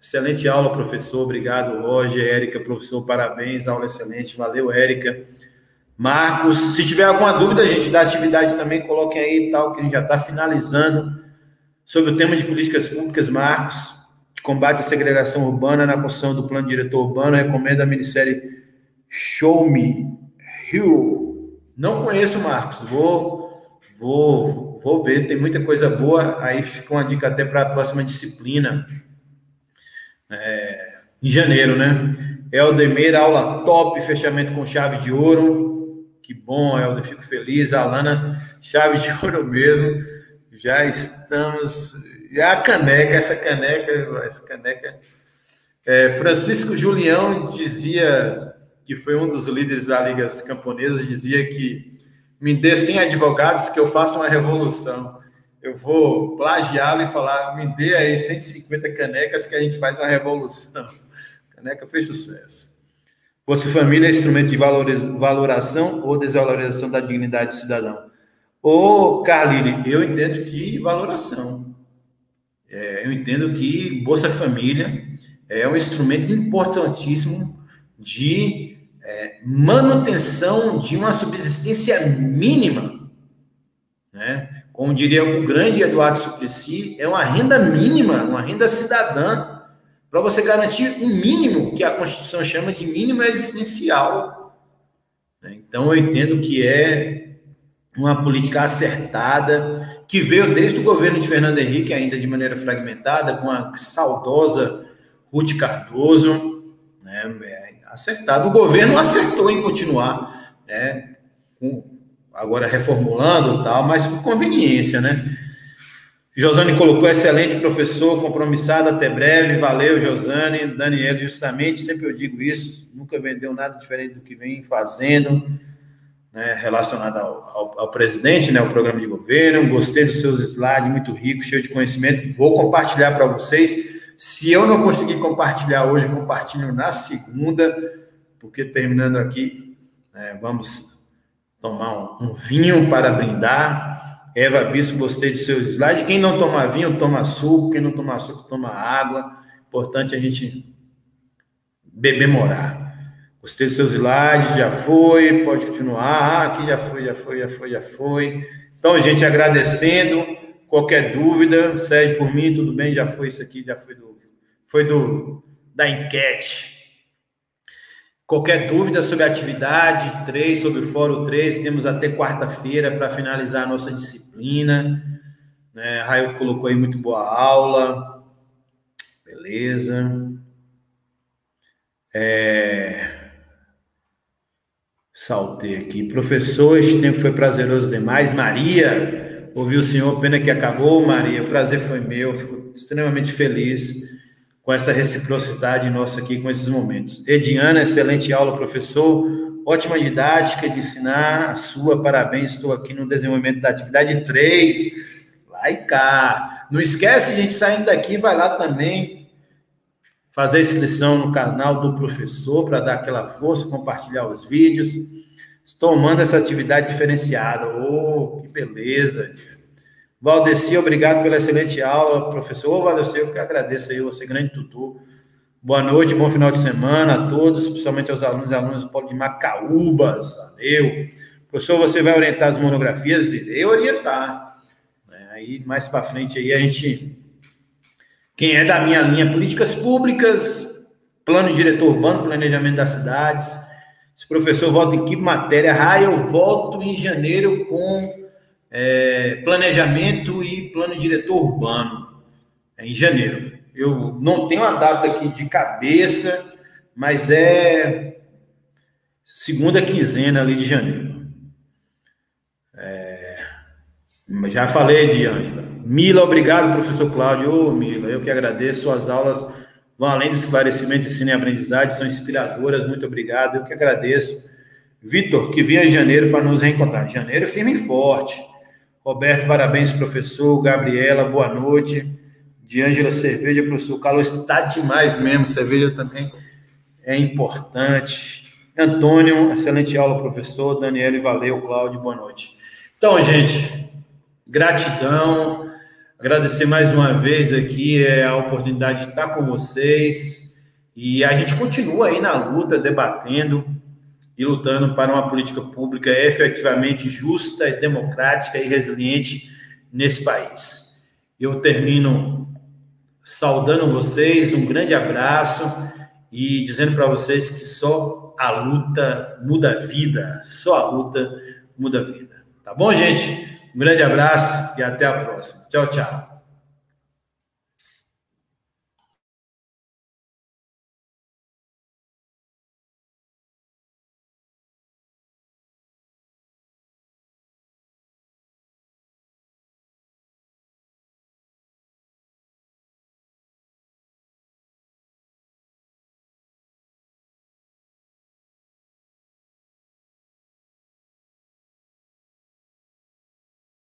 excelente aula, professor. Obrigado, Roger. Érica, professor, parabéns. Aula excelente. Valeu, Érica. Marcos, se tiver alguma dúvida, gente, da atividade também, coloquem aí tal, que a gente já está finalizando. Sobre o tema de políticas públicas, Marcos, de combate à segregação urbana na construção do plano diretor urbano, recomendo a minissérie Show Me Hill. Não conheço, Marcos. Vou, vou, vou ver, tem muita coisa boa. Aí fica uma dica até para a próxima disciplina, é, em janeiro, né? Eldemeir, aula top, fechamento com chave de ouro. Que bom, Helder, fico feliz. Alana, chave de ouro mesmo. Já estamos. E a caneca, essa caneca, essa caneca. É, Francisco Julião dizia que foi um dos líderes da Liga Camponesa, dizia que me dê 100 advogados que eu faça uma revolução. Eu vou plagiá-lo e falar, me dê aí 150 canecas que a gente faz uma revolução. A caneca fez sucesso. Você Família é instrumento de valoração ou desvalorização da dignidade do cidadão? Ô, Carline, eu entendo que valoração. É, eu entendo que Bolsa Família é um instrumento importantíssimo de é, manutenção de uma subsistência mínima, né? Como diria o grande Eduardo Suplicy, é uma renda mínima, uma renda cidadã, para você garantir um mínimo que a Constituição chama de mínimo existencial. Né? Então, eu entendo que é uma política acertada, que veio desde o governo de Fernando Henrique, ainda de maneira fragmentada, com a saudosa Ruth Cardoso, né? Acertado. O governo acertou em continuar, né? Agora reformulando tal, mas por conveniência, né? Josane colocou excelente professor, compromissado, até breve. Valeu, Josane. Daniel, justamente, sempre eu digo isso, nunca vendeu nada diferente do que vem fazendo, né, relacionado ao, ao, ao, presidente, né, ao programa de governo. Gostei dos seus slides, muito rico, cheio de conhecimento. Vou compartilhar para vocês. Se eu não conseguir compartilhar hoje, compartilho na segunda, porque terminando aqui, né, vamos tomar um, um vinho para brindar Eva Bispo, gostei do seu slide. Quem não toma vinho, toma suco. Quem não toma suco, toma água. Importante a gente beber morar. Gostei do seu slide, já foi, pode continuar. Ah, aqui já foi, já foi, já foi, já foi. Então, gente, agradecendo. Qualquer dúvida, Sérgio, por mim, tudo bem, já foi isso aqui, já foi do, foi do da enquete. Qualquer dúvida sobre a atividade 3, sobre o Fórum 3, temos até quarta-feira para finalizar a nossa disciplina. Né? Raio colocou aí muito boa aula. Beleza. É... Saltei aqui. Professor, este tempo foi prazeroso demais. Maria, ouvi o senhor, pena que acabou, Maria. O prazer foi meu, fico extremamente feliz com essa reciprocidade nossa aqui com esses momentos. Ediana, excelente aula, professor. Ótima didática de ensinar a sua. Parabéns, estou aqui no desenvolvimento da atividade 3. Lá e cá. Não esquece, gente, saindo daqui, vai lá também fazer a inscrição no canal do professor para dar aquela força, compartilhar os vídeos. Estou amando essa atividade diferenciada. Oh, que beleza! Valdeci, obrigado pela excelente aula, professor. Ô, Valdeci, eu que agradeço aí, você, grande tutor. Boa noite, bom final de semana a todos, principalmente aos alunos e alunas do Polo de Macaúbas. Valeu. Professor, você vai orientar as monografias? Irei orientar. É, aí, mais para frente, aí a gente... Quem é da minha linha Políticas Públicas, Plano Diretor Urbano, Planejamento das Cidades. Se o professor volta em que matéria? Ah, eu volto em janeiro com é, planejamento e plano diretor urbano, é em janeiro. Eu não tenho a data aqui de cabeça, mas é segunda quinzena ali de janeiro. É, já falei de Ângela. Mila, obrigado, professor Cláudio. Ô, Mila, eu que agradeço. Suas aulas vão além do esclarecimento, ensino e aprendizagem, são inspiradoras. Muito obrigado. Eu que agradeço. Vitor, que vinha em janeiro para nos reencontrar. Janeiro firme e forte. Roberto, parabéns, professor. Gabriela, boa noite. Diângela, cerveja, professor. O calor está demais mesmo. Cerveja também é importante. Antônio, excelente aula, professor. Daniele, valeu. Cláudio, boa noite. Então, gente, gratidão. Agradecer mais uma vez aqui é a oportunidade de estar com vocês. E a gente continua aí na luta, debatendo e lutando para uma política pública efetivamente justa, democrática e resiliente nesse país. Eu termino saudando vocês, um grande abraço e dizendo para vocês que só a luta muda a vida, só a luta muda a vida. Tá bom, gente? Um grande abraço e até a próxima. Tchau, tchau.